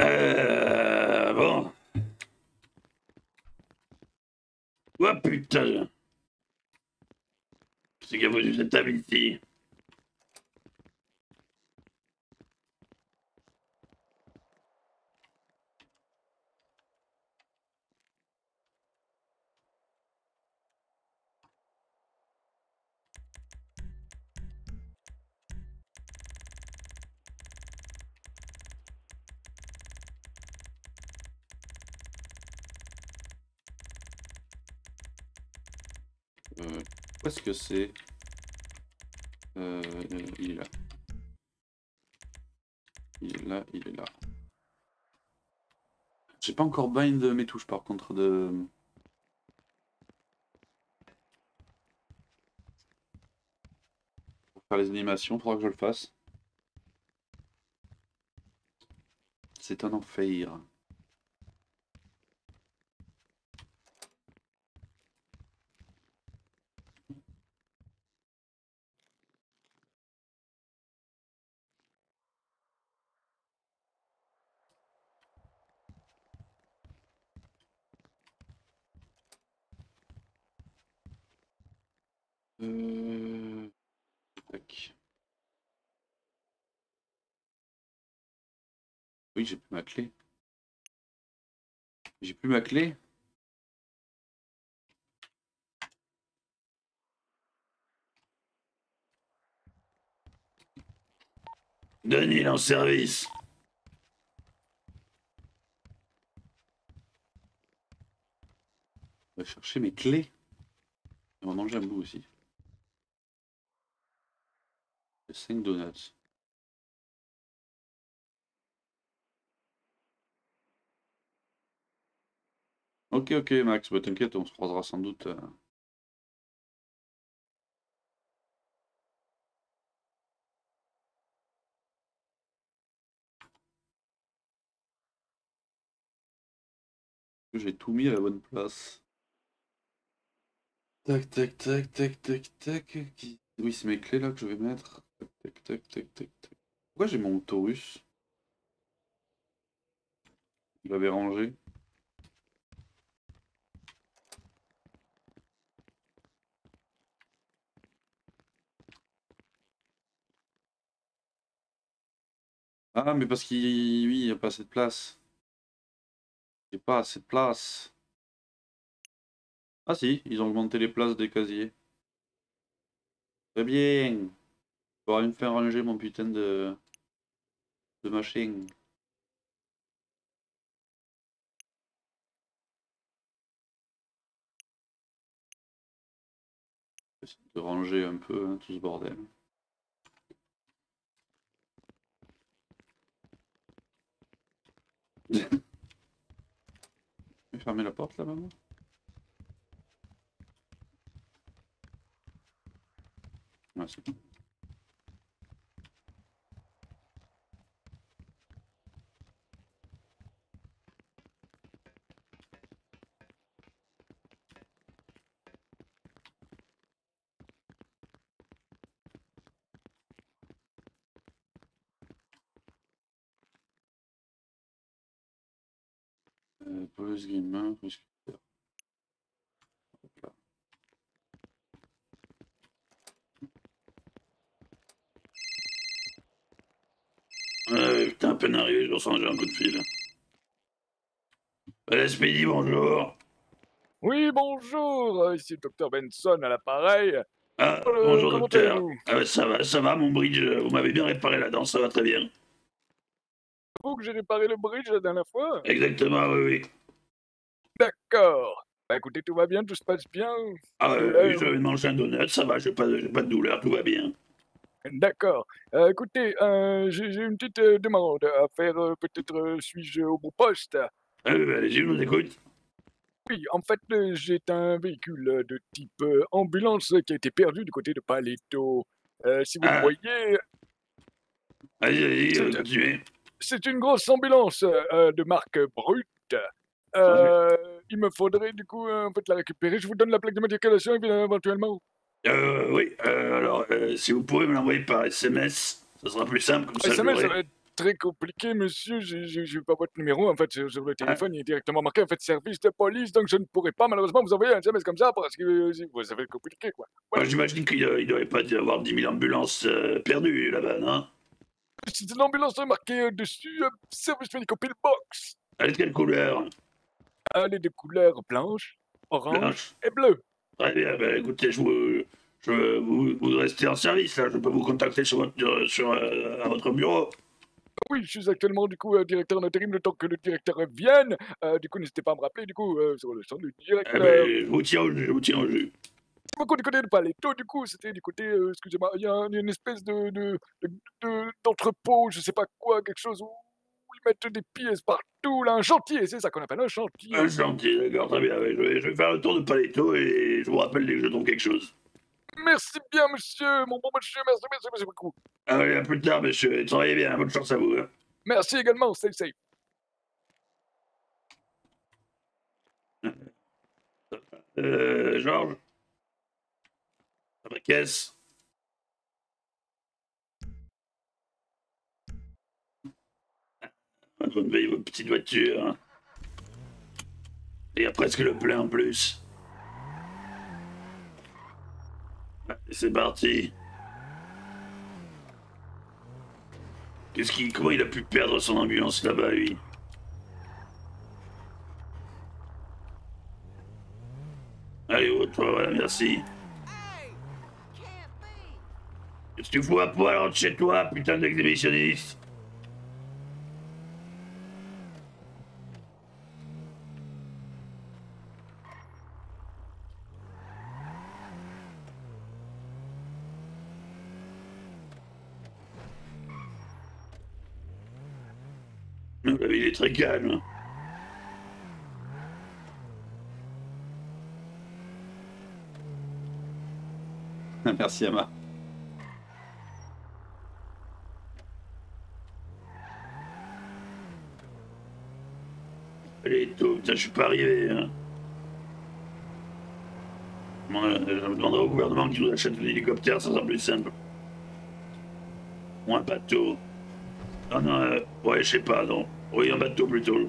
Euh. Bon. Oh putain. C'est qui a foutu cette table ici c'est euh, Il est là. Il est là, il est là. J'ai pas encore bind mes touches par contre de... Faire les animations, faudra que je le fasse. C'est un enfer. Euh... tac. Oui, j'ai plus ma clé. J'ai plus ma clé. Denis en service. On va chercher mes clés. Et on mange un bout aussi. 5 donuts. Ok, ok, Max, bah, t'inquiète, on se croisera sans doute. euh. J'ai tout mis à la bonne place. Tac, tac, tac, tac, tac, tac. Oui, c'est mes clés là que je vais mettre. Tac, tac, tac, tac, tac, tac. Pourquoi j'ai mon Taurus? Je l'avais rangé. Ah, mais parce qu'il oui, il n'y a pas assez de place. J'ai pas assez de place. Ah si, ils ont augmenté les places des casiers. Très bien. Faudra me faire ranger mon putain de... de machin. J'essaie de ranger un peu hein, tout ce bordel. Fermer la porte là, maman Ouais, Euh, Police gamer, prescripteur. Hop là. Ouais, putain, à peine arrivé, je ressens j'ai un coup de fil. Allez, Speedy, bonjour. Oui, bonjour, euh, ici le docteur Benson à l'appareil. Ah, Euh, bonjour, docteur. Ah ça va, ça va, mon bridge, euh, vous m'avez bien réparé la dent, ça va très bien. Vous que j'ai réparé le bridge la dernière fois Exactement, oui, oui. D'accord. Bah écoutez, tout va bien, tout se passe bien. Ah, Euh, oui, je vais manger un donut, ça va, j'ai pas, pas de douleur, tout va bien. D'accord. Euh, écoutez, euh, j'ai une petite euh, demande à faire. Peut-être suis-je au bon poste? Ah, bah, allez-y, je vous écoute. Oui, en fait, j'ai un véhicule de type ambulance qui a été perdu du côté de Paleto. Euh, si vous le Ah. voyez, Allez, allez, continuez. C'est une grosse ambulance euh, de marque Brute. Euh, il me faudrait du coup euh, en fait la récupérer. Je vous donne la plaque d'immatriculation évidemment, éventuellement. Euh, oui, euh, alors, euh, si vous pouvez me l'envoyer par SMS, ça sera plus simple, comme ça je SMS, ça va être très compliqué, monsieur. J'ai- j'ai pas votre numéro, en fait, sur le téléphone. Il est directement marqué, en fait, service de police. Donc, je ne pourrais pas, malheureusement, vous envoyer un SMS comme ça parce que euh, ça va être compliqué, quoi. Moi, J'imagine qu'il ne devrait pas y avoir 10 000 ambulances euh, perdues là-bas, non? C'est une ambulance marquée euh, dessus, euh, service médico pillbox. Elle est de quelle couleur Elle est de couleur blanche, orange Blanche et bleue. Très bien, ben, écoutez, je vous, je, vous, vous restez en service, là. Je peux vous contacter sur votre, sur, euh, à votre bureau. Oui, je suis actuellement, du coup, euh, directeur d'intérim le temps que le directeur vienne. Euh, du coup, n'hésitez pas à me rappeler, du coup, euh, sur le du Eh directeur. ben, je vous tiens au jus, je vous tiens au jus. Beaucoup du côté de Paletto, du coup, c'était du côté, euh, excusez-moi, il y, a y une espèce de, de, de- de- d'entrepôt, je sais pas quoi, quelque chose où ils mettent des pièces partout, là, un chantier, c'est ça qu'on appelle un chantier. Un chantier, d'accord, très bien. Je vais, je vais faire le tour de Paletto et je vous rappelle dès que je trouve quelque chose. Merci bien, monsieur, mon bon monsieur, merci, merci, merci beaucoup. Allez, à plus tard, monsieur. Travaillez bien, bonne chance à vous. hein. Merci également, stay safe. Euh, Georges? Caisse Bonne veille, votre petite voiture. hein. A presque le plein en plus. C'est parti. Qu'est-ce qui, comment il a pu perdre son ambulance là-bas, lui? Allez, toi, voilà, merci. Qu'est-ce que tu fous à poil rentre chez toi, putain d'exhibitionniste la ville est très calme. Merci Ama. Je suis pas arrivé. Hein. Je demanderai au gouvernement qu'il nous achète un hélicoptère, ça sera plus simple. Ou un bateau. Ah non, euh, ouais, je sais pas, non. Oui, un bateau plutôt.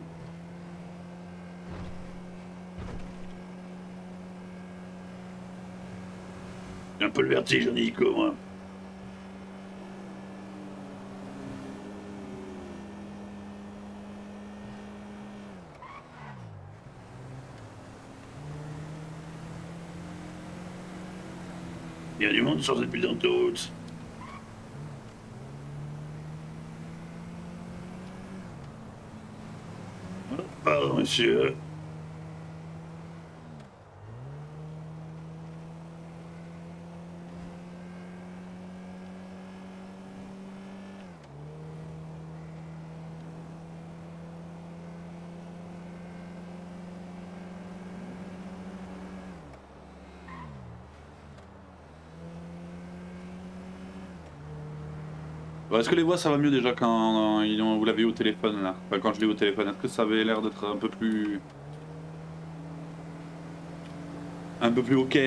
J'ai un peu le vertige, Nico, moi. Monde sur cette putain d'autoroute. Pardon, monsieur. Est-ce que les voix ça va mieux déjà quand euh, ils ont- vous l'avez au téléphone là? Enfin, Quand je l'ai au téléphone, est-ce que ça avait l'air d'être un peu plus. Un peu plus ok?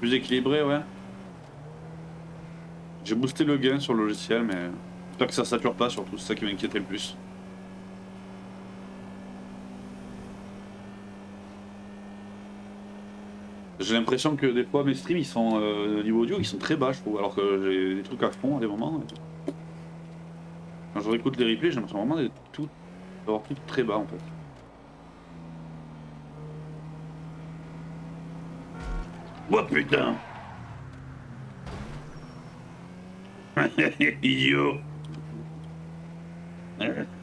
Plus équilibré, ouais. J'ai boosté le gain sur le logiciel, mais j'espère que ça sature pas, surtout, c'est ça qui m'inquiétait le plus. J'ai l'impression que des fois mes streams ils sont euh, au niveau audio ils sont très bas je trouve alors que j'ai des trucs à fond à des moments. Quand je réécoute les replays j'ai l'impression vraiment d'être tout d'avoir tout très bas en fait. Oh putain Idiot Ah,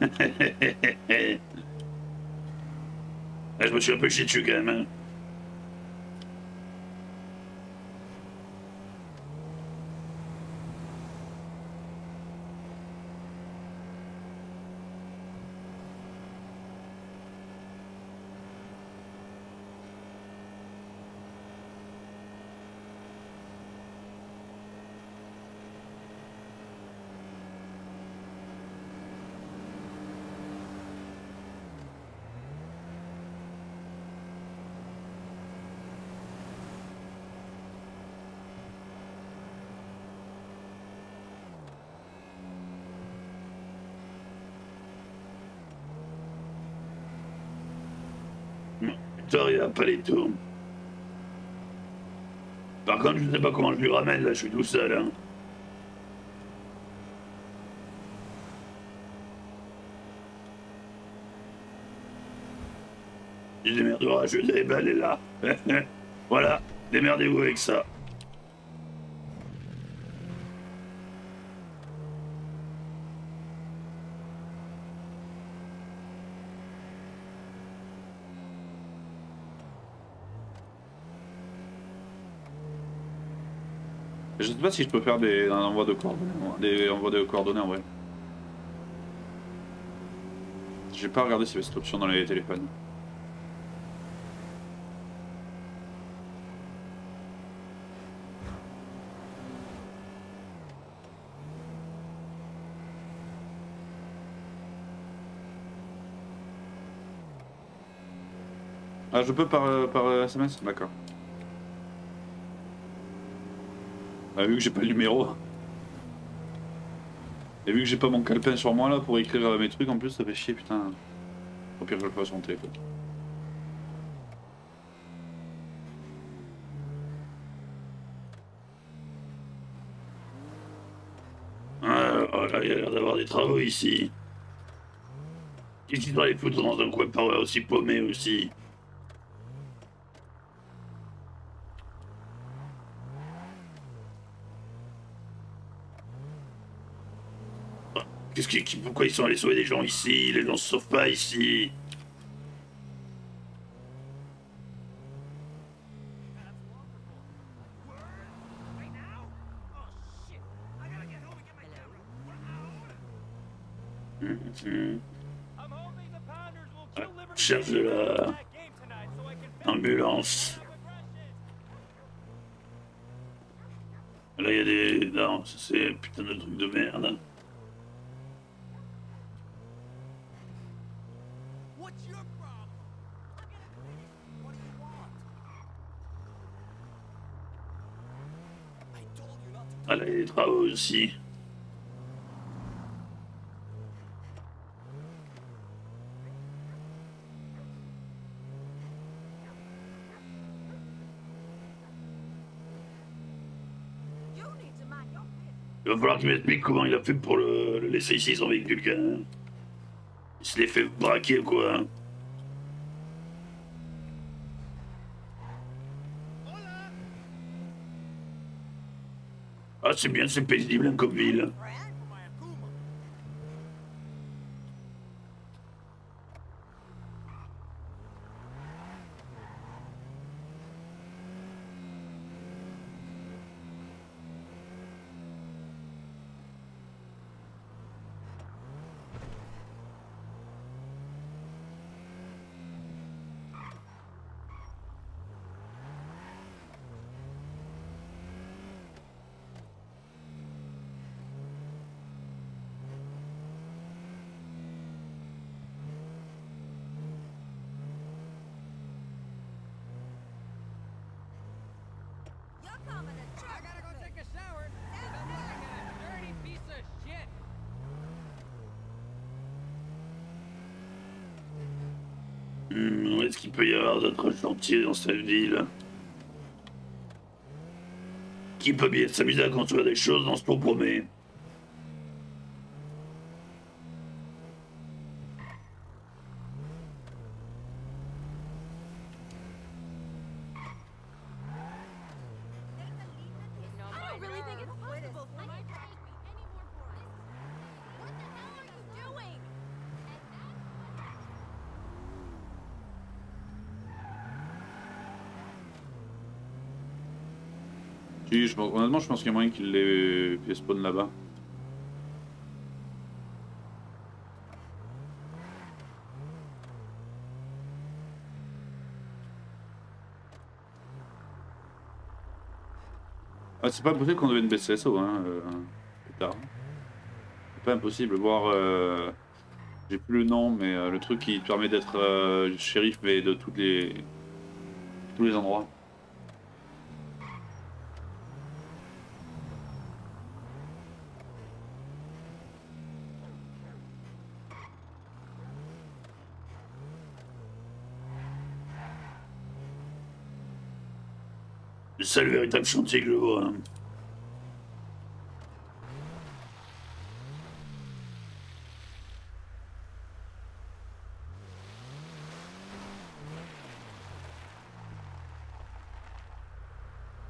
Je me suis un peu chié dessus quand même. hein. Pas les tours. Par contre, je sais pas comment je lui ramène, là, je suis tout seul, hein. Il démerdera, je dis, ben, là. voilà, démerdez-vous avec ça. Sais pas si je peux faire des de coordonnées, des envois de coordonnées en vrai. J'ai pas regardé s'il y avait cette option dans les téléphones. Ah, je peux par, euh, par euh, SMS D'accord. Bah, vu que j'ai pas le numéro. Et vu que j'ai pas mon calepin sur moi là pour écrire euh, mes trucs en plus, ça fait chier putain. Au pire, je le ferai sur mon téléphone. Ah, oh là, il a l'air d'avoir des travaux ici. Qu'est-ce les foutre dans un coin pas aussi paumé aussi Pourquoi ils sont allés sauver des gens ici Les gens se sauvent pas ici. Cherche de la ambulance. Là, il y a des. Non, c'est putain de truc de merde. What's your problem? What do you want? I told you not to. Ah, là, il y a des travaux Il va falloir qu'il m'explique comment il a fait pour le, laisser ici, son véhicule, même. Il se l'est fait braquer, quoi. Ah, c'est bien, c'est paisible, comme ville. Friend for my Akuma. You're coming to church. I gotta go take a shower. 'cause I'm looking at a dirty piece of shit. Hmm, où est-ce qu'il peut y avoir d'autres chantiers dans cette ville. Qui peut bien s'amuser à construire des choses dans ce qu'on promet je pense qu'il y a moyen qu'il les qu'il les spawn là-bas. Ah, c'est pas impossible qu'on devienne BCSO, hein, euh, plus tard. C'est pas impossible, voir... Euh, J'ai plus le nom, mais euh, le truc qui te permet d'être euh, shérif mais de toutes les... tous les endroits. C'est le véritable chantier que je vois. hein.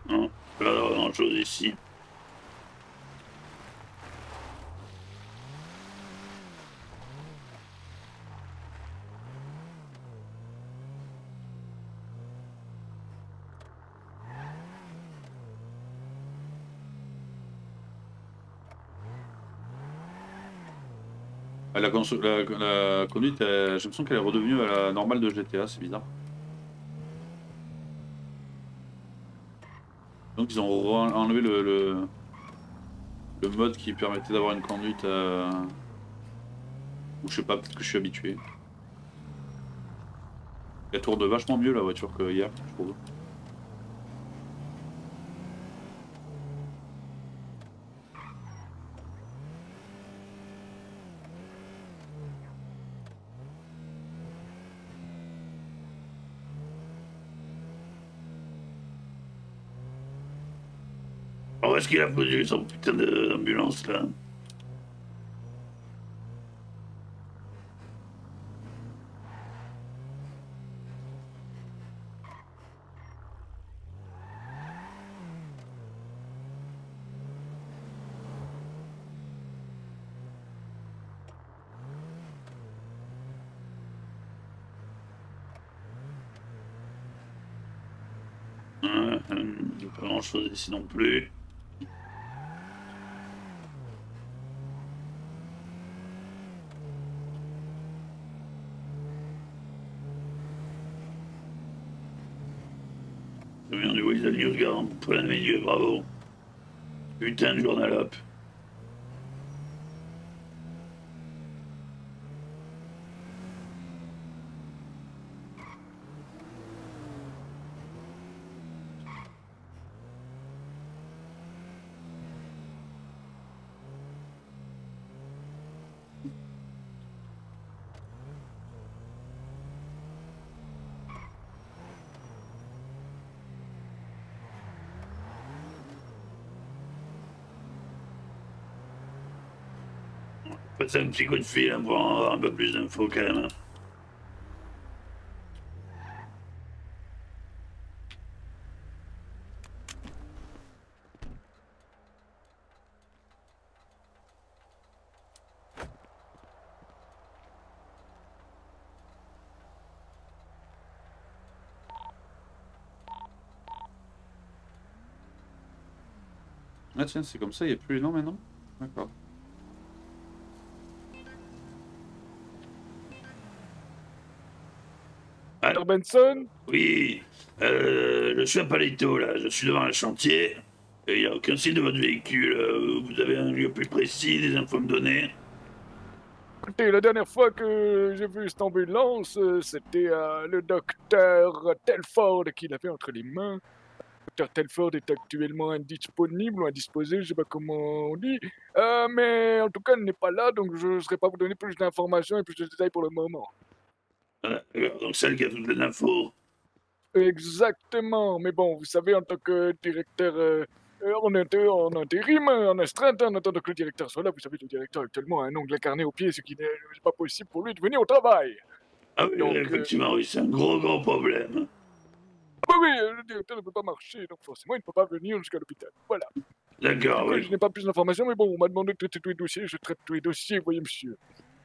Non, pas grand chose ici. Ah, La, la, la conduite, j'ai l'impression qu'elle est redevenue à la normale de GTA, c'est bizarre. Donc ils ont enlevé le, le, le mode qui permettait d'avoir une conduite euh, ou je sais pas, peut-être que je suis habitué. Elle tourne vachement mieux la voiture que hier, je trouve. Est-ce qu'il a foutu son putain d'ambulance là euh, pas grand chose ici non plus. Je viens du En plein milieu, bravo. Putain de journal up. Passer un petit coup de fil hein, pour avoir un peu plus d'infos quand même. Ah tiens, c'est comme ça, il n'y a plus noms maintenant? D'accord. Benson Oui, euh, je suis à Palito là, je suis devant un chantier. Et il n'y a aucun signe de votre véhicule. Euh, Vous avez un lieu plus précis, des infos à me donner? Écoutez, la dernière fois que j'ai vu cette ambulance, euh, c'était euh, le docteur Telford qui l'avait entre les mains. Le docteur Telford est actuellement indisponible ou indisposé, je sais pas comment on dit. Euh, mais en tout cas, il n'est pas là, donc je ne saurais pas vous donner plus d'informations et plus de détails pour le moment. Donc celle qui a toutes les infos. Exactement, mais bon, vous savez, en tant que directeur euh, euh, en, inter- en intérim, euh, en astreinte, en attendant que le directeur soit là, vous savez, le directeur actuellement a un ongle incarné au pied, ce qui n'est pas possible pour lui de venir au travail. Ah oui, Donc, oui, euh, effectivement, oui, c'est un gros, gros problème. Ah bah oui, euh, le directeur ne peut pas marcher, donc forcément, il ne peut pas venir jusqu'à l'hôpital. Voilà. D'accord, oui. Je n'ai pas plus d'informations, mais bon, on m'a demandé de traiter tous les dossiers, je traite tous les dossiers, voyez, monsieur.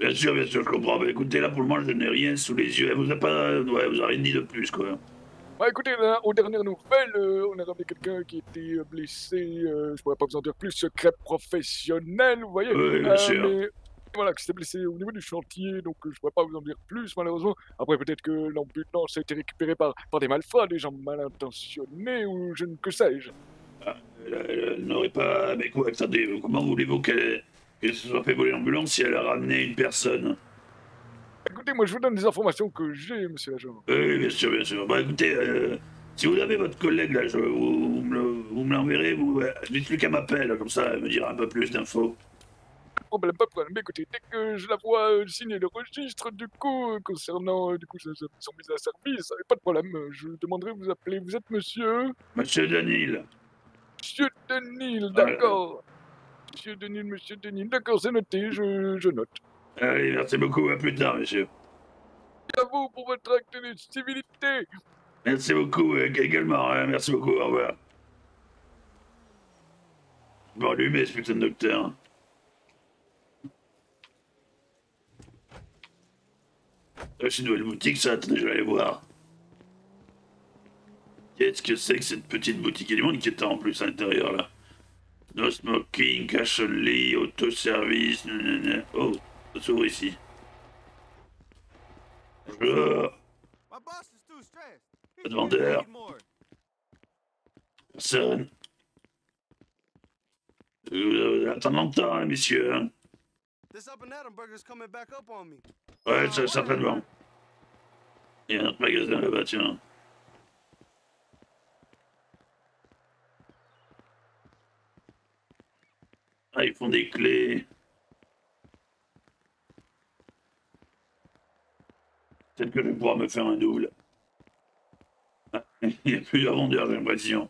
Bien sûr, bien sûr, je comprends. Mais écoutez, là, pour le moment, je n'ai rien sous les yeux. Elle vous a pas... Ouais, vous a rien dit de plus, quoi. Bah écoutez, là, aux dernières nouvelles, euh, on a ramené quelqu'un qui était euh, blessé, euh, je pourrais pas vous en dire plus, secret professionnel, vous voyez. Oui, bien Euh, sûr. mais voilà, qui s'est blessé au niveau du chantier, donc euh, je pourrais pas vous en dire plus, malheureusement. Après, peut-être que l'ambulance a été récupérée par, par des malfrats, des gens mal intentionnés, ou je ne que sais-je. Elle, elle- elle n'aurait pas... Mais quoi, attendez, comment voulez-vous qu'elle qu'elle se soit fait voler l'ambulance si elle a ramené une personne Écoutez, moi je vous donne des informations que j'ai, monsieur l'agent. Oui, bien sûr, bien sûr. Bah écoutez, euh, si vous avez votre collègue, là, je, vous, vous me vous l'enverrez, vous... euh, Dites-lui qu'elle m'appelle, comme ça, elle me dira un peu plus d'infos. problème, pas de problème. Écoutez, dès que je la vois euh, signer le registre, du coup, concernant, du coup, son mise à service, pas de problème, je demanderai de vous appeler. Vous êtes monsieur? Monsieur Danil. Monsieur Denil, d'accord. Monsieur Denil, monsieur Denil, d'accord, c'est noté, je, je note. Allez, merci beaucoup, à plus tard, monsieur. Et à vous pour votre acte de civilité. Merci beaucoup, euh, également, hein, merci beaucoup, au revoir. Bon, allumez ce putain de docteur. Euh, C'est une nouvelle boutique, ça, attendez, je vais aller voir. Qu'est-ce que c'est que cette petite boutique? Il y a du monde qui est en plus à l'intérieur, là. No smoking, cash only, autoservice, nanana. Oh, ça s'ouvre ici. Bonjour. Pas de vendeur. Personne. Euh, attends longtemps, hein, messieurs. hein. This up and Adam burger's coming back up on me. Ouais, ça, certainement. Il y a un autre magasin là-bas, tiens. Ah, ils font des clés. Peut-être que je vais pouvoir me faire un double. Ah, il n'y a plusieurs vendeurs, j'ai l'impression.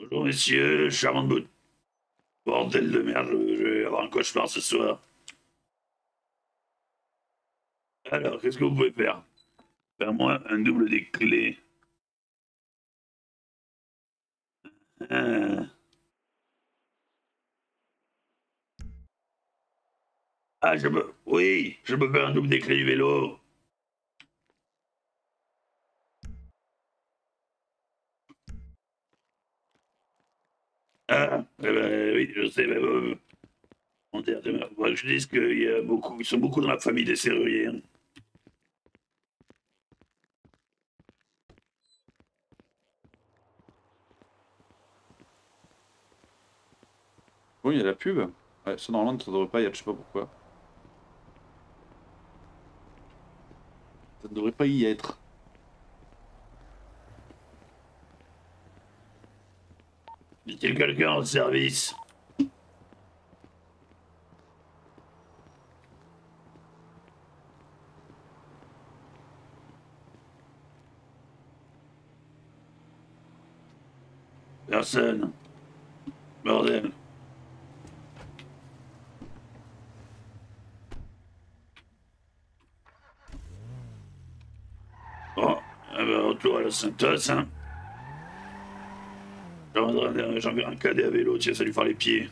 Bonjour messieurs, charmante bout. Bordel de merde, je vais avoir un cauchemar ce soir. Alors, qu'est-ce que vous pouvez faire? Faire-moi un double des clés. Ah. Ah, je peux... Oui, je peux faire un double des clés du vélo. Ah, eh ben, oui, je sais, mais euh, on euh, je dis qu'il y a beaucoup, ils sont beaucoup dans la famille des serruriers. hein. Il y a la pub. Ouais, ça normalement ça devrait pas y être, je sais pas pourquoi. Ça ne devrait pas y être. Y a-t-il quelqu'un en service Personne. Bordel. Bon, eh ben, Santos, hein. J'enverrai un cadet à vélo, tiens, ça lui fera les pieds.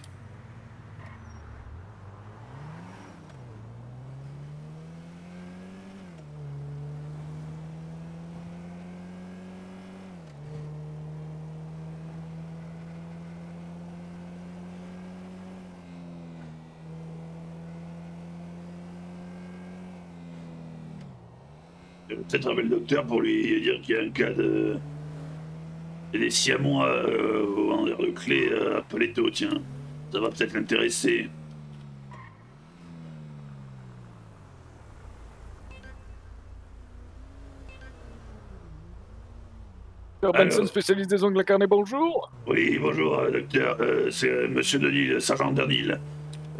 Peut-être appeler le docteur pour lui dire qu'il y a un cas de. Il y a des siamois euh, vendeur de clés euh, à Paletto, tiens. Ça va peut-être l'intéresser. Benson, Alors. spécialiste des ongles incarnés, bonjour. Oui, bonjour, euh, docteur. Euh, c'est euh, Monsieur Denis, le sergent.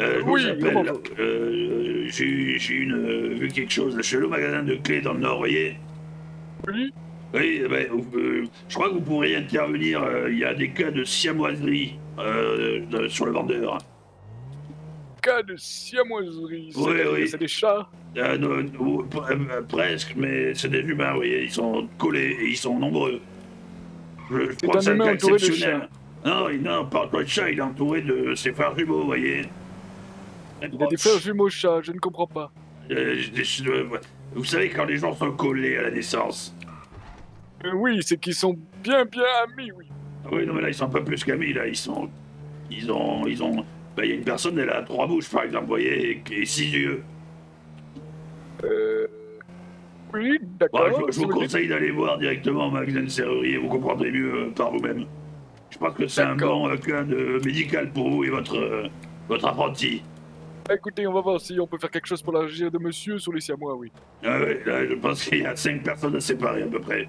Euh, Oui, bonjour. Euh, j'ai une, euh, vu quelque chose. Je suis allé au magasin de clés dans le Nord, voyez Oui. Oui, ben, euh, je crois que vous pourriez intervenir. euh, Il y a des cas de siamoiserie euh, sur le vendeur. Cas de siamoiserie. Oui, c'est- oui. C'est des chats. Euh, non, non, euh, euh, presque, mais c'est des humains, vous voyez. Ils sont collés et ils sont nombreux. Je, je crois que c'est un cas exceptionnel. Non, il- non, pas de chat, il est entouré de ses frères jumeaux, vous voyez. Il a des frères jumeaux chats, je ne comprends pas. Euh, euh, vous savez, quand les gens sont collés à la naissance. Euh, oui, c'est qu'ils sont bien bien amis, oui. Ah oui, non, mais là, ils sont peu plus qu'amis, là. Ils sont. Ils ont. Ils ont. bah, Il y a une personne, elle a trois bouches, par exemple, vous voyez, et, et six yeux. Euh... Oui, Bon, d'accord. je, vous conseille d'aller voir directement de serrurerie, vous comprendrez mieux euh, par vous-même. Je pense que c'est un bon cas de médical pour vous et votre, votre apprenti. Écoutez, on va voir si on peut faire quelque chose pour l'agir de monsieur sur les siamois, oui. Ah ouais, là, je pense qu'il y a cinq personnes à séparer à peu près.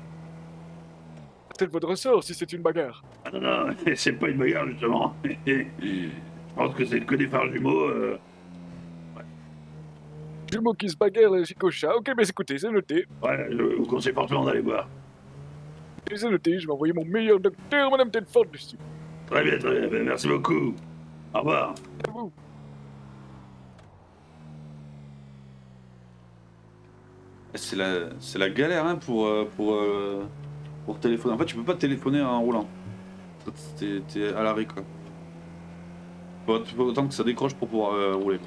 peut-être votre ressort si c'est une bagarre. Ah non, non, c'est pas une bagarre justement. Je pense que c'est que des phares jumeaux. euh, Jumeaux qui se bagarrent, les chicochats. Ok, mais écoutez, c'est noté. Ouais, je vous conseille fortement d'aller voir. C'est noté, je vais envoyer mon meilleur docteur, Madame Telford, dessus. Très bien, très bien. Merci beaucoup. Au revoir. À vous. C'est la, la galère hein, pour, euh, pour, euh, pour téléphoner. En fait, tu peux pas téléphoner en roulant. T'es, à l'arrêt quoi. Autant que ça décroche pour pouvoir euh, rouler.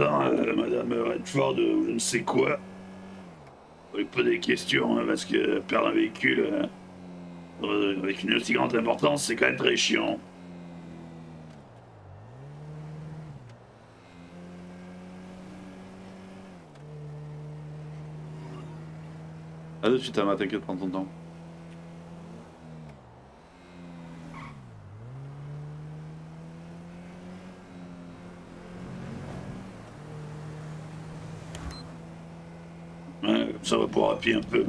Euh, Madame Redford, je ne sais quoi. Vous poser des questions, hein, parce que perdre un véhicule euh, avec une aussi grande importance, c'est quand même très chiant. À de suite, Ama, t'inquiète, prends ton temps. Ouais, comme ça va pouvoir appuyer un peu.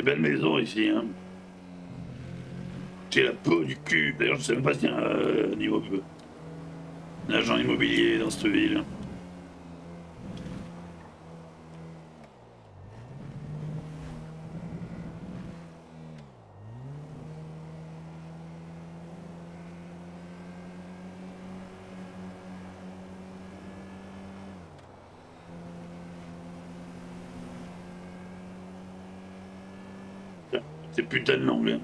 Des belles maisons ici, hein. J'ai la peau du cul. D'ailleurs, je sais même pas s'il y a un euh, niveau agent immobilier dans cette ville. C'est putain de long,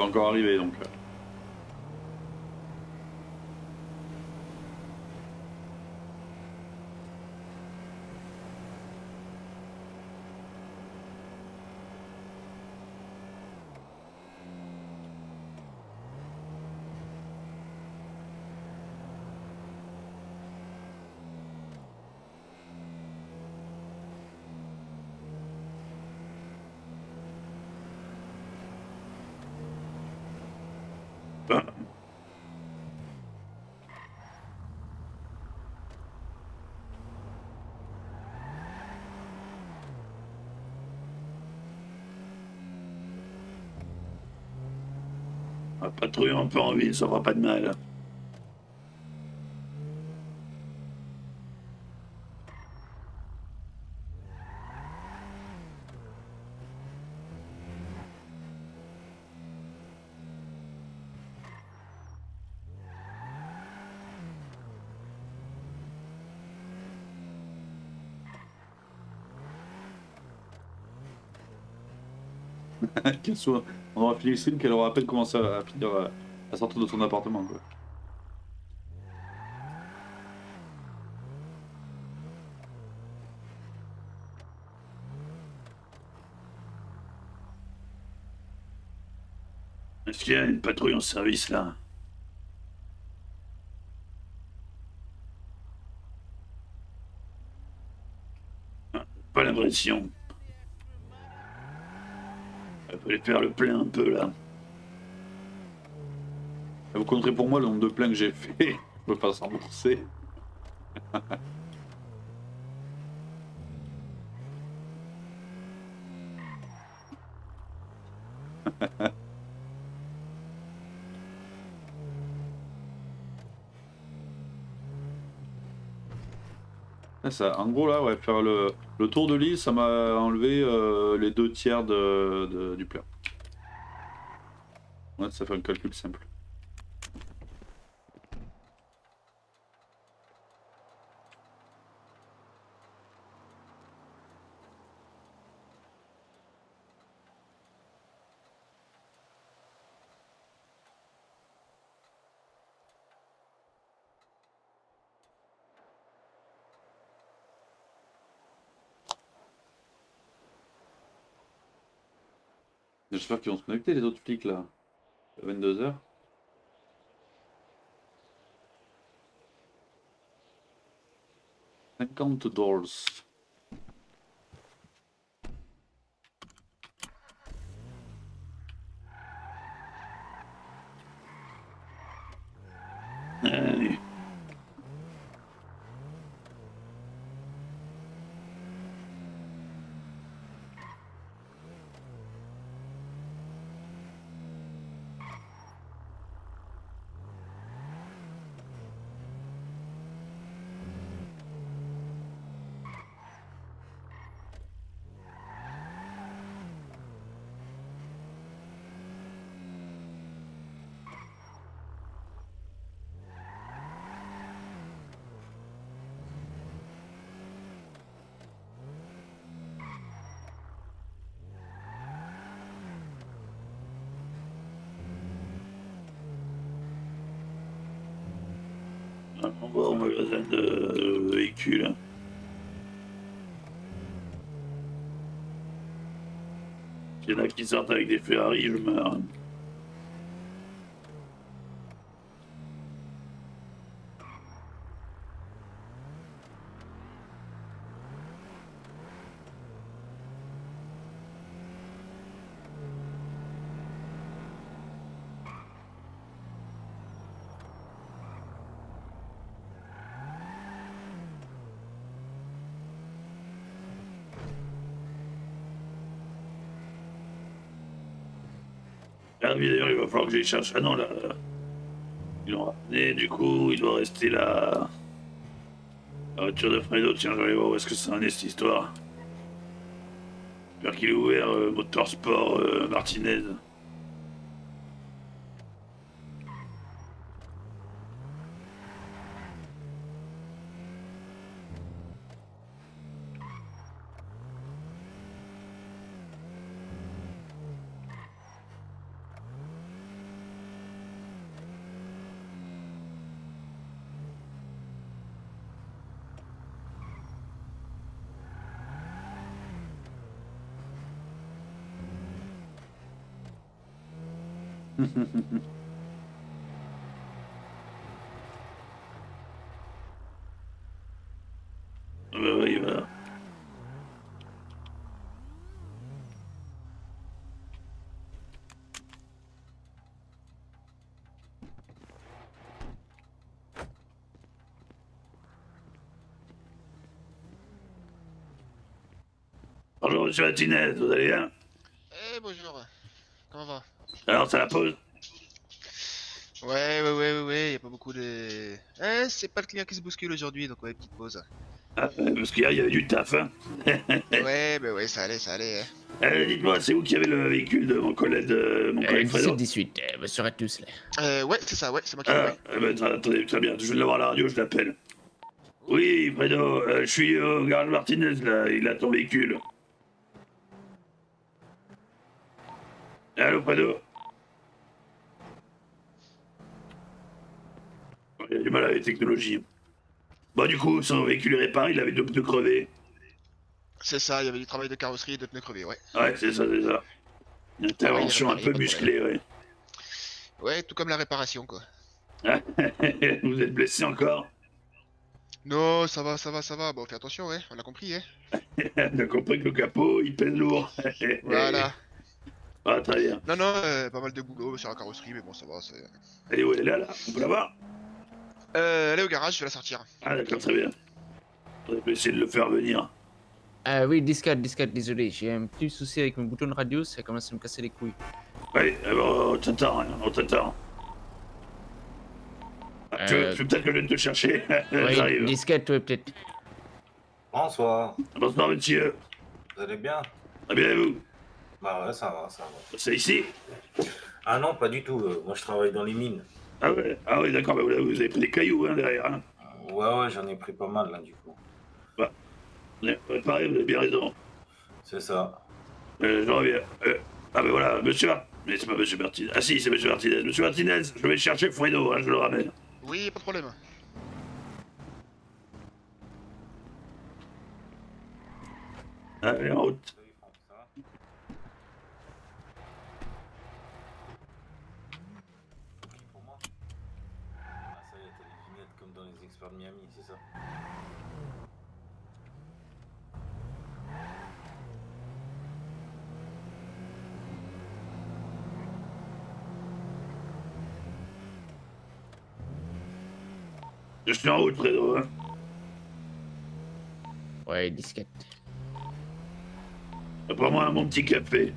encore arrivé donc. euh. Ah. On va patrouiller un peu en ville, ça fera pas de mal. qu'elle soit. On aura fini le stream qu'elle aura à peine commencé euh, à, sortir de son appartement quoi. Est-ce qu'il y a une patrouille en service là? Ah, pas l'impression. Il fallait faire le plein un peu là. Vous compterez pour moi le nombre de pleins que j'ai fait. Je peux pas s'en ça, en gros là, ouais, faire le, le tour de l'île, ça m'a enlevé euh, les deux tiers du plein. Ouais, ça fait un calcul simple. J'espère qu'ils vont se connecter les autres flics là. À 22h. Cinquante dollars. Allez. On va au magasin de véhicules. Il y en a qui sortent avec des Ferrari, je meurs. Falloir que j'y cherche. Ah non, là. là. Ils l'ont ramené, du coup, il doit rester là. La voiture de Fredo, tiens, je vais aller voir où est-ce que ça en est cette histoire. J'espère qu'il est ouvert, euh, Motorsport euh, Martinez. Il va. Bonjour, Martinez, vous allez bien Eh bonjour, comment va C'est la pause Ouais, ouais, ouais, ouais, ouais, y a pas beaucoup de... Eh, c'est pas le client qui se bouscule aujourd'hui, donc ouais, petite pause. Ah, euh, Parce qu'hier, il y avait du taf, hein ouais, bah ouais, ça allait, ça allait. hein. Euh, Dites-moi, c'est vous qui avez le véhicule de mon collègue, de mon collègue Fredo 17-18, euh, monsieur Ratus, là. Euh, ouais, c'est ça, ouais, c'est moi qui Ah, ouais. eh attendez, très bien, je de l'avoir à la radio, je l'appelle. Oui, Fredo, euh, je suis au garage Martinez, là, il a ton véhicule. Allô, Fredo Il a du mal avec les technologies. Bon, du coup, son véhicule est réparé, il avait deux pneus crevés. C'est ça, il y avait du travail de carrosserie et de pneus crevés, ouais. Ouais, c'est ça, c'est ça. Une intervention Ouais, un peu musclée, ouais. Ouais, tout comme la réparation, quoi. Vous êtes blessé encore? Non, ça va, ça va, ça va. Bon, fais attention, ouais, on a compris, hein. T'as compris que le capot, il pèse lourd. Voilà. Ah, très bien. Non, non, euh, pas mal de boulot sur la carrosserie, mais bon, ça va. Elle est où Elle est là, là On peut la voir Euh, elle est au garage, je vais la sortir. Ah, d'accord, très bien. On va essayer de le faire venir. Ah oui, discard, discard, désolé, j'ai un petit souci avec mon bouton de radio, ça commence à me casser les couilles. Oui, eh ben, on t'attend, on t'attend. Ah, tu veux, Euh, tu veux peut-être que je vienne te chercher Oui, J'arrive. disquette, ouais, peut-être. Bonsoir, Bonsoir, monsieur. vous allez bien? Très bien, et vous? Bah ouais, ça va, ça va. C'est ici? Ah non, pas du tout, euh, moi je travaille dans les mines. Ah ouais, ah ouais d'accord, bah, vous vous avez pris des cailloux hein, derrière. Hein. Ouais, ouais, j'en ai pris pas mal là du coup. Ouais, ouais, pareil, vous avez bien raison. C'est ça. Euh, je reviens. Euh, ah ben voilà, monsieur Mais c'est pas monsieur Martinez. Ah si, c'est monsieur Martinez. Monsieur Martinez, je vais chercher Fredo, hein, je le ramène. Oui, pas de problème. Allez, en route. Pour moi Ah ça y est, t'as des lunettes de Miami, c'est ça Je suis en route, Fredo. Hein. Ouais, disquette. Prends-moi mon petit café.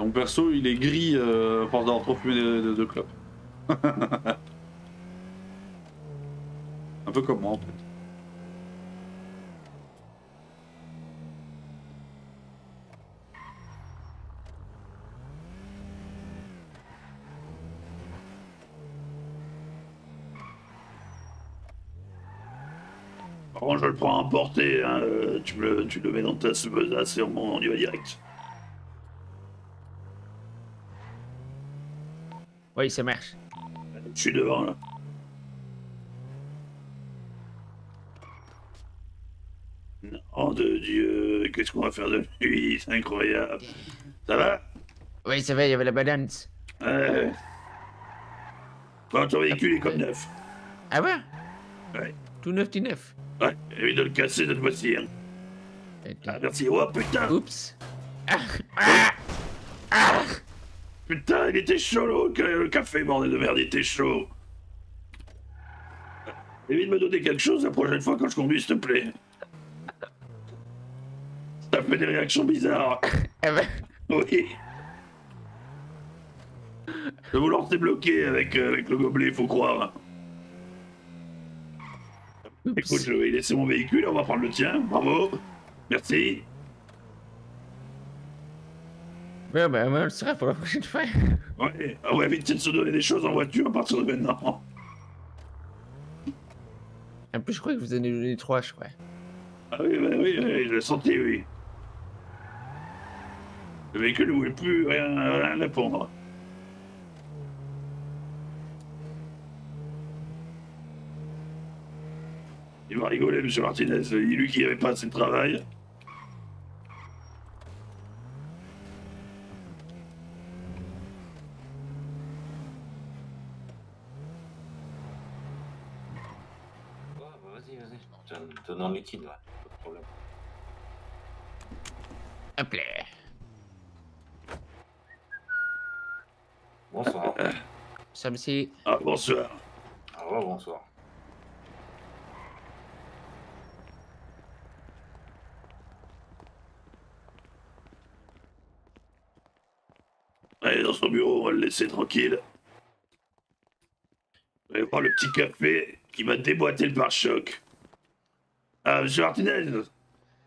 Mon perso, il est gris euh, d'avoir trop fumé de, de- clopes. Un peu comme moi en fait. Par je le prends à emporter. Hein. euh, Tu, le- tu le mets dans ta besace et on, on y va direct. Oui, ça marche. Je suis devant, là. Oh de Dieu, qu'est-ce qu'on va faire de lui? C'est incroyable. Ça va? Oui, ça va, il y avait la balance. Ouais. Bon, ton véhicule est comme neuf. Ah ouais? Ouais. Tout neuf, tout neuf. Ouais, évite de le casser cette fois-ci. Hein. Ah, merci. Oh putain Oups. Putain, il était chaud le, le café, bordel de merde, il était chaud. Évite de me donner quelque chose la prochaine fois quand je conduis, s'il te plaît. Ça fait des réactions bizarres. Ah bah, Oui. De vouloir te débloquer avec, euh, avec le gobelet, faut croire. Écoute, je vais laisser mon véhicule, on va prendre le tien. Bravo. Merci. Ouais, bah, on le sera pour la prochaine fois. Ouais, on va éviter de se donner des choses en voiture à partir de maintenant. En plus, je crois que vous en avez donné trois, je crois. Ah oui, bah oui, oui, je l'ai senti, oui. Le véhicule ne voulait plus rien, rien répondre. Il va rigoler, monsieur Martinez. Lui qui n'avait pas assez de travail. Ouais, bah vas-y, vas-y. Le liquide, ouais. Pas de problème. Hop là. Bonsoir. Ça me c'est. Ah, bonsoir. Au revoir, bonsoir. Allez, dans son bureau, on va le laisser tranquille. Vous allez voir le petit café qui va déboîter le pare-choc. Ah, monsieur Martinez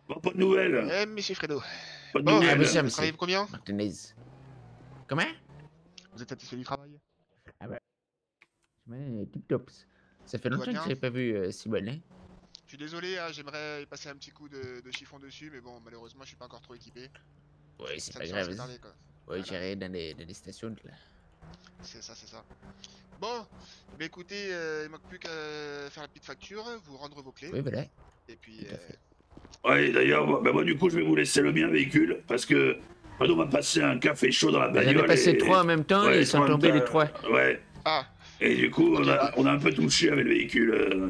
Bon, pas de nouvelles Eh, monsieur Fredo. Pas de Bon, nouvelles Ah, mais ça vous me travaillez c'est. combien Martinez. Comment? Vous êtes satisfait du travail? Ouais, tip tops. Ça fait longtemps que bien j'avais pas vu euh, Simone. Je suis désolé, hein, j'aimerais y passer un petit coup de, de chiffon dessus, mais bon, malheureusement, je suis pas encore trop équipé. Ouais, c'est pas grave. retardé, quoi. Ouais, Voilà. j'irai dans les, dans les stations là. C'est ça, c'est ça. Bon, bah écoutez, euh, il manque plus qu'à faire la petite facture, vous rendre vos clés, Oui, voilà. et puis, euh. Ouais, d'ailleurs, moi- bah, moi, du coup, je vais vous laisser le mien véhicule parce que Fredo m'a passé un café chaud dans la bagnole. ai passé et- trois en même temps Ouais, et ils sont tombés les trois. Ouais. Ah, Et du coup, on a, on a un peu touché avec le véhicule. euh.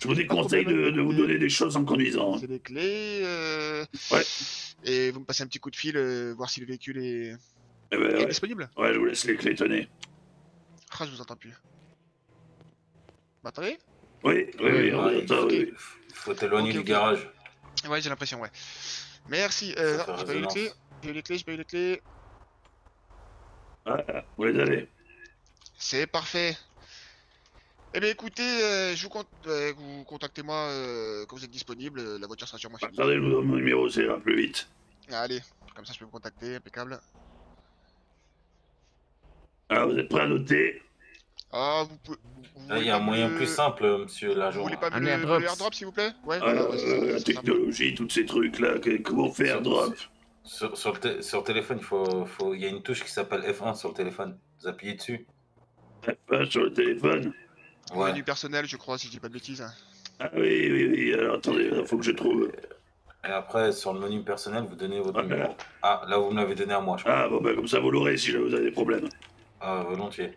Je vous déconseille de, de vous donner des choses en conduisant. c'est les clés. euh, Ouais. Et vous me passez un petit coup de fil, euh, voir si le véhicule est, Eh ben, est ouais. disponible. Ouais, je vous laisse les clés, tenez. Ah, je vous entends plus. M'entendez? Oui, oui, oui, on Ouais, entend, oui. Faut t'éloigner Ok, du ok. garage. Ouais, j'ai l'impression, ouais. Merci. Euh, Ça non, fait j'ai pas eu les résonance. clés. J'ai eu les clés, j'ai pas eu les clés. Voilà, vous les avez. C'est parfait. Eh bien écoutez, euh, je vous, con- euh, vous contactez-moi euh, quand vous êtes disponible, euh, la voiture sera sûrement finie. Attendez, je vous donne mon numéro, ça ira plus vite. Allez, comme ça je peux vous contacter, impeccable. Alors, vous êtes prêts à noter Ah, vous pouvez... vous Là, il y a un moyen plus simple, monsieur Vous l'agent. voulez pas me Un le, airdrop. airdrop s'il vous plaît Ouais, Ah, euh, La ça. technologie, tous ces trucs-là, que- comment faire, Sur- drop Sur, sur le sur le téléphone, il faut, y a une touche qui s'appelle F1 sur le téléphone. Vous appuyez dessus. F1 sur le téléphone Ouais. Menu personnel, je crois, si je dis pas de bêtises. Ah oui, oui, oui, alors attendez, il faut que je trouve. Et après, sur le menu personnel, vous donnez votre Voilà. numéro. Ah, là, vous me l'avez donné à moi, je crois. Ah bon, ben comme ça, vous l'aurez si vous avez des problèmes. Ah, volontiers.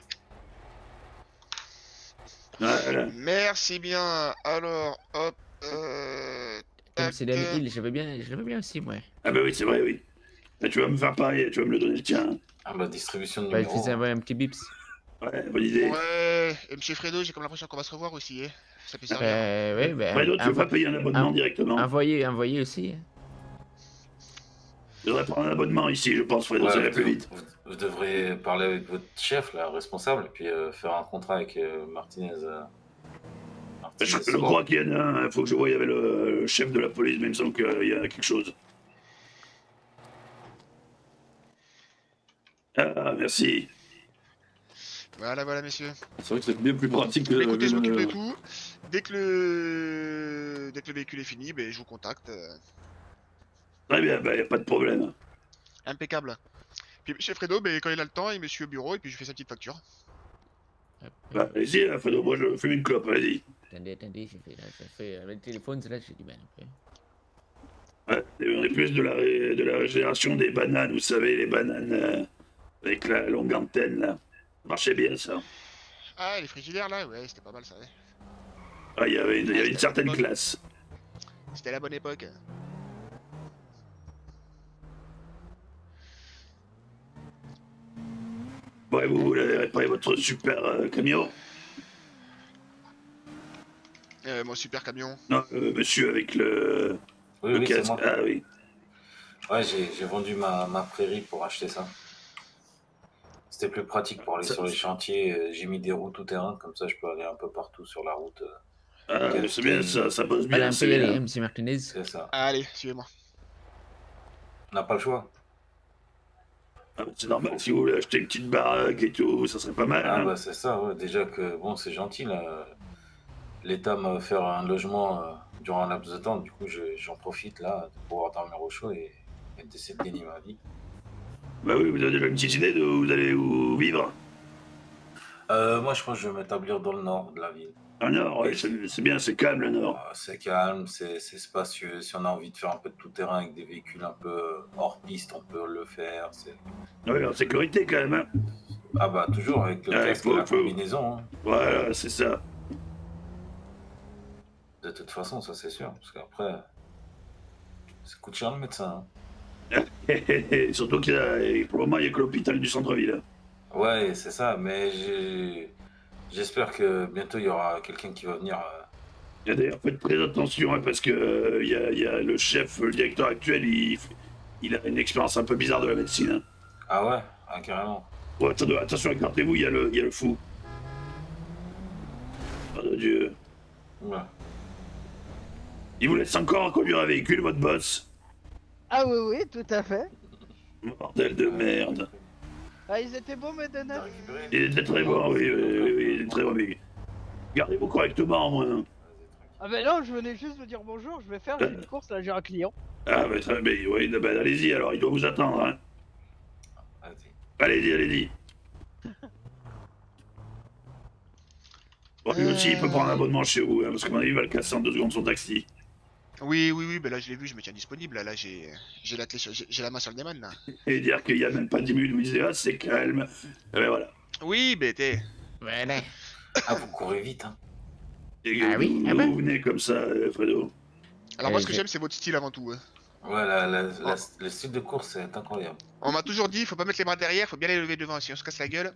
Voilà. Merci bien. Alors, hop. Euh... Comme c'est Hill, j'avais bien, je l'avais bien aussi, moi. Ah ben oui, c'est vrai, oui. Ben, tu vas me faire pareil, tu vas me le donner le tien. Ah, bah, distribution de Bah, il numéro. faisait un, un petit bips. Ouais, bonne idée. Ouais, et monsieur Fredo, j'ai comme l'impression qu'on va se revoir aussi. hein. Ça peut servir. Euh, ouais, bah, Fredo, tu veux pas payer un abonnement un- directement envoyer, envoyer aussi. hein. Je devrais prendre un abonnement ici, je pense, Fredo, Ouais, ça va plus vite. vous- vous devriez parler avec votre chef, là, responsable, et puis euh, faire un contrat avec euh, Martinez. euh, Je, Martinez je crois qu'il y en a un, il faut que je voie avec le, le chef de la police, mais il me semble qu'il y a quelque chose. Ah, merci. Voilà, voilà, messieurs. C'est vrai que c'est bien plus pratique que Bah, écoutez, je m'occupe de tout. Dès que le, dès que le véhicule est fini, ben, je vous contacte. Euh, Très bien, ben, y a pas de problème. Impeccable. Puis chez Fredo, ben, quand il a le temps, il me suit au bureau et puis je fais sa petite facture. Bah, allez-y, hein, Fredo, moi je fume une clope, allez-y. Attendez, attendez, j'ai fait, là, ça fait, avec le téléphone, c'est là que j'ai du mal. un peu. Ouais, on est plus de la, ré- de la génération des bananes, vous savez, les bananes euh, avec la longue antenne, là. Ça marchait bien, ça. Ah, les frigidaires là, ouais, c'était pas mal ça. ouais. Ah, Il y avait une, il y avait une certaine classe. C'était la bonne époque. Ouais, vous, vous avez réparé votre super euh, camion Euh, mon super camion. Non, euh, monsieur avec le, Oui, le oui, c'est casque. moi. Ah oui. Ouais, j'ai j'ai vendu ma, ma prairie pour acheter ça. C'était plus pratique pour aller Ça- sur les chantiers. euh, J'ai mis des roues tout terrain, comme ça je peux aller un peu partout sur la route. Ah, c'est bien ça, ça bosse bien. y aller, bien. hein, monsieur Martinez. C'est ça. Allez, suivez-moi. On n'a pas le choix. Ah, c'est normal, si vous voulez acheter une petite baraque et tout, ça serait pas mal. Ah hein. bah c'est ça, ouais. déjà que bon c'est gentil là. L'État m'a offert un logement euh, durant un laps de temps, du coup je- j'en profite là de pouvoir dormir au chaud et, et d'essayer de gagner ma vie. Bah oui, vous avez déjà une petite idée de où vous allez où vivre? Euh, moi je pense que je vais m'établir dans le nord de la ville. Un nord, ouais, c'est bien, c'est calme le nord. Euh, c'est calme, c'est spacieux. Si on a envie de faire un peu de tout terrain avec des véhicules un peu hors piste, on peut le faire. c'est- Ouais, en sécurité quand même. Hein. Ah bah toujours avec le casque et la combinaison. hein. Voilà, c'est ça. De toute façon, ça c'est sûr. Parce qu'après, ça coûte cher le médecin. hein. Surtout qu'il y a, pour le moment, il n'y a que l'hôpital du centre-ville. Ouais, c'est ça, mais j'ai- j'espère que bientôt il y aura quelqu'un qui va venir. euh, D'ailleurs, faites très attention, hein, parce que euh, il y, a, il y a le chef, le directeur actuel, il, il a une expérience un peu bizarre de la médecine. hein. Ah ouais, ah, carrément. Ouais, attendez, attention, écartez-vous, il y, a le- il y a le fou. Oh de Dieu. Ouais. Il vous laisse encore conduire un véhicule, votre boss? Ah oui, oui, tout à fait. Bordel de merde. Ah, ils étaient bons, mes donuts T'as récupéré Il était très bon, oui, oui, oui, oui, très bon. mais Gardez-vous correctement, au moins. hein. Ah ben non, je venais juste vous dire bonjour, je vais faire, j'ai une course, là, j'ai un client. Ah, bah, très bien, oui, bah, allez-y, alors, il doit vous attendre. Hein. Vas-y. Allez-y, allez-y. Bon, lui aussi, il peut prendre un abonnement chez vous, hein, parce qu'à mon avis, il va le casser en deux secondes son taxi. Oui, oui, oui, bah là je l'ai vu, je me tiens disponible. Là, là j'ai j'ai la clé sur- j'ai la main sur le démon là. Et dire qu'il y a même pas 10 minutes où il disait ah c'est calme. Et ben voilà. Oui, mais t'es. Voilà. Ah, vous courez vite, hein. Et Ah oui, ah ben. vous venez comme ça, euh, Fredo Alors moi ce que j'ai- j'aime c'est votre style avant tout. hein. Ouais, la- la- la- le style de course est incroyable. On m'a toujours dit, faut pas mettre les bras derrière, faut bien les lever devant. Si on se casse la gueule,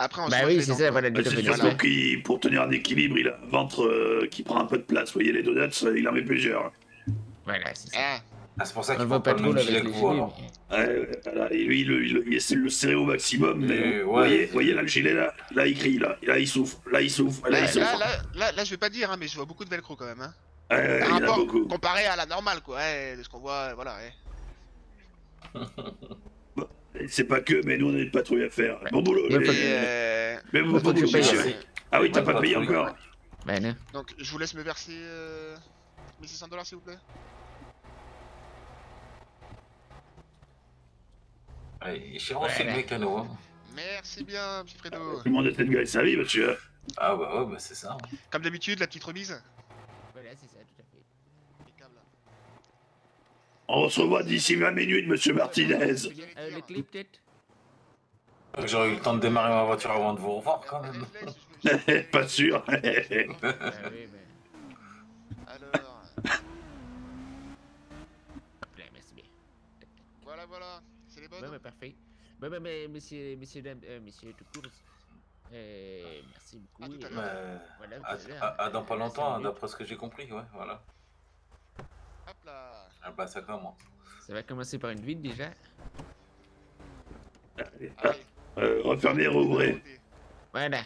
après on se Bah mange oui, les c'est ça, quoi. voilà, Bah, tout à C'est fait. surtout qu'il, pour tenir un équilibre, il a un ventre euh, qui prend un peu de place. Vous voyez les donuts, euh, il en met plusieurs. Voilà, c'est ça. Ah, Ah, c'est pour ça qu'il le voit pas pas le trop avec gilet alors. mais- Ouais, voilà, et lui, il, il- il essaie de le serrer au maximum, mais Mais vous ouais, voyez, voyez là le gilet là, là il crie, là, là il souffre, là il souffre, là, là, il là, souffre. là, là, là, je vais pas dire, hein, mais je vois beaucoup de velcro quand même. Hein. Ouais, ouais, il y en a Rapport beaucoup. comparé à la normale, quoi, ouais, de ce qu'on voit, voilà. Ouais. C'est pas que, mais nous on a une patrouille à faire. Bon boulot, mais, euh, mais vous, faut bon que je boulot, paye, monsieur. Merci. Ah oui, t'as pas payé encore Ben non. donc je vous laisse me verser euh, 1600 dollars s'il vous plaît. Ouais, il est cher aussi, Voilà. le mécano, hein. Merci bien, petit Fredo. Tout le monde était de gars servi, monsieur. Ah, bah ouais, bah c'est ça. hein. Comme d'habitude, la petite remise. Voilà, c'est ça, tout à fait. Impeccable. On se revoit d'ici 20 minutes, monsieur Martinez. Euh, J'aurais eu le temps de démarrer ma voiture avant de vous revoir, quand même. Pas sûr. Oui. Alors, Hop là, merci bien. voilà, voilà, c'est les bonnes. Ouais, ouais, parfait. Ouais, ouais, mais monsieur, monsieur, euh, monsieur tout court, euh, merci beaucoup. À Mais, Voilà, à, à à- dans pas Euh, longtemps, hein, d'après ce que j'ai compris, ouais, voilà. Hop là. Ah bah ça commence. Ça va commencer par une vide déjà. Allez, Allez. euh, refermez, rouvrez. Voilà.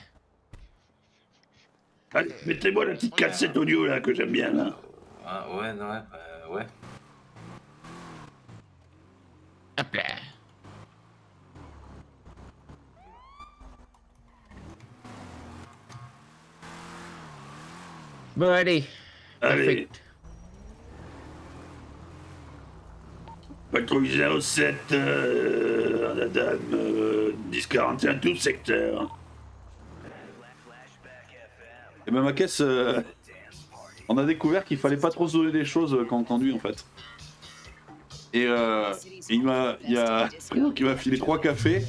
Allez, mettez-moi la petite cassette audio là que j'aime bien là. Ah, ouais, non, ouais, bah, ouais. Hop là. Bon, allez. Allez, Perfect. Patrouille 07, euh, Adam, euh, 1041, tout secteur. Et même à caisse, euh, on a découvert qu'il fallait pas trop se donner des choses euh, quand on conduit en fait. Et, euh, il m'a, y a qui m'a filé trois cafés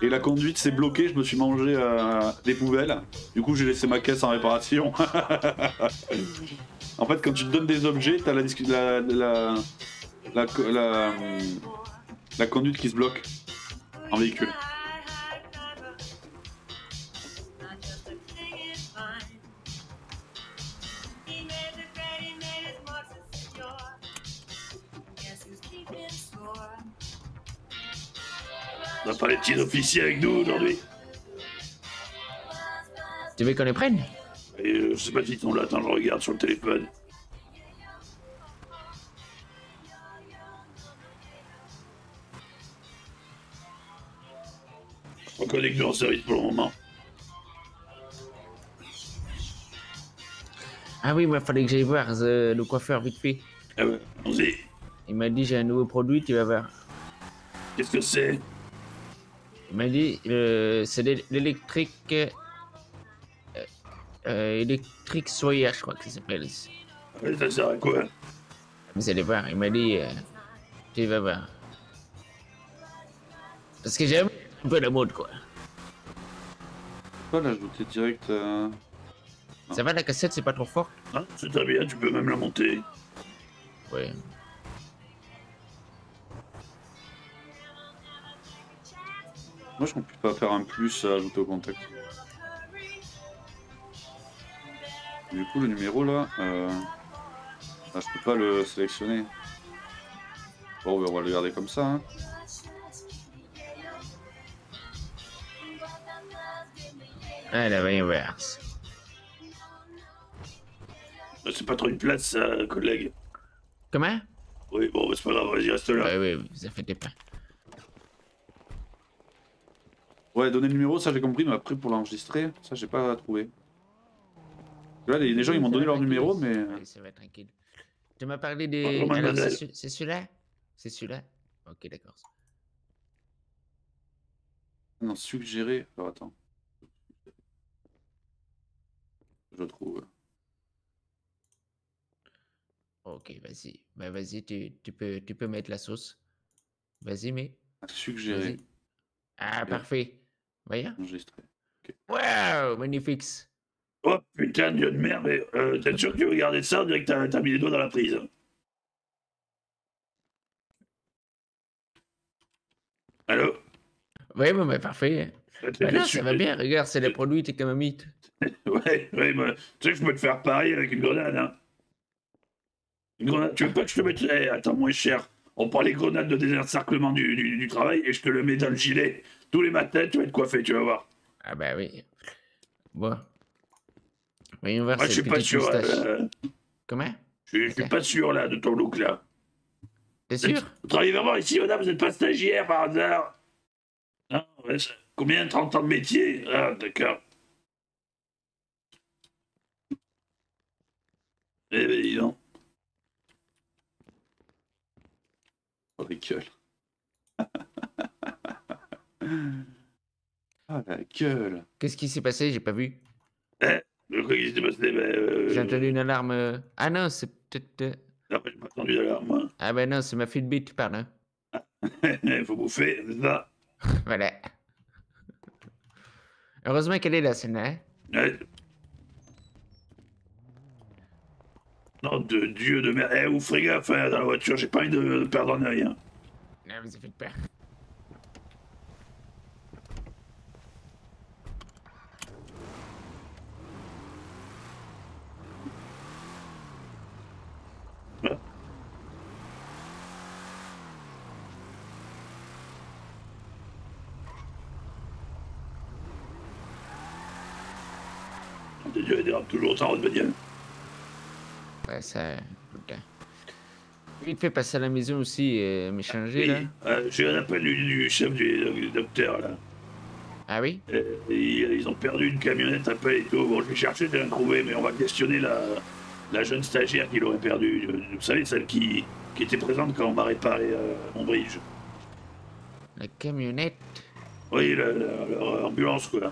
et la conduite s'est bloquée. Je me suis mangé euh, des poubelles. Du coup, j'ai laissé ma caisse en réparation. en fait, quand tu te donnes des objets, t'as la, la, la, la, la, la conduite qui se bloque en véhicule. On n'a pas les petits officiers avec nous aujourd'hui. Tu veux qu'on les prenne? Et euh, je sais pas s'ils sont là, attends, je regarde sur le téléphone. Nous en service pour le moment. Ah oui, il fallait que j'aille voir euh, le coiffeur vite fait. Ah ouais, allons-y. Il m'a dit j'ai un nouveau produit, tu vas voir. Qu'est-ce que c'est? Il m'a dit euh, c'est l'é- l'électrique. Euh, euh, électrique soya, je crois que ça s'appelle. Ouais, Ça sert à quoi? Vous allez voir, il m'a dit tu vas voir. Parce que j'aime un peu la mode quoi. Pas l'ajouter direct. euh, Ça va la cassette, c'est pas trop fort? Ah, C'est très bien, tu peux même la monter. Ouais. Moi, je ne peux pas faire un plus à ajouter au contact. Du coup, le numéro là, euh... ah, je peux pas le sélectionner. Bon, ben, on va le garder comme ça. hein. Ah la inverse. Ah, C'est pas trop une place, ça, collègue. Comment? Oui, bon, bah, c'est pas grave, vas-y, reste là. Ouais, ouais, vous inquiétez pas. Ouais, donner le numéro, ça j'ai compris, mais après pour l'enregistrer, ça j'ai pas trouvé. Là, les, les gens ils m'ont donné leur tranquille. numéro, mais. Ça va tranquille. Tu m'as parlé des. C'est ce- c'est celui-là? C'est celui-là? Ok, d'accord. Non, suggéré. Alors attends. Je trouve. Ok, vas-y. Bah, vas-y, tu, tu peux, tu peux mettre la sauce. Vas-y, mais. Suggéré. Vas-y. Ah, parfait. Voyons. Enregistré. Wow, magnifique. Oh putain, dieu de merde, mais euh, t'es sûr que tu veux garder ça On dirait que t'as t'as mis les doigts dans la prise. Allô? Oui, bon, bah, parfait. Bah ça va bien, regarde, c'est les produits Tekamamite. Ouais, ouais, bah, tu sais que je peux te faire pareil avec une grenade, hein. Une grenade, tu veux pas que je te mette... Eh, attends, moins cher. On prend les grenades de désencerclement du, du, du travail et je te le mets dans le gilet. Tous les matins, tu vas être coiffé, tu vas voir. Ah, bah oui. Bon. Voyons voir Moi, je suis pas sûr. euh, Comment? je, je suis pas sûr, là, de ton look, là. T'es sûr? Vous travaillez vraiment ici, madame? Vous n'êtes pas stagiaire, par hasard? Non, ouais, ça- Combien 30 ans de métier Ah, d'accord. Eh ben, dis donc. Oh, les gueules. ah, la gueule. Qu'est-ce qui s'est passé? J'ai pas vu. Eh, le quoi qui s'était passé? Ben, euh, J'ai entendu une alarme. euh, Ah non, c'est peut-être. euh, Non, mais j'ai pas entendu d'alarme, moi. Ah ben non, c'est ma Fitbit, pardon. Il faut bouffer, c'est ça Voilà. Heureusement qu'elle est là, celle-là. hein. Ouais. Non, de Dieu de merde. Eh, vous ferez gaffe hein, dans la voiture, j'ai pas envie de, de perdre un œil. Hein. Non, vous faites peur. De Dieu, votre bagnole. Ouais, ça. Vite fait passer à la maison aussi et m'échanger, là. Euh, j'ai un appel du, du chef du, du docteur, là. Ah oui? Ils ont perdu une camionnette un peu et tout. Bon, je vais chercher de la trouver, mais on va questionner la, la jeune stagiaire qui l'aurait perdue. Vous savez, celle qui, qui était présente quand on m'a réparé euh, mon bridge. La camionnette? Oui, leur ambulance, quoi.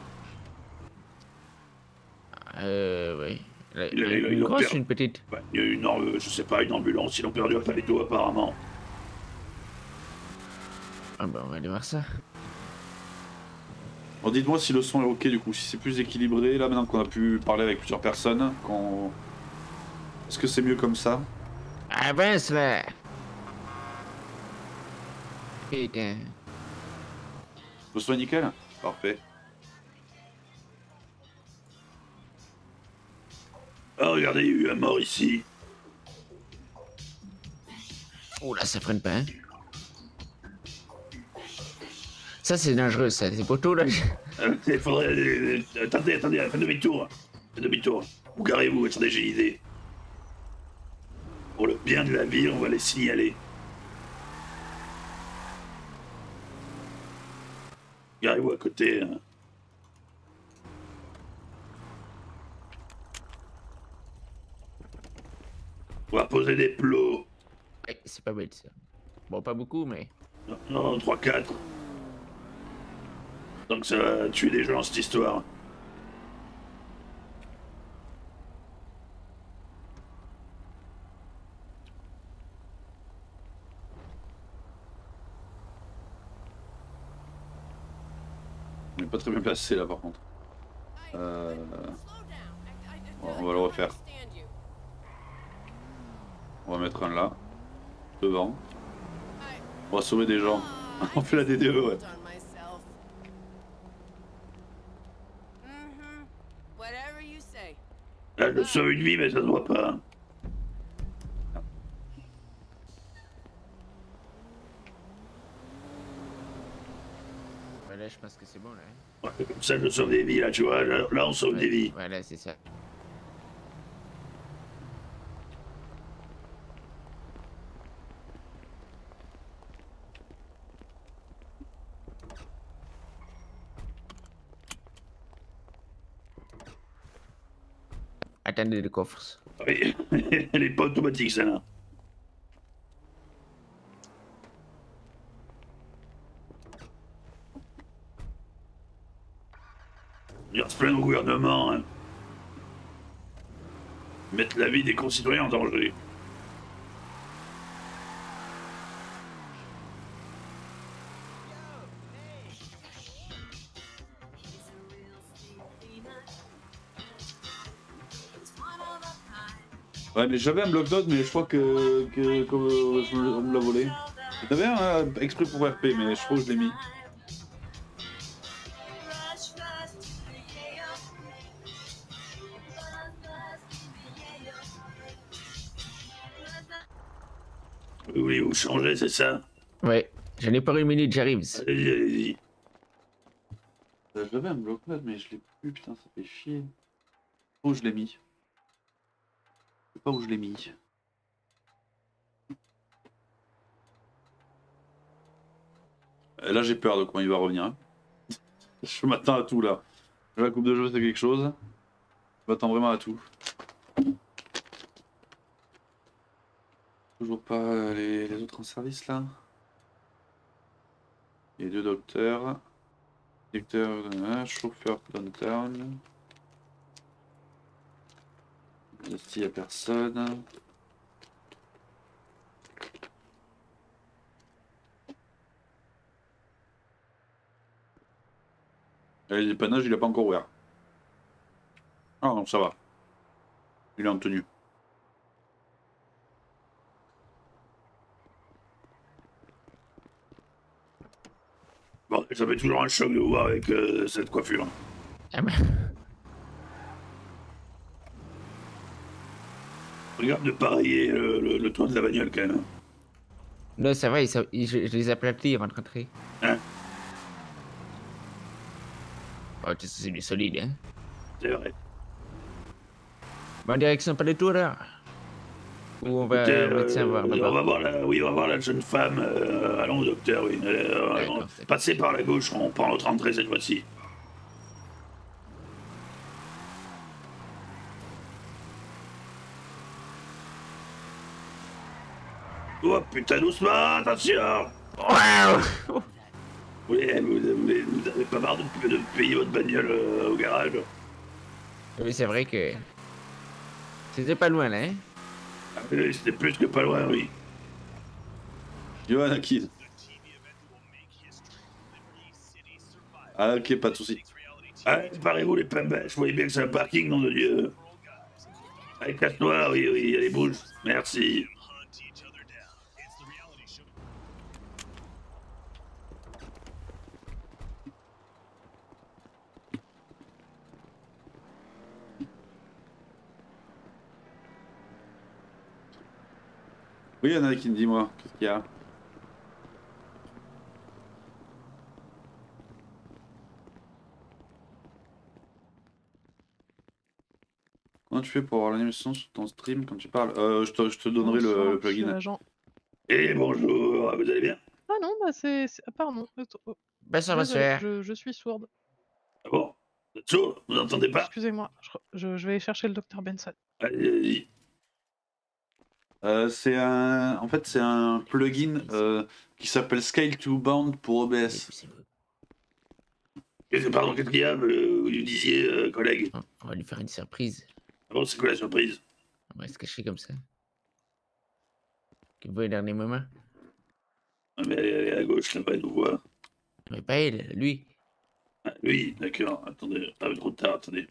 Euh, oui. La- Il il a- une il a grosse une petite Ouais, il y a une, euh, je sais pas, une ambulance. Ils l'ont perdu à Paleto, apparemment. Ah bah, on va aller voir ça. Alors dites-moi si le son est ok du coup, si c'est plus équilibré là maintenant qu'on a pu parler avec plusieurs personnes, qu'on... Est-ce que c'est mieux comme ça? Avance, là Putain. Le son est nickel? Parfait. Ah, regardez, il y a eu un mort ici. Oh là, ça freine pas, hein Ça, c'est dangereux, ça. C'est poteau, là. Euh, Il faudrait. euh, euh, attendez, attendez, faites demi-tour. Faites demi-tour. Vous garez-vous, attendez, j'ai une idée. Pour le bien de la ville, on va les signaler. Garez-vous à côté. hein. On va poser des plots. Ouais, c'est pas bête, ça. Bon, pas beaucoup, mais... Non, non 3-4. Donc ça va tuer des gens, cette histoire. On est pas très bien placé là par contre. Euh... bon, on va le refaire. On va mettre un là. Devant. On va sauver des gens. on fait la DDE ouais. Là, je sauve une vie, mais ça se voit pas. Voilà, je pense que c'est bon, là. hein. Ouais, comme ça, je sauve des vies, là, tu vois. Là, là, on sauve des vies. Voilà, c'est ça. Attendez le coffre. Oui, elle est pas automatique, celle-là. Il se plaindre au gouvernement, hein. Mettre la vie des concitoyens en danger. Ouais, mais j'avais un bloc-notes, mais je crois que, que, que je me- on me l'a volé. J'avais un euh, exprès pour RP, mais je crois que je l'ai mis. Vous voulez vous changer, c'est ça? Ouais, j'en ai pas une minute, j'arrive. Allez-y, allez-y. J'avais un bloc-notes, mais je l'ai plus, putain, ça fait chier. Où je l'ai mis Je sais pas où je l'ai mis. Et là, j'ai peur de comment il va revenir. hein. je m'attends à tout là. La coupe de jeu, c'est quelque chose. Je m'attends vraiment à tout. Toujours pas euh, les, les autres en service là. Les deux docteurs. Docteur, euh, chauffeur downtown. Ici, y a personne. Et les panages, il a pas encore ouvert. Ah non, ça va. Il est en tenue. Bon, ça fait toujours un choc de voir avec euh, cette coiffure. Ah bah, Regarde de pareiller euh, le, le toit de la bagnole quand même. hein. non, ça va, ils sont- ils- je, je les ai aplatis avant de rentrer. Hein? Oh, c'est du solide, hein. C'est vrai. Bon, direction pas les tours, là. Ou on va Écoutez, euh, voir on va voir la, oui, on va voir la jeune femme. euh, allons au docteur, oui. Euh, passez par la gauche, on prend notre entrée cette fois-ci. Oh putain, doucement, attention vous, voulez- vous, avez pas marre de, de payer votre bagnole euh, au garage? Oui, c'est vrai que. C'était pas loin, là, hein. Ah oui, C'était plus que pas loin, oui. Johan Akid. Ah ok, pas de soucis. Ah, parez-vous les pembes, je voyais bien que c'est un parking, nom de Dieu. Avec casse-noir, oui, oui, allez, bouge. Merci. Oui, Anakin, dis-moi, qu'est-ce qu'il y a Comment tu fais pour avoir l'animation sur ton stream quand tu parles euh, je, te, je te donnerai le, plugin. Et bonjour, vous allez bien? Ah non, bah c'est. c'est- ah, Pardon. euh, Bah, ça va se faire. Je, je suis sourde. Ah bon? Vous êtes sourd Vous entendez pas? Excusez-moi, je, je- je vais chercher le docteur Benson. Allez, allez. Euh, c'est un, en fait, c'est un plugin euh, qui s'appelle Scale to Bound pour OBS. Que- Pardon, qu'est-ce qu'il y a Vous lui disiez, euh, collègue On va lui faire une surprise. Ah Bon, c'est quoi la surprise? On va se cacher comme ça. Qu'il voit au dernier moment. ah, mais elle est à gauche, là-bas, elle nous voit. Mais pas elle, lui. Ah, lui, d'accord. Attendez, pas trop tard, attendez.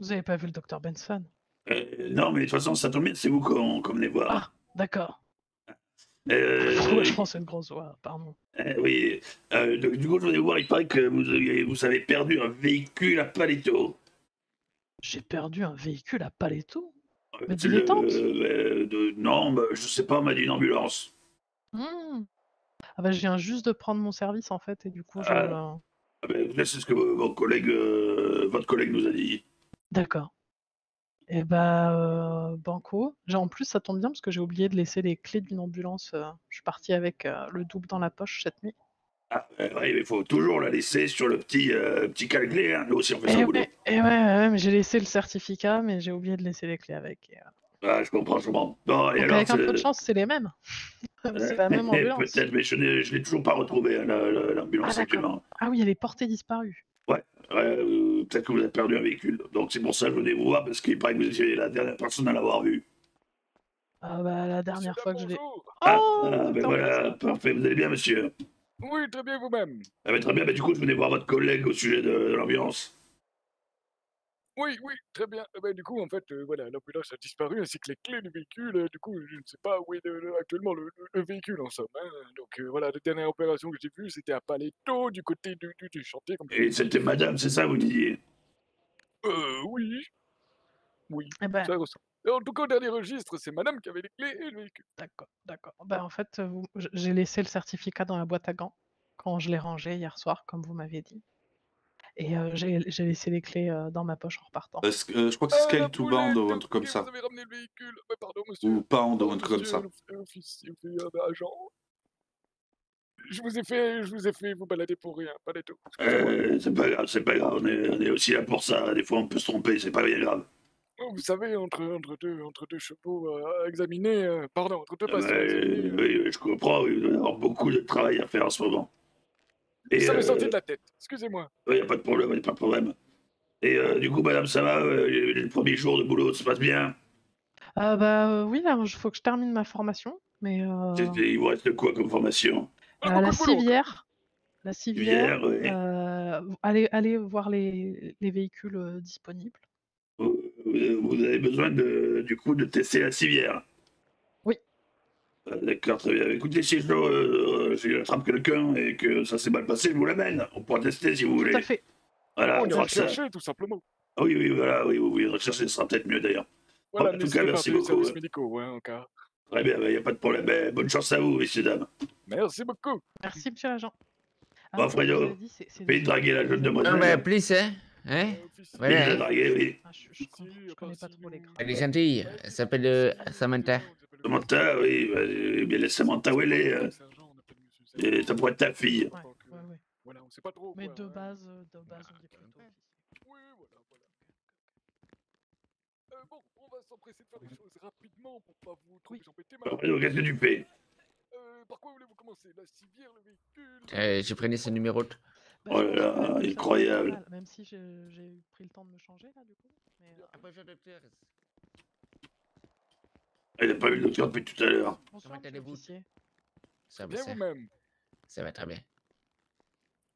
Vous avez pas vu le docteur Benson? Euh, non, mais de toute façon, ça tombe bien, c'est vous qu'on qu'on venait voir. Ah, d'accord. Euh, Ouais, je pense à une grosse voix, pardon. euh, oui, donc, du coup, je voulais voir, il paraît que vous, avez- vous avez perdu un véhicule à Paleto. J'ai perdu un véhicule à Paletto Mais dilettante le- de- Non, bah, je sais pas, on m'a dit une ambulance. Hmm. Ah bah je viens juste de prendre mon service en fait et du coup je... Ah. Ah là, c'est ce que vo- votre collègue, votre collègue nous a dit. D'accord. Et bah euh, Banco. J'ai en plus ça tombe bien parce que j'ai oublié de laisser les clés d'une ambulance. euh, je suis parti avec euh, le double dans la poche cette nuit. Ah, euh, ouais, mais il faut toujours la laisser sur le petit, euh, petit calclé, hein. Nous aussi, on fait ça Et au boulot. ouais, et ouais, ouais, mais j'ai laissé le certificat mais j'ai oublié de laisser les clés avec. et, euh, Ah, je comprends, je comprends. Bon, et Donc alors, avec un peu c'est- de chance c'est les mêmes. c'est la même ambulance. Peut-être, mais je je l'ai toujours pas retrouvé, hein, la- la- l'ambulance Ah, actuellement. Ah oui elle est portée disparue. Ouais, euh, peut-être que vous avez perdu un véhicule. Donc c'est pour ça que je venais vous voir, parce qu'il paraît que vous étiez la dernière personne à l'avoir vu. Ah bah la dernière fois que je l'ai. Ah, Oh, ah, ben voilà, parfait, vous allez bien, monsieur? Oui, très bien vous-même. Ah ben, Très bien, ben, du coup, je venais voir votre collègue au sujet de, de l'ambulance. Oui, oui, très bien. Eh ben, du coup, en fait, euh, voilà, l'ambulance a disparu ainsi que les clés du véhicule. euh, Du coup, je ne sais pas où est le- le- actuellement le, le- le véhicule en somme. hein. Donc euh, voilà, la dernière opération que j'ai vue, c'était à Paletto, du côté du, du, du chantier. Comme je Et c'était madame, c'est ça, vous disiez? Euh, oui. Oui, Eh ben, ça ressemble. Et En tout cas, au dernier registre, c'est madame qui avait les clés et le véhicule. d'accord, d'accord. Ben, en fait, vous- j- j'ai laissé le certificat dans la boîte à gants quand je l'ai rangé hier soir, comme vous m'aviez dit. Et euh, j'ai laissé les clés euh, dans ma poche en repartant. Est-ce que- euh, je crois que c'est Ah, Scale to Band ou un truc comme ça. Vous avez ramené le véhicule. Ouais, pardon, monsieur. Ou Pound ou un truc comme ça. euh, agent. Je vous ai fait, je vous ai fait vous balader pour rien, pas du tout. Euh, C'est pas grave, c'est pas grave, on est, on est aussi là pour ça. Des fois, on peut se tromper, c'est pas bien grave. Oh, Vous savez, entre, entre, deux, entre deux chevaux euh, à examiner, euh, pardon, entre deux euh, oui, oui, je comprends, oui, il doit y avoir beaucoup de travail à faire en ce moment. Et, ça m'est sorti euh, de la tête. Excusez-moi. Il n'y a pas de problème, a pas de problème. Et euh, du coup, madame, ça va euh, les, les premiers jours de boulot, ça se passe bien? Euh, bah euh, oui, il faut que je termine ma formation, mais euh, Il vous reste quoi comme formation? Euh, la civière, la civière, euh, allez, allez voir les, les véhicules euh, disponibles. vous, vous avez besoin de, du coup de tester la civière? Oui. Euh, D'accord, très bien. Écoutez, si je, euh, si j'attrape quelqu'un et que ça s'est mal passé, je vous l'amène. On pourra tester si vous voulez. Tout à fait. Voilà, on je ira chercher, tout simplement. Ah Oui, oui, voilà, oui, oui, oui, rechercher ce sera peut-être mieux d'ailleurs. Voilà, en tout cas, merci les beaucoup. hein. en cas. Très bien, il n'y a pas de problème. Ben, bonne chance à vous, messieurs, dames. Merci beaucoup. Merci, monsieur l'agent. Ah, Bon, je vous Fredo, fais draguer la jeune demoiselle. Non, mais plus, hein Hein Voilà. hein. draguer, oui. Ah, je, je connais, je connais pas trop les grands. Elle est gentille. Elle s'appelle euh, Samantha. Samantha, oui, bah, eh bien laisse Samantha où elle est. Et ça pourrait être ta fille. Ouais, ouais, ouais. Voilà, on sait pas trop. Mais quoi, de base, euh, de base, on dit plutôt officier. Oui, voilà, voilà. Euh, bon, on va s'empresser de faire les choses rapidement pour pas vous trop vous embêter. Madame. Fredo, qu'est-ce que tu fais? Euh, par quoi voulez-vous commencer? La civière, le véhicule? Euh, J'ai pris ce numéro. de- Bah, Oh je là là, incroyable. mal, Même si j'ai j'ai pris le temps de me changer là, du coup. Mais, euh, Elle n'a pas vu le docteur depuis tout à l'heure. bonsoir, Comment allez-vous? Ça va, vous-même. Ça va très bien.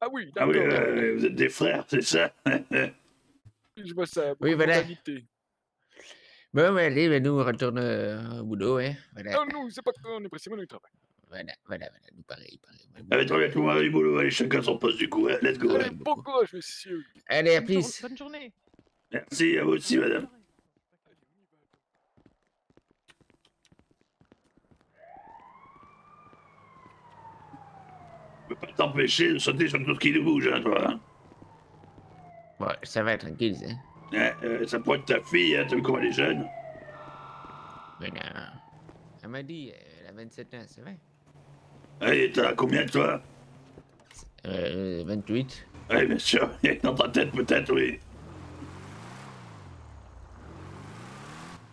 Ah oui, Ah d'accord. oui, euh, vous êtes des frères, c'est ça? Je vois ça. Oui, voilà. mondanité. Bon, bah, allez, bah, nous, on retourne euh, au boulot, hein. Voilà, Non, nous, c'est pas qu'on est pressé, mais nous, il travaille. voilà, voilà, voilà, nous, pareil, pareil. Allez, très bien, tout le monde a du boulot. Allez, chacun son poste du coup. hein. Let's go. Allez, hein. bon courage, messieurs. Allez, à plus. bonne journée. Merci à vous aussi, madame. Je peux pas t'empêcher de sauter sur tout ce qui nous bouge, hein, toi. hein? Bon, ça va, tranquille, hein. Ouais, euh, ça pourrait être ta fille, hein, t'as vu comment elle est jeune Voilà. Elle m'a dit, euh, elle a 27 ans, c'est vrai. Allez, t'as combien, toi? Euh, 28. Oui, bien sûr. Dans ta tête, peut-être, oui.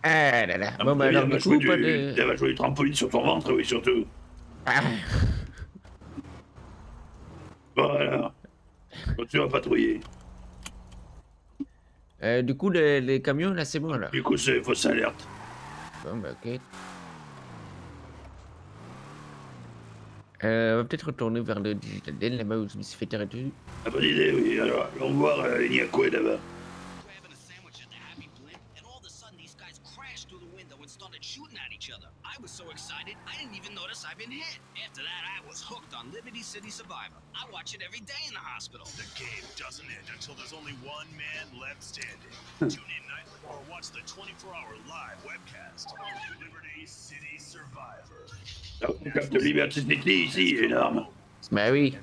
Ah là là. Ah, Bon, bah, elle alors, va du jouer coup, pas du- de... Elle va jouer du trampoline sur ton ventre, oui, surtout. Ah, Bon, alors. Continue à patrouiller. euh, du coup, les, les camions, là, c'est bon, là. Du coup, c'est fausse alerte. Bon, bah, ok. Euh, on va peut-être retourner vers le Digital Den, là-bas où je me suis fait tirer dessus. Ah, bonne idée, oui. Alors, allons voir euh, il y a quoi là-bas? Excited, I didn't even notice I'd been hit. After that, I was hooked on Liberty City Survivor. I watch it every day in the hospital. The game doesn't end until there's only one man left standing. Tune in nightly or watch the 24-hour live webcast. Liberty City Survivor. Liberty City ici, énorme. Oui.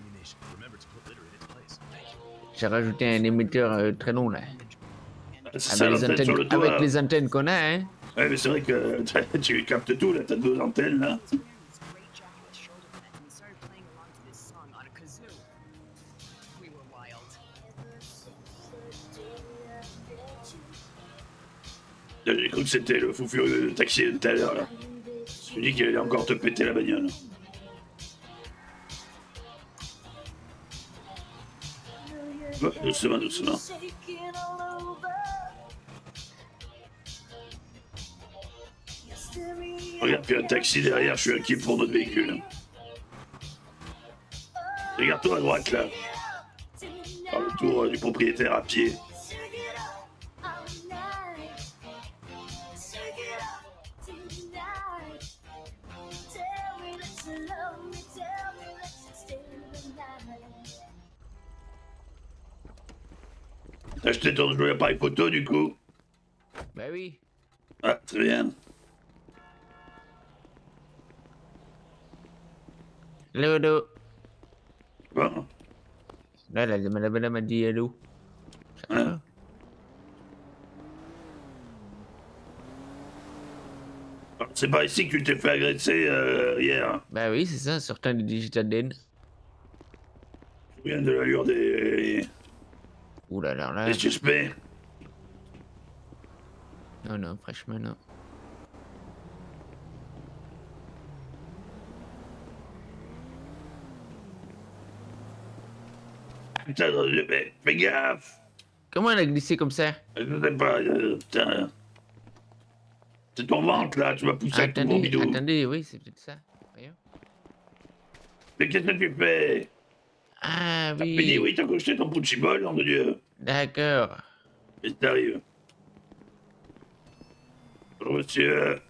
J'ai rajouté un émetteur euh, très long, là. C'est ça Avec les, l'antenne sur le antennes, avec toit. les antennes qu'on a, hein. Ouais, mais c'est vrai que tu captes tout, là, t'as deux antennes, là. J'ai cru que c'était le fou furieux de taxi de tout à l'heure, là. Je me dis qu'il allait encore te péter la bagnole. Doucement, doucement. Regarde, puis un taxi derrière, je suis inquiet pour notre véhicule. Regarde-toi à droite, là. Par le tour euh, du propriétaire à pied. T'as acheté ton jeu à photo, du coup Bah oui. Ah, très bien. Bon. Là, la, madame a dit. Ça Hein C'est pas ici que tu t'es fait agresser euh, hier. Bah oui, c'est ça, sortant du Digital Den. Je viens de l'allure des, Ouh là là là. des suspects. Non, non, franchement, non. Putain, mais fais gaffe Comment elle a glissé comme ça Je sais pas, euh, putain. C'est ton ventre là, tu vas pousser avec ton gros Attendez, bidou. attendez, oui, c'est peut-être ça. Voyons. Mais qu'est-ce que tu fais? Ah Mais dis oui, oui, t'as coché ton punchiball, nom de Dieu. d'accord. Qu'est-ce qui t'arrive Bonjour monsieur.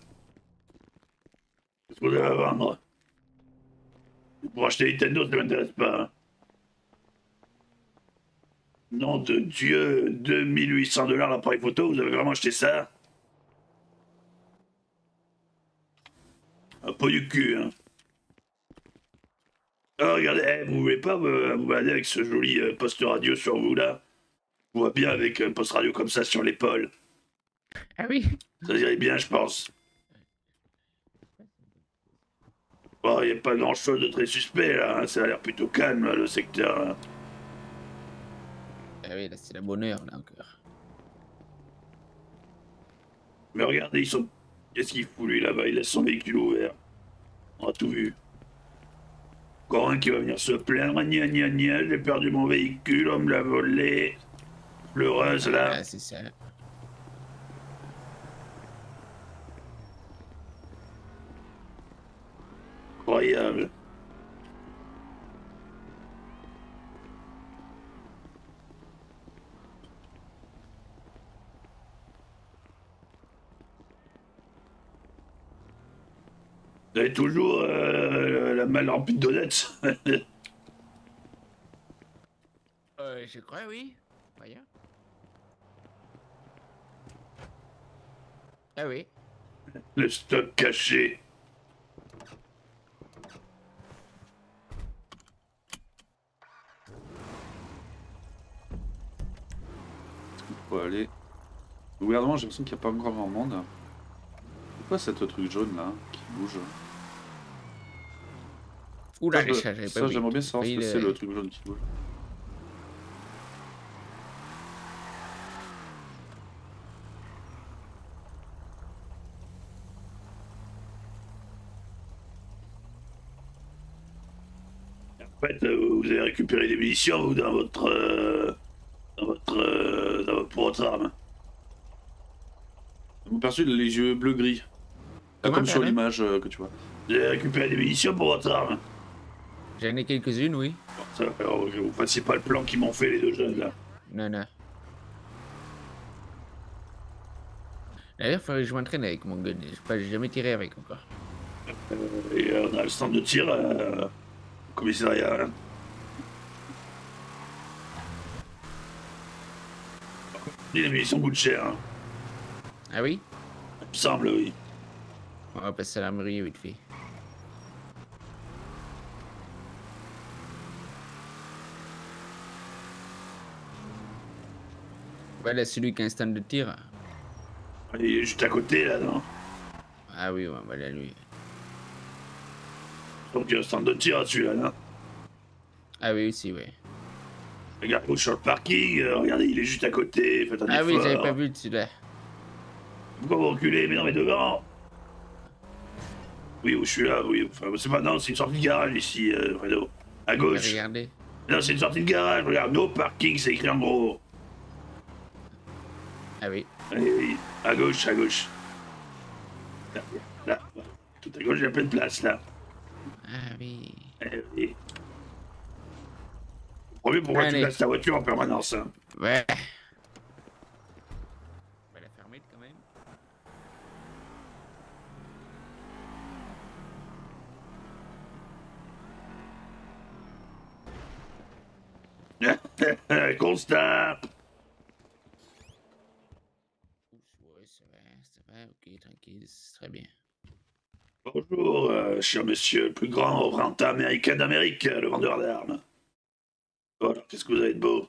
Qu'est-ce que vous avez à vendre? Pour acheter Nintendo, ça m'intéresse pas. hein. Nom de Dieu, 2800 dollars l'appareil photo, vous avez vraiment acheté ça? Un peu du cul, hein. Ah, regardez, eh, vous voulez pas me- vous balader avec ce joli euh, poste radio sur vous là? Je vois bien avec un poste radio comme ça sur l'épaule. Ah oui Ça irait bien, je pense. Bon, il n'y a pas grand chose de très suspect là, hein, ça a l'air plutôt calme là, le secteur. hein. Ah oui, là, c'est la bonne heure, là, encore. Mais regardez, ils sont. Qu'est-ce qu'il fout lui là-bas? Il laisse son véhicule ouvert. On a tout vu. Encore un qui va venir se plaindre. Gna gna gna, j'ai perdu mon véhicule, on me l'a volé. Pleureuse là. Ah, c'est ça. Incroyable. Vous avez toujours euh, la malle remplie de donuts Euh, je crois, oui. Voyons. Ah oui. Le stock caché. Faut aller. Le gouvernement, j'ai l'impression qu'il n'y a pas encore grand monde. C'est quoi truc jaune là? Bouge Oula, les je- chats, j'avais pas Ça, j'aimerais bien savoir ce que c'est le truc jaune qui bouge. En fait, euh, vous avez récupéré des munitions, vous, dans votre. euh, dans votre. euh, dans votre, pour votre arme. Mon perçu, les yeux bleu-gris. Comment, Comme sur l'image euh, que tu vois. Vous avez récupéré des munitions pour votre arme. J'en ai quelques-unes, oui. Ça, alors, vous fassiez pas le plan qu'ils m'ont fait, les deux jeunes, là. Non, non. D'ailleurs, faudrait que je m'entraîne avec mon gun. J'ai j'ai jamais tiré avec encore. Euh, et euh, on a le stand de tir euh, au commissariat. hein. Les munitions coûtent cher, hein. Ah oui? Il me semble, oui. On va passer à l'armerie vite fait. Voilà celui qui a un stand de tir. Il est juste à côté, là, non? Ah oui, ouais, voilà lui. Donc il y a un stand de tir, celui-là, non? Ah oui, aussi, ouais. Regardez sur le parking, euh, regardez, il est juste à côté, faites un Ah oui, effort. j'avais pas vu celui-là. Pourquoi vous reculez Mais non, mais devant? Oui, où je suis là, oui. Enfin, c'est pas... Non, c'est une sortie de garage, ici, euh, Fredo. À gauche. Regardez. Non, c'est une sortie de garage, regarde, no parking, c'est écrit en gros. Ah oui. Allez, oui, à gauche, à gauche. Là, là, tout à gauche, il y a plein de place, là. Ah oui. Eh, oui. Premier, pourquoi tu places ta voiture en permanence, hein Ouais. Constant Ouais, c'est vrai, c'est vrai, ok, tranquille, c'est très bien. Bonjour, euh, cher monsieur, le plus grand renta américain d'Amérique, euh, le vendeur d'armes. Voilà, qu'est-ce que vous avez de beau?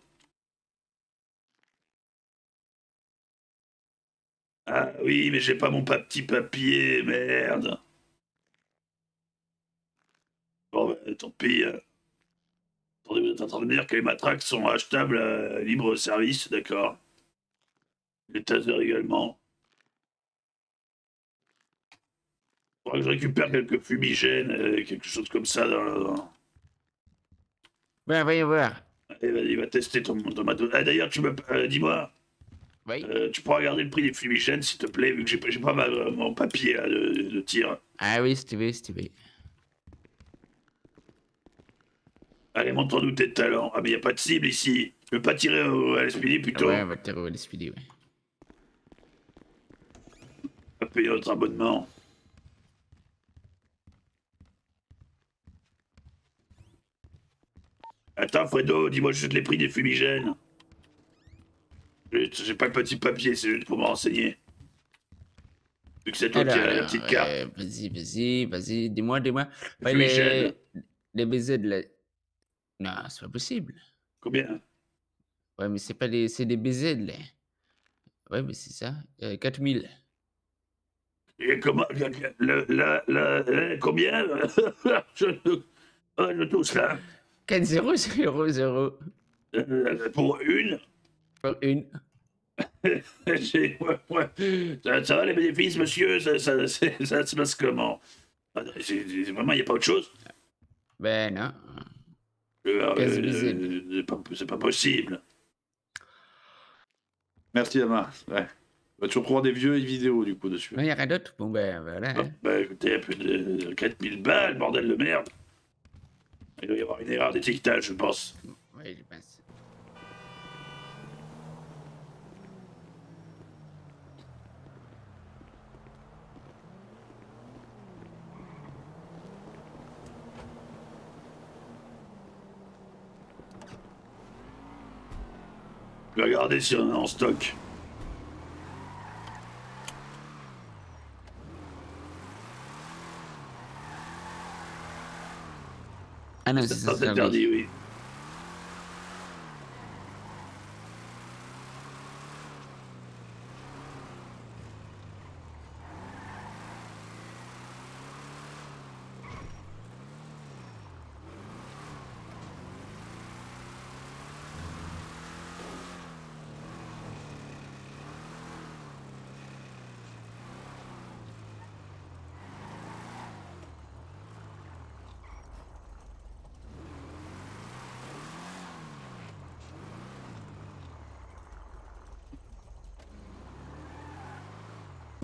Ah oui, mais j'ai pas mon petit papier, merde. Bon, ben, tant pis. Euh. Attendez, vous êtes en train de me dire que les matraques sont achetables à libre service, d'accord Les tasers également. Faudra que je récupère quelques fumigènes, euh, quelque chose comme ça dans... dans- Ben, voyons voir. Allez, vas-y, va tester ton, ton matos. Ah, d'ailleurs, tu me... euh, dis-moi, Oui. euh, tu pourras regarder le prix des fumigènes, s'il te plaît, vu que j'ai pas- j'ai pas ma- mon papier là, de, de tir. Ah oui, si tu veux, si tu veux. Allez, montre-nous tes talents. Ah, mais y a pas de cible ici. Tu veux pas tirer au LSPD plutôt Ouais, on va tirer au LSPD, ouais. On va payer notre abonnement. Attends, Fredo, dis-moi juste les prix des fumigènes. J'ai pas le petit papier, c'est juste pour me renseigner. Vu que c'est toi qui as la petite carte. euh, vas-y, vas-y, vas-y, dis-moi, dis-moi. Fumigène. les... les BZ, là. Non, c'est pas possible. Combien? Ouais, mais c'est pas des... C'est des BZ, là. Ouais, mais c'est ça. Euh, 4000. Et comment le, la, la- combien? Je, oh, je touche là. 4 0 0 0. Euh, pour une? Pour une. Ça, ça va les bénéfices, monsieur? Ça, ça, ça se passe comment? Ah, Vraiment, il n'y a pas autre chose? Ben non. C'est pas, c'est pas possible. Merci, Ama. Ouais. Bah, tu retrouveras des vieux vidéos, du coup, dessus. Il n'y a rien d'autre Bon, ben voilà. hein. Bah écoutez, plus de 4000 balles, bordel de merde. Il doit y avoir une erreur d'étiquetage, je pense. Ouais, je pense. Vais regarder si on en stock. Ah non, c'est C'est ça. interdit, oui.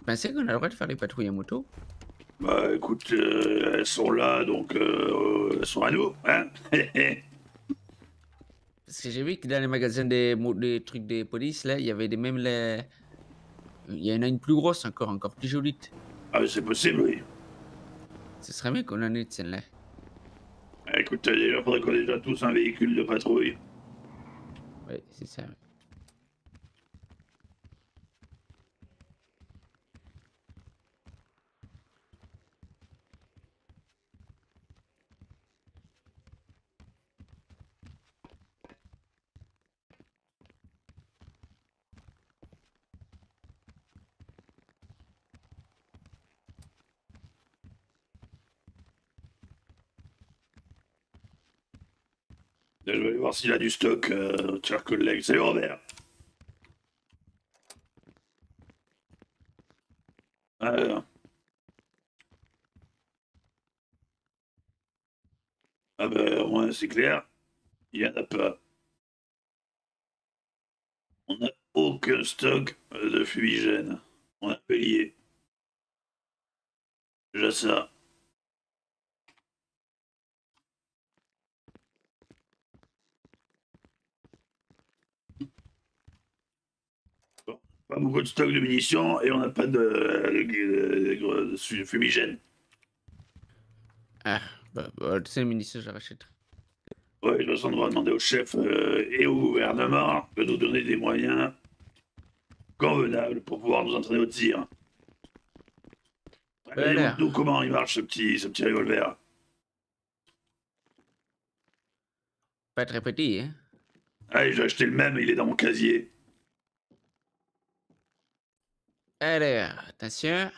Vous pensez qu'on a le droit de faire les patrouilles à moto Bah écoute, euh, elles sont là, donc euh, elles sont à nous, hein Parce que j'ai vu que dans les magasins des, des trucs des polices, là, il y avait des mêmes. les- Il y en a une plus grosse encore, encore plus jolie. Ah, c'est possible, oui. Ce serait bien qu'on en ait celle-là. Écoute, euh, déjà, faudrait qu'on ait déjà tous un véhicule de patrouille. Ouais, c'est ça. S'il a du stock, euh, cher collègue. Salut Robert Alors. Ah ben, moins, c'est clair. Il n'y en a pas. On n'a aucun stock de fumigène. On a payé. Déjà ça. Pas beaucoup de stock de munitions et on n'a pas de, de- de- de fumigène. Ah, bah, bah tu sais, les munitions, je rachèterai. Ouais, de toute façon, on devra demander au chef euh, et au gouvernement de nous donner des moyens convenables pour pouvoir nous entraîner au tir. Allez, montre-nous comment il marche ce petit, ce petit revolver. Pas très petit, hein. Allez, j'ai acheté le même, il est dans mon casier. Alors, attention.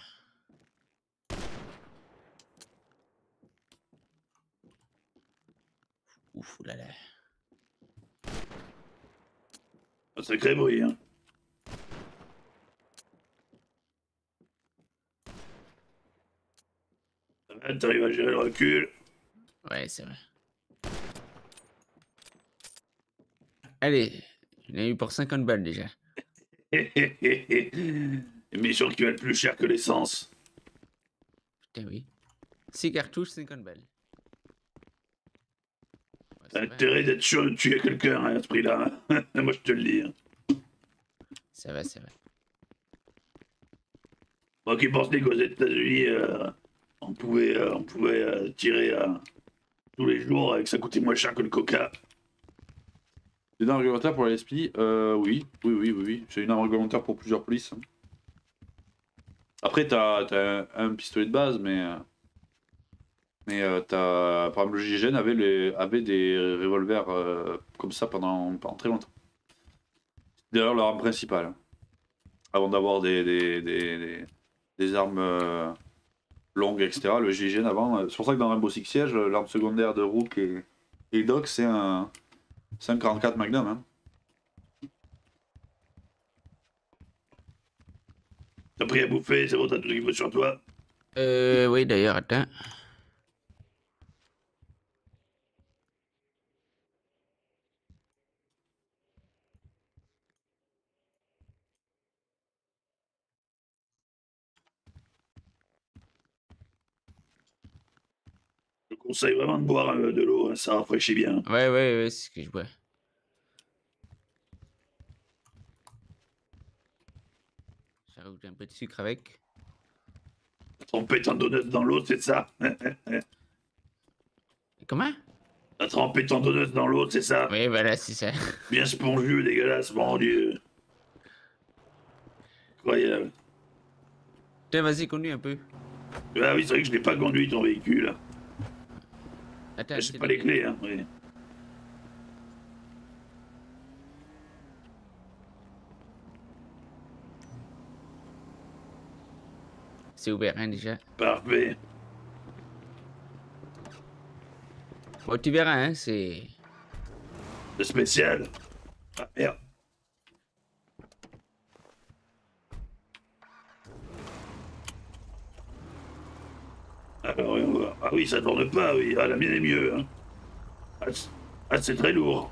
Ouf, oulala. Un sacré bruit, hein. T'arrives à gérer le recul? Ouais, c'est vrai. Allez, j'en ai eu pour 50 balles déjà. Mission qui va être plus cher que l'essence? Putain, oui. 6 cartouches, 50 balles. Ouais, Intérêt d'être sûr de tuer quelqu'un hein, à ce prix-là. hein. Moi, je te le dis. hein. ça va, ça va. Moi qui pensais qu'aux États-Unis, euh, on pouvait, euh, on pouvait euh, tirer euh, tous les jours et que ça coûtait moins cher que le coca. C'est une arme réglementaire pour les SPI euh, Oui, oui, oui, oui. oui. C'est une arme réglementaire pour plusieurs polices. Après, t'as as un, pistolet de base, mais. euh, Mais euh, t'as. Par exemple, le GIGN avait, les, avait des revolvers euh, comme ça pendant, pendant très longtemps. D'ailleurs, leur arme principale. hein. Avant d'avoir des, des, des, des, des armes longues, etc. Le GIGN avant. C'est pour ça que dans Rainbow Six Siege, l'arme secondaire de Rook et, Doc, c'est un. Un 44 Magnum. Hein. T'as pris à bouffer, c'est bon, t'as tout ce qu'il faut sur toi. Euh, oui, d'ailleurs, attends. Je conseille vraiment de boire euh, de l'eau, hein, ça rafraîchit bien. Ouais, ouais, ouais, c'est ce que je vois. Ça rajoute un peu de sucre avec. Ton donut dans l'eau, c'est ça Comment? T'as trempé ton donut dans l'eau, c'est ça Oui, voilà, c'est ça. Bien spongieux, dégueulasse, mon dieu. Incroyable. Tiens, vas-y, conduis un peu. Ah oui, c'est vrai que je n'ai pas conduit ton véhicule. Attends, J'ai pas les clés, hein. oui. C'est ouvert, hein, déjà. Parfait. Bon, tu verras, hein, c'est... Le spécial. Ah merde. Alors, on va- ah oui, ça tourne pas, oui. Ah, la mienne est mieux. Hein. Ah, ah, c'est très lourd.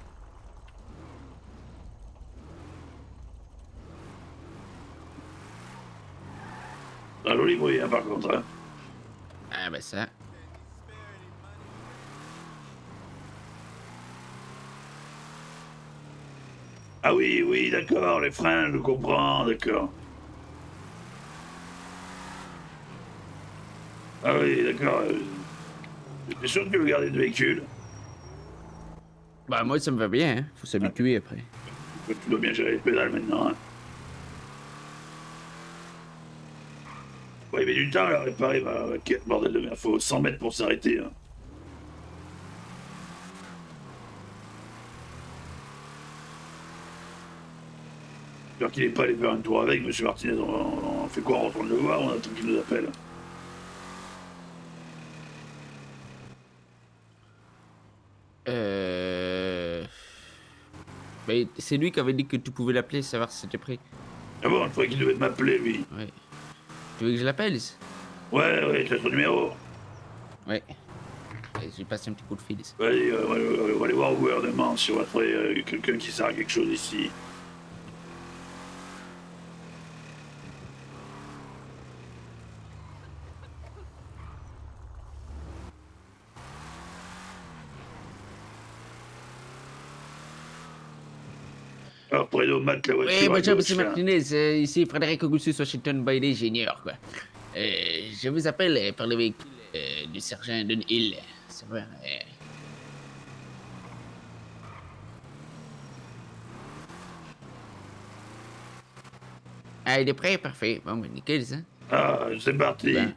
Un joli bruit, hein, par contre. Hein. Ah, bah ça... Ah oui, oui, d'accord, les freins, je comprends, d'accord. Ah oui, d'accord. euh, T'es sûr que tu veux garder le véhicule Bah, moi, ça me va bien, hein. Faut s'habituer après. Tu dois bien gérer les pédales maintenant. Hein. Ouais, il met du temps à la réparer, quel bordel de merde. Faut 100 mètres pour s'arrêter. Hein. J'espère qu'il est pas allé faire un tour avec, monsieur Martinez. On, on fait quoi? On retourne le voir On attend qu'il nous appelle. Euh... Mais c'est lui qui avait dit que tu pouvais l'appeler, savoir si c'était prêt. Ah bon, je croyais qu'il devait m'appeler, lui. Ouais. Tu veux que je l'appelle Ouais, ouais, as son numéro. Ouais. Je lui passe un petit coup de fil. Vas-y, euh, on, va, on va aller voir au gouvernement si on va trouver euh, quelqu'un qui sert à quelque chose ici. La voiture. Oui, bonjour, monsieur. Martinez. ici Frédéric Augustus Washington Bailey, quoi. Euh, je vous appelle euh, par le véhicule euh, du sergent Dunhill. Ça va, euh, Ah, il est prêt? Parfait. Bon, ben, nickel, ça. Ah, c'est parti. Ben.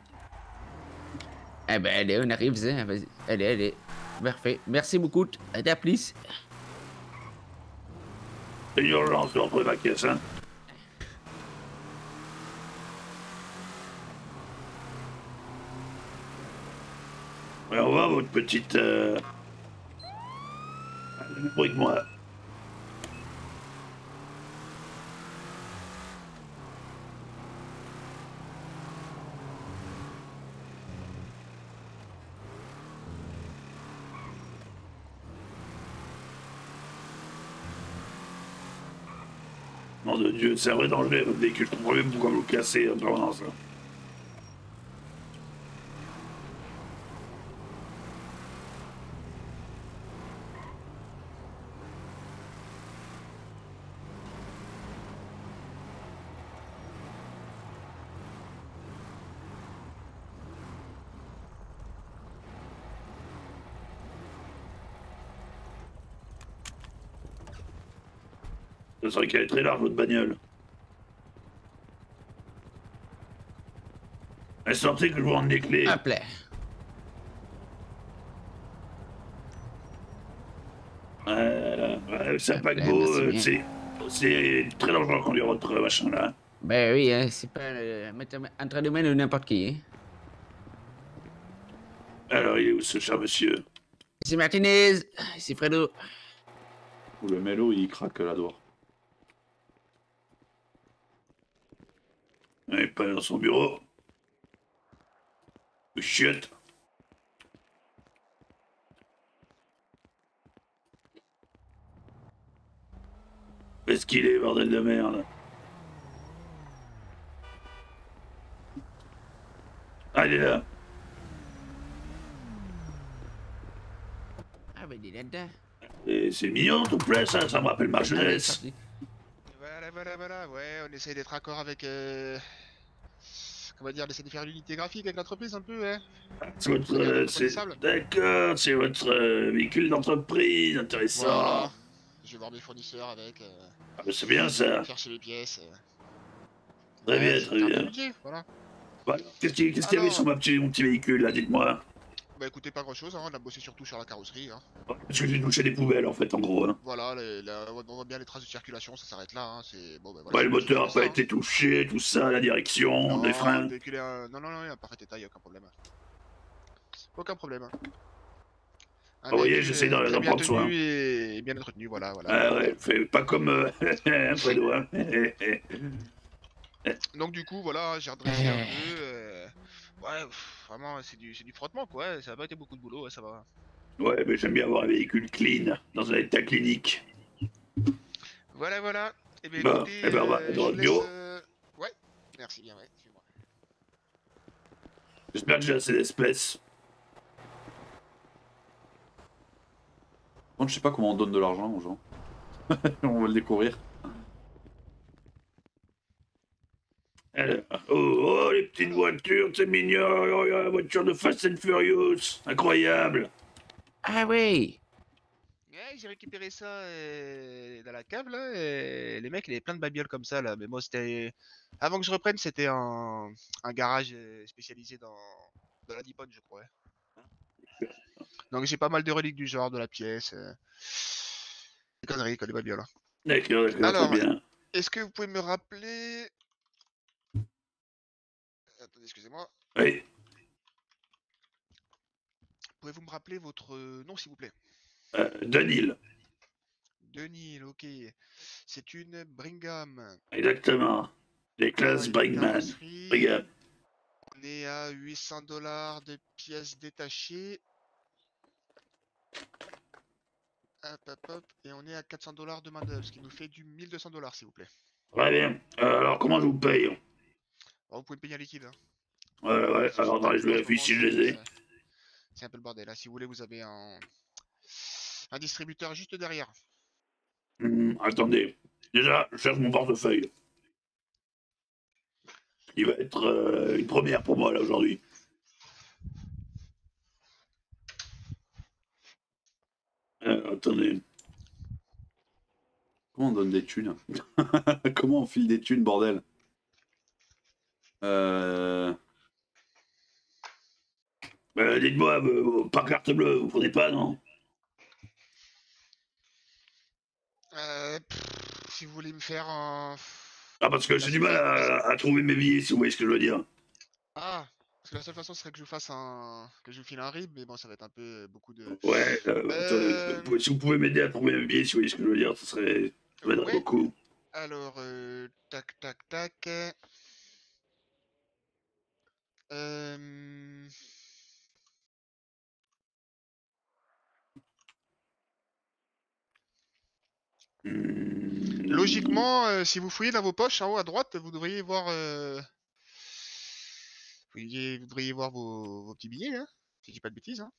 Eh ben, allez, on arrive. Vas-y. Allez, allez. Parfait. Merci beaucoup. À ta plus. C'est une urgence entre ma caisse, hein. Ouais, au revoir, votre petite... Euh... Que moi. Nom de Dieu, c'est vrai danger, votre véhicule. Je même pourquoi vous le cassez en permanence. C'est vrai qu'elle est très large, votre bagnole. Elle sortait que je vous rende les clés. Hop là. Euh, c'est un paquebot, merci euh, c'est... C'est très dangereux à conduire votre machin là. Ben oui, hein, c'est pas euh, entre les mains de n'importe qui. Hein. Alors, il est où ce cher monsieur? Ici Martinez. Ici Fredo. Ou le mélo, il craque là-dedans. Il n'est pas dans son bureau. Où est-ce qu'il est, bordel de merde? Ah, il est là. Ah, ben il est là-dedans. Et C'est mignon, tout plaît, ça, ça me rappelle ma Ah, jeunesse. Voilà, voilà, voilà, ouais, on essaye d'être accord avec. Euh... Comment dire, on essaie de faire l'unité graphique avec l'entreprise un peu, hein. C'est votre... euh. D'accord, c'est votre euh, véhicule d'entreprise, intéressant. Voilà. Je vais voir mes fournisseurs avec. Euh... Ah, bah, c'est bien ça. Chercher les pièces. Très bien, très bien. budget, Voilà. Qu'est-ce qu'il y avait sur mon petit véhicule, là, dites-moi? Bah écoutez, pas grand chose, hein. on a bossé surtout sur la carrosserie. Hein. Parce que j'ai touché des poubelles, en fait, en gros. Hein. Voilà, les- la- on voit bien les traces de circulation, ça s'arrête là. Hein. C'est bon, bah, voilà, le moteur n'a pas hein. été touché, tout ça, la direction, Non, les freins. le véhicule est un- Non, non, non, il est en parfait état, il a aucun problème. Aucun problème. Ah, vous voyez, j'essaie d'en- euh, d'en prendre soin. Et bien entretenu, voilà. voilà. Ah ouais, fait pas comme euh, Fredo, hein. Donc du coup, voilà, j'ai redressé un peu. euh, Ouais, pff, vraiment, c'est du, c'est du frottement, quoi. Ça a pas été beaucoup de boulot, ouais, ça va. ouais, mais j'aime bien avoir un véhicule clean, dans un état clinique. Voilà, voilà. Et bien, Bah, écoutez, eh ben, on va euh, dans je le bureau. euh, Ouais, merci bien, ouais. suis-moi. J'espère que j'ai assez d'espèces. Je sais pas comment on donne de l'argent aux gens. on va le découvrir. Alors, oh, oh, les petites voitures, c'est mignon, oh, oh, la voiture de Fast and Furious, incroyable. Ah oui. Ouais, j'ai récupéré ça euh, dans la cave là. Et les mecs, il y avait plein de babioles comme ça là. Mais moi, c'était. Avant que je reprenne, c'était un, un garage euh, spécialisé dans, dans la Dipone, je crois. Donc j'ai pas mal de reliques du genre de la pièce. euh. Des conneries, quoi, les babioles. hein. D'accord, d'accord, Alors, est-ce que vous pouvez me rappeler. Excusez-moi. Oui, Pouvez-vous me rappeler votre euh, nom, s'il vous plaît? Euh, Danil, Denis, ok. C'est une Brigham. exactement. Les classes carrosserie. Regarde. On est à 800 dollars de pièces détachées. Hop, hop, hop. Et on est à 400 dollars de main d'œuvre, ce qui nous fait du 1200 dollars, s'il vous plaît. Très bien. Euh, alors, comment je vous paye? Alors, vous pouvez me payer en liquide. hein. Ouais, ouais, alors attendez, je vérifie si je les ai. C'est- C'est un peu le bordel. Là, si vous voulez, vous avez un, un distributeur juste derrière. Hmm, attendez. Déjà, je cherche mon portefeuille. Il va être euh, une première pour moi, là, aujourd'hui. Euh, attendez. Comment on donne des thunes Comment on file des thunes, bordel? Euh... Euh, Dites-moi, euh, par carte bleue, vous prenez pas, non? Euh, pff, si vous voulez me faire un... Ah, parce que j'ai du mal à, à trouver mes billets, si vous voyez ce que je veux dire. Ah Parce que la seule façon serait que je vous fasse un... que je vous file un rib, mais bon, ça va être un peu beaucoup de... Ouais, euh, attendez, Euh, si vous pouvez m'aider à trouver mes billets, si vous voyez ce que je veux dire, ce serait. Ça m'aiderait Ouais. beaucoup. Alors, euh, tac, tac, tac. Euh... Logiquement, euh, si vous fouillez dans vos poches en haut à droite, vous devriez voir. euh, Vous, devriez, vous devriez voir vos, vos petits billets, hein Si je dis pas de bêtises, hein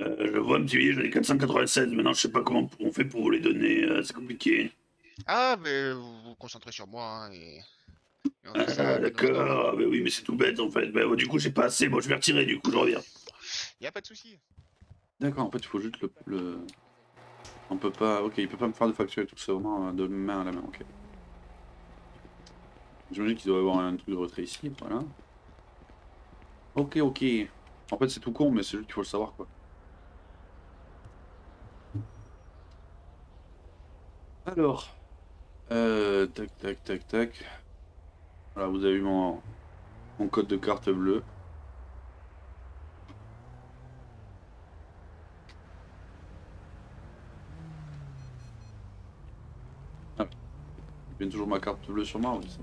euh, je vois un petit billet, j'en ai 496. Maintenant, je sais pas comment on fait pour vous les donner. euh, c'est compliqué. Ah, mais vous vous concentrez sur moi, hein, et... et on fait Ah, d'accord. Ah, bah oui, mais c'est tout bête en fait. Bah, du coup, j'ai pas assez. Bon, je vais retirer, du coup, je reviens. Y a pas de souci. D'accord, en fait, il faut juste le, le- On peut pas... Ok, il peut pas me faire de facture et tout, c'est vraiment euh, de main à la main, ok. J'imagine qu'il doit y avoir un truc de retrait ici, voilà. Ok, ok. En fait, c'est tout con, mais c'est juste qu'il faut le savoir, quoi. Alors... Euh... Tac, tac, tac, tac. Voilà, vous avez mon... mon code de carte bleue. J'ai toujours ma carte bleue sur moi, oui, ça.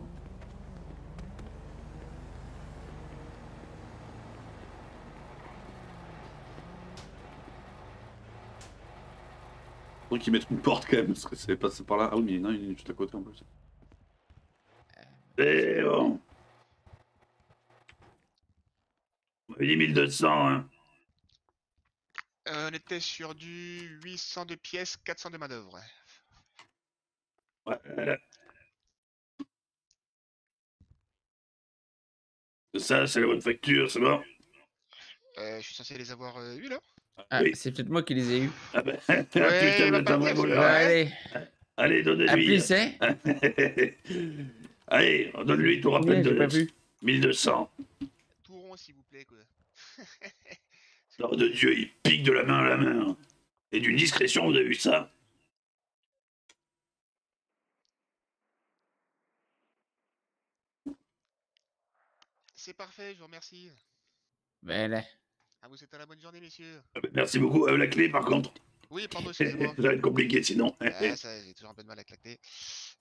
Faudrait qu'ils mettent une porte quand même, parce que c'est passé par là. Ah oui, mais non, il est juste à côté en plus. C'est bon. On m'avait dit 1200, hein. Euh, on était sur du 800 de pièces, 400 de manœuvre. Voilà. Ça, c'est la bonne facture, c'est bon Euh, je suis censé les avoir euh, eu là Ah, Oui. c'est peut-être moi qui les ai eus. Ah ben, Ouais, putain, bah, pas un vrai de voleur. Allez, Allez, donnez-lui. plus, hein Allez, donne-lui ton rappel Ouais, de pas vu? 1200. Tout rond s'il vous plaît quoi. De Dieu, il pique de la main à la main. hein. Et d'une discrétion, vous avez vu ça? C'est parfait, je vous remercie. Voilà. À vous souhaiter la bonne journée messieurs. Ah ben, Merci beaucoup. Euh, la clé, par contre, Oui, pardon, excusez-moi. ça va être compliqué sinon. ah, ça, j'ai toujours un peu de mal la clé.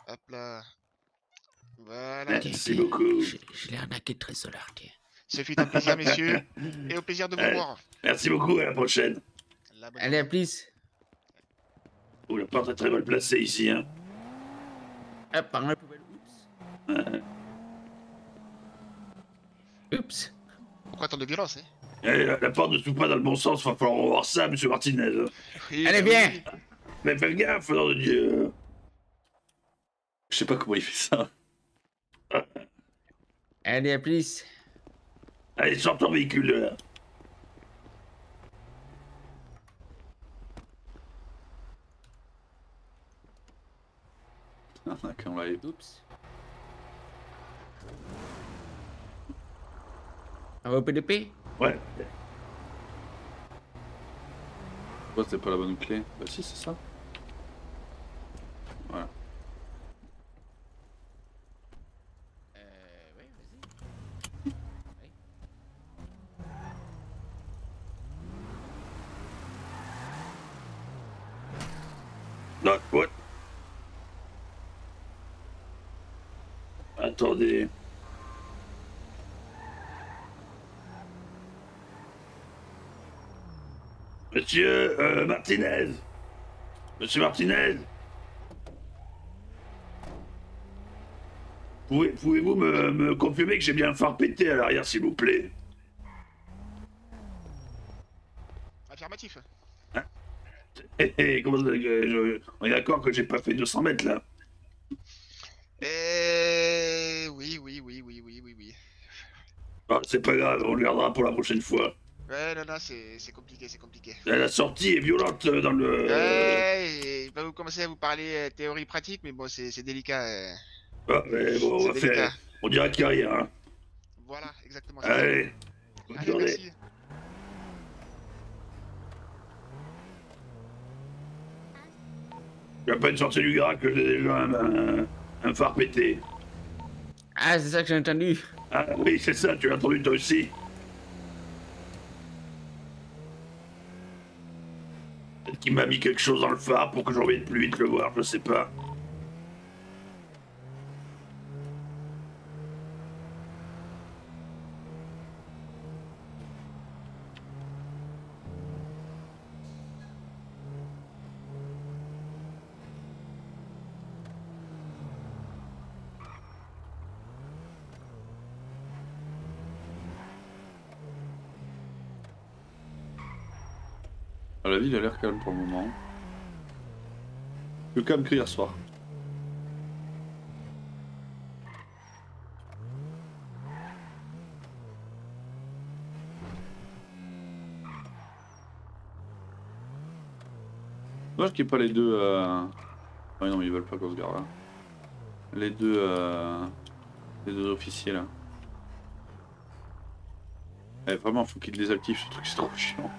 Hop là. Voilà. Merci beaucoup. Je, je l'ai arnaqué de trésor, tiens. Ce fut un plaisir messieurs. Et au plaisir de vous Allez. voir. Merci beaucoup, à la prochaine. La bonne Allez, à plus. Oh, la porte est très mal placée ici. Hein. Hop, par la poubelle. Oups. Oups. Pourquoi tant de violence hein eh, la, la porte ne s'ouvre pas dans le bon sens, va falloir revoir ça, monsieur Martinez. Oui, Allez, bah viens. oui. Mais faites gaffe, nom de Dieu. Je sais pas comment il fait ça. Allez, à plus. Allez, sors ton véhicule de là. Arnaque en live. Oups. On va au PDP Ouais. Pourquoi c'est pas la bonne clé Bah si, c'est ça. Voilà. Euh, ouais, vas-y. Non, ouais. Attendez. Monsieur euh, Martinez Monsieur Martinez Pouvez- Pouvez-vous me, me confirmer que j'ai bien un phare pété à l'arrière, s'il vous plaît? Affirmatif. Hé hé, comment ça, euh, je- On est d'accord que j'ai pas fait 200 mètres là? Euh... Oui, oui, oui, oui, oui, oui, oui. Ah, C'est pas grave, on le gardera pour la prochaine fois. Ouais, non, non, c'est compliqué, c'est compliqué. La sortie est violente euh, dans le... Ouais, il va vous commencer à vous parler euh, théorie pratique, mais bon, c'est délicat. Euh. Ah, mais bon, on va faire... On dirait qu'il n'y a rien. Hein. Voilà, exactement. Allez, Allez. Merci. Je suis à peine sorti du garage que j'ai déjà un, un phare pété. Ah, c'est ça que j'ai entendu. Ah oui, c'est ça, tu l'as entendu toi aussi. Qu'il m'a mis quelque chose dans le phare pour que je revienne plus vite le voir, je sais pas. La ville a l'air calme pour le moment. Plus calme que hier soir. Dommage qu'il n'y ait pas les deux. Euh... Non, mais ils veulent pas qu'on se garde là. Les deux. Euh... Les deux officiers là. Eh, vraiment, faut qu'ils désactivent ce truc, c'est trop chiant.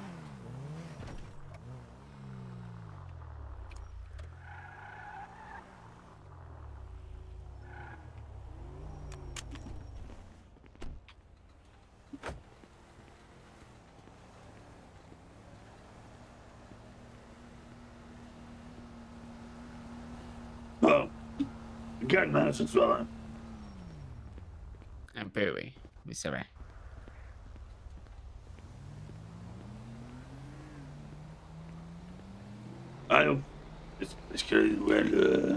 Bon. Calme hein, ce soir. hein. Un peu, oui. Mais ça va. Non. Est-ce qu'il y a des nouvelles. euh,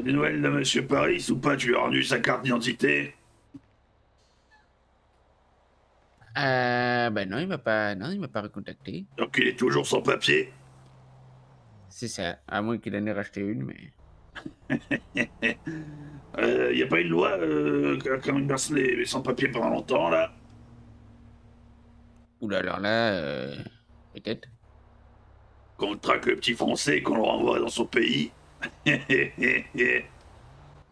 des nouvelles de Monsieur Paris ou pas? Tu lui as rendu sa carte d'identité? Euh, ben non, il m'a pas, non, il m'a pas recontacté. Donc il est toujours sans papier? C'est ça. À moins qu'il en ait racheté une, mais. Il n'y a pas une loi euh, quand une personne est sans papier pendant longtemps là? Oula, alors là, euh, peut-être. Qu'on traque le petit français et qu'on le renvoie dans son pays Eh,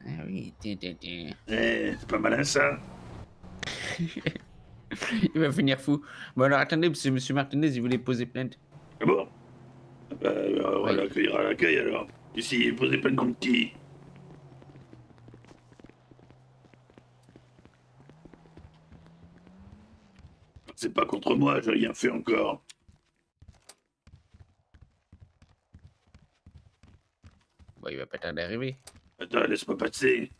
Ah oui, tiens, tiens, tiens. c'est pas malin ça il va finir fou. Bon, alors attendez, parce que M. Martinez, il voulait poser plainte. Ah bon? Euh, On va l'accueillir à l'accueil alors. Est posé plein de qui C'est pas contre moi, j'ai rien fait encore. Bon, il va pas tarder à arriver. Attends, laisse-moi passer.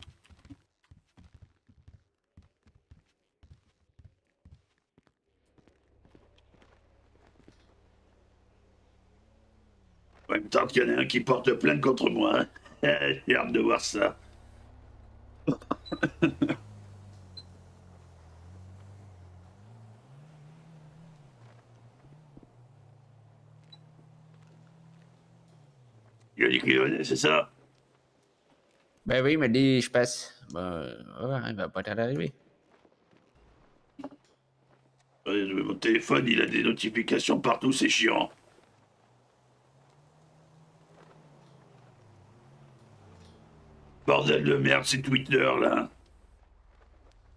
Ouais, il me tarde qu'il y en ait un qui porte plainte contre moi. J'ai hâte de voir ça. Il a dit qu'il venait, c'est ça? Ben oui, il m'a dit, je passe. Euh, ouais, il va pas tarder à arriver. Mon téléphone, il a des notifications partout, c'est chiant. Bordel de merde, c'est Twitter, là.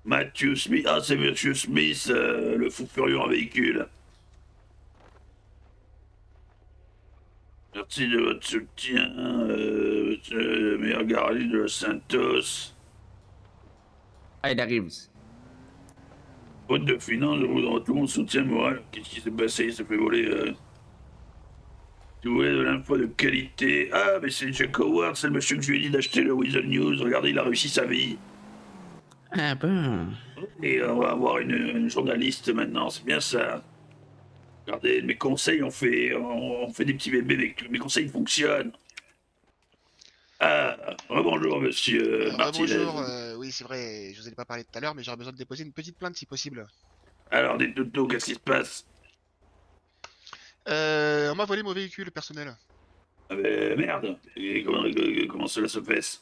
Matthew Smith. Ah, c'est Matthew Smith, euh, le fou furieux en véhicule. Merci de votre soutien, euh, monsieur le meilleur garagiste de Santos. Ah, il arrive. Faute de finances, je vous donne tout mon soutien moral. Qu'est-ce qui s'est passé? Il s'est fait voler. Euh... Si vous voulez de l'info de qualité. Ah, mais c'est Jack Howard, c'est le monsieur que je lui ai dit d'acheter le Weasel News. Regardez, il a réussi sa vie. Ah bon Et on va avoir une, une journaliste maintenant, c'est bien ça. Regardez, mes conseils, on fait, on, on fait des petits bébés, mais mes conseils fonctionnent. Ah, bonjour monsieur Ah, Martinez. bonjour, euh, oui c'est vrai, je vous ai pas parlé tout à l'heure, mais j'aurais besoin de déposer une petite plainte si possible. Alors, dites-nous qu'est-ce qui se passe? Euh, on m'a volé mon véhicule personnel. Ah ben, merde, Et comment, comment cela se fait?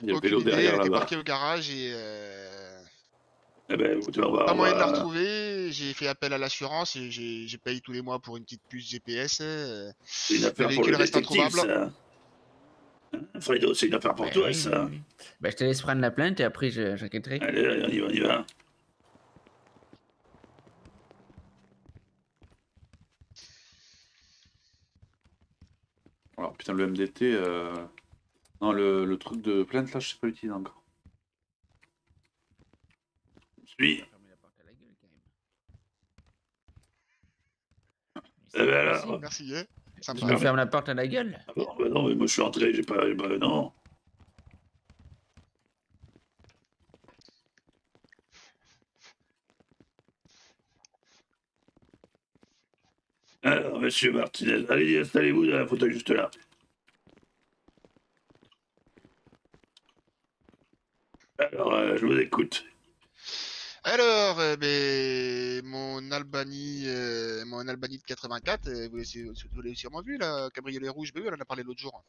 Il y a le vélo derrière là-bas. parquée au garage et euh, Eh ben, tu vas voir. pas moyen de la va- retrouver. J'ai fait appel à l'assurance et j'ai payé tous les mois pour une petite puce GPS. euh, C'est une le affaire pour véhicule le reste introuvable. ça. Hein, Fredo, c'est une affaire pour Ben toi, oui, ça. oui. Ben, je te laisse prendre la plainte et après, je- j'enquêterai. Allez, allez, on y va, on y va. Alors putain, le MDT. euh, Non, le, le truc de plainte là, je sais pas l'utiliser encore. Suis. Eh ben alors. Merci, hein. Ça me Je va. me ferme la porte à la gueule. Ah bon, bah non, mais moi je suis entré, j'ai pas. Bah non. Alors, monsieur Martinez, allez-y, installez-vous dans la fauteuil juste là. Alors, euh, je vous écoute. Alors, euh, ben, mon Albanie, euh, mon Albanie de 84, euh, vous l'avez sûrement vu, là, cabriolet rouge, ben oui, on en a parlé l'autre jour.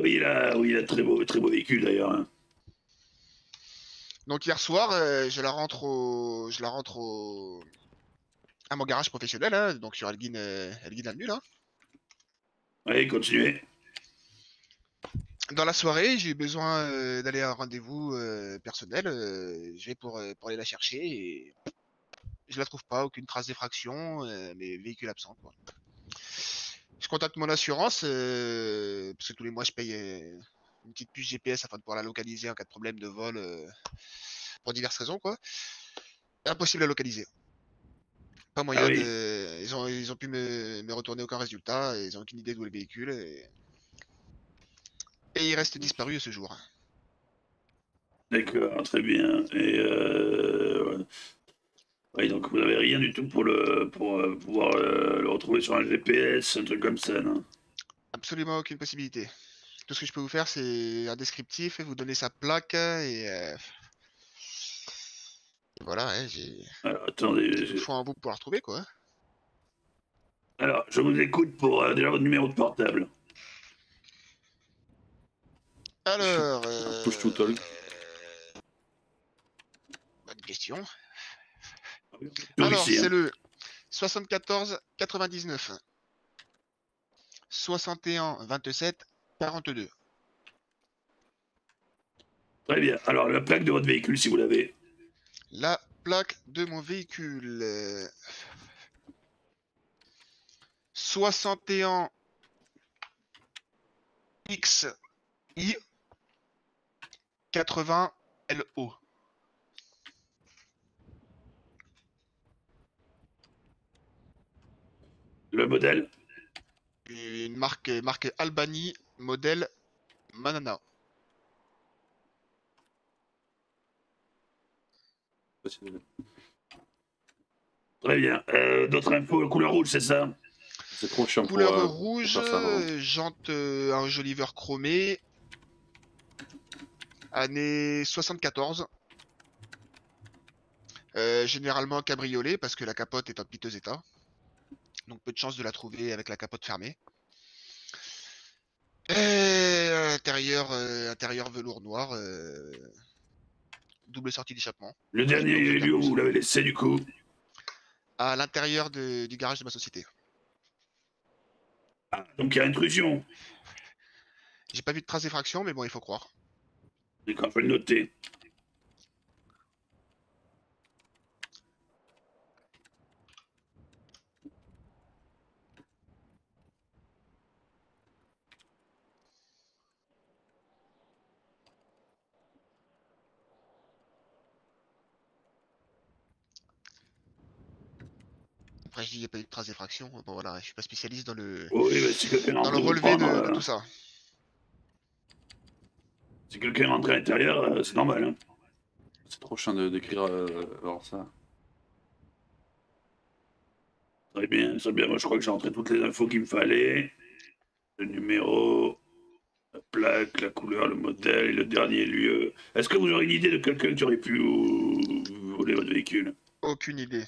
Oui, là, oui, il a très beau, très beau véhicule d'ailleurs. hein. Donc hier soir, je la rentre au, je la rentre au, à mon garage professionnel, hein, donc sur Elgin, euh, Elgin Avenue, là. Allez, continuez. Dans la soirée, j'ai eu besoin euh, d'aller à un rendez-vous euh, personnel. euh, je vais pour, pour aller la chercher et je la trouve pas, aucune trace d'effraction, mais véhicule absent. Quoi. Je contacte mon assurance parce que tous les mois je paye une petite puce GPS afin de pouvoir la localiser en cas de problème de vol pour diverses raisons quoi. Impossible à localiser. Pas moyen Ah oui. de. Ils ont, ils ont pu me, me retourner aucun résultat, et ils ont aucune idée d'où est le véhicule. Et... Et il reste disparu à ce jour. D'accord, très bien. Et euh... Donc vous n'avez rien du tout pour le pour euh, pouvoir euh, le retrouver sur un GPS, un truc comme ça, non? Absolument aucune possibilité. Tout ce que je peux vous faire, c'est un descriptif et vous donner sa plaque et, et voilà, j'ai Alors, attendez, il faut un bout pour la retrouver quoi. alors je vous écoute pour euh, déjà votre numéro de portable. Alors, euh, Push to talk. bonne question. Alors, hein. c'est le 74 99 61 27 42. Très bien. Alors la plaque de votre véhicule, si vous l'avez. La plaque de mon véhicule. euh, 61 XI 80 LO. Le modèle Une marque, marque Albany, modèle Manana. Très bien. Euh, D'autres infos, couleur rouge, c'est ça? C'est trop chiant pour, Couleur euh, rouge, pour ça, euh, jante euh, un joli vert chromé. Année 74. Euh, généralement cabriolet parce que la capote est en piteux état. Donc peu de chance de la trouver avec la capote fermée. Et intérieur, euh, intérieur velours noir. Double sortie d'échappement. Le dernier lieu où vous l'avez laissé, du coup À l'intérieur du garage de ma société. Ah, Donc il y a intrusion. J'ai pas vu de trace d'effraction, mais bon, il faut croire. D'accord, je vais le noter. Après, je dis, il n'y a pas eu de trace d'effraction. Bon, voilà, je suis pas spécialiste dans le, Oui, bah, dans le de relevé de, euh, tout ça. Si quelqu'un est rentré à l'intérieur, euh, c'est normal. Hein. C'est trop chiant de- d'écrire euh, alors ça. Très bien, très bien. Moi, je crois que j'ai rentré toutes les infos qu'il me fallait. Le numéro, la plaque, la couleur, le modèle et le dernier lieu. Est-ce que vous aurez une idée de quelqu'un qui aurait pu voler votre véhicule? Aucune idée.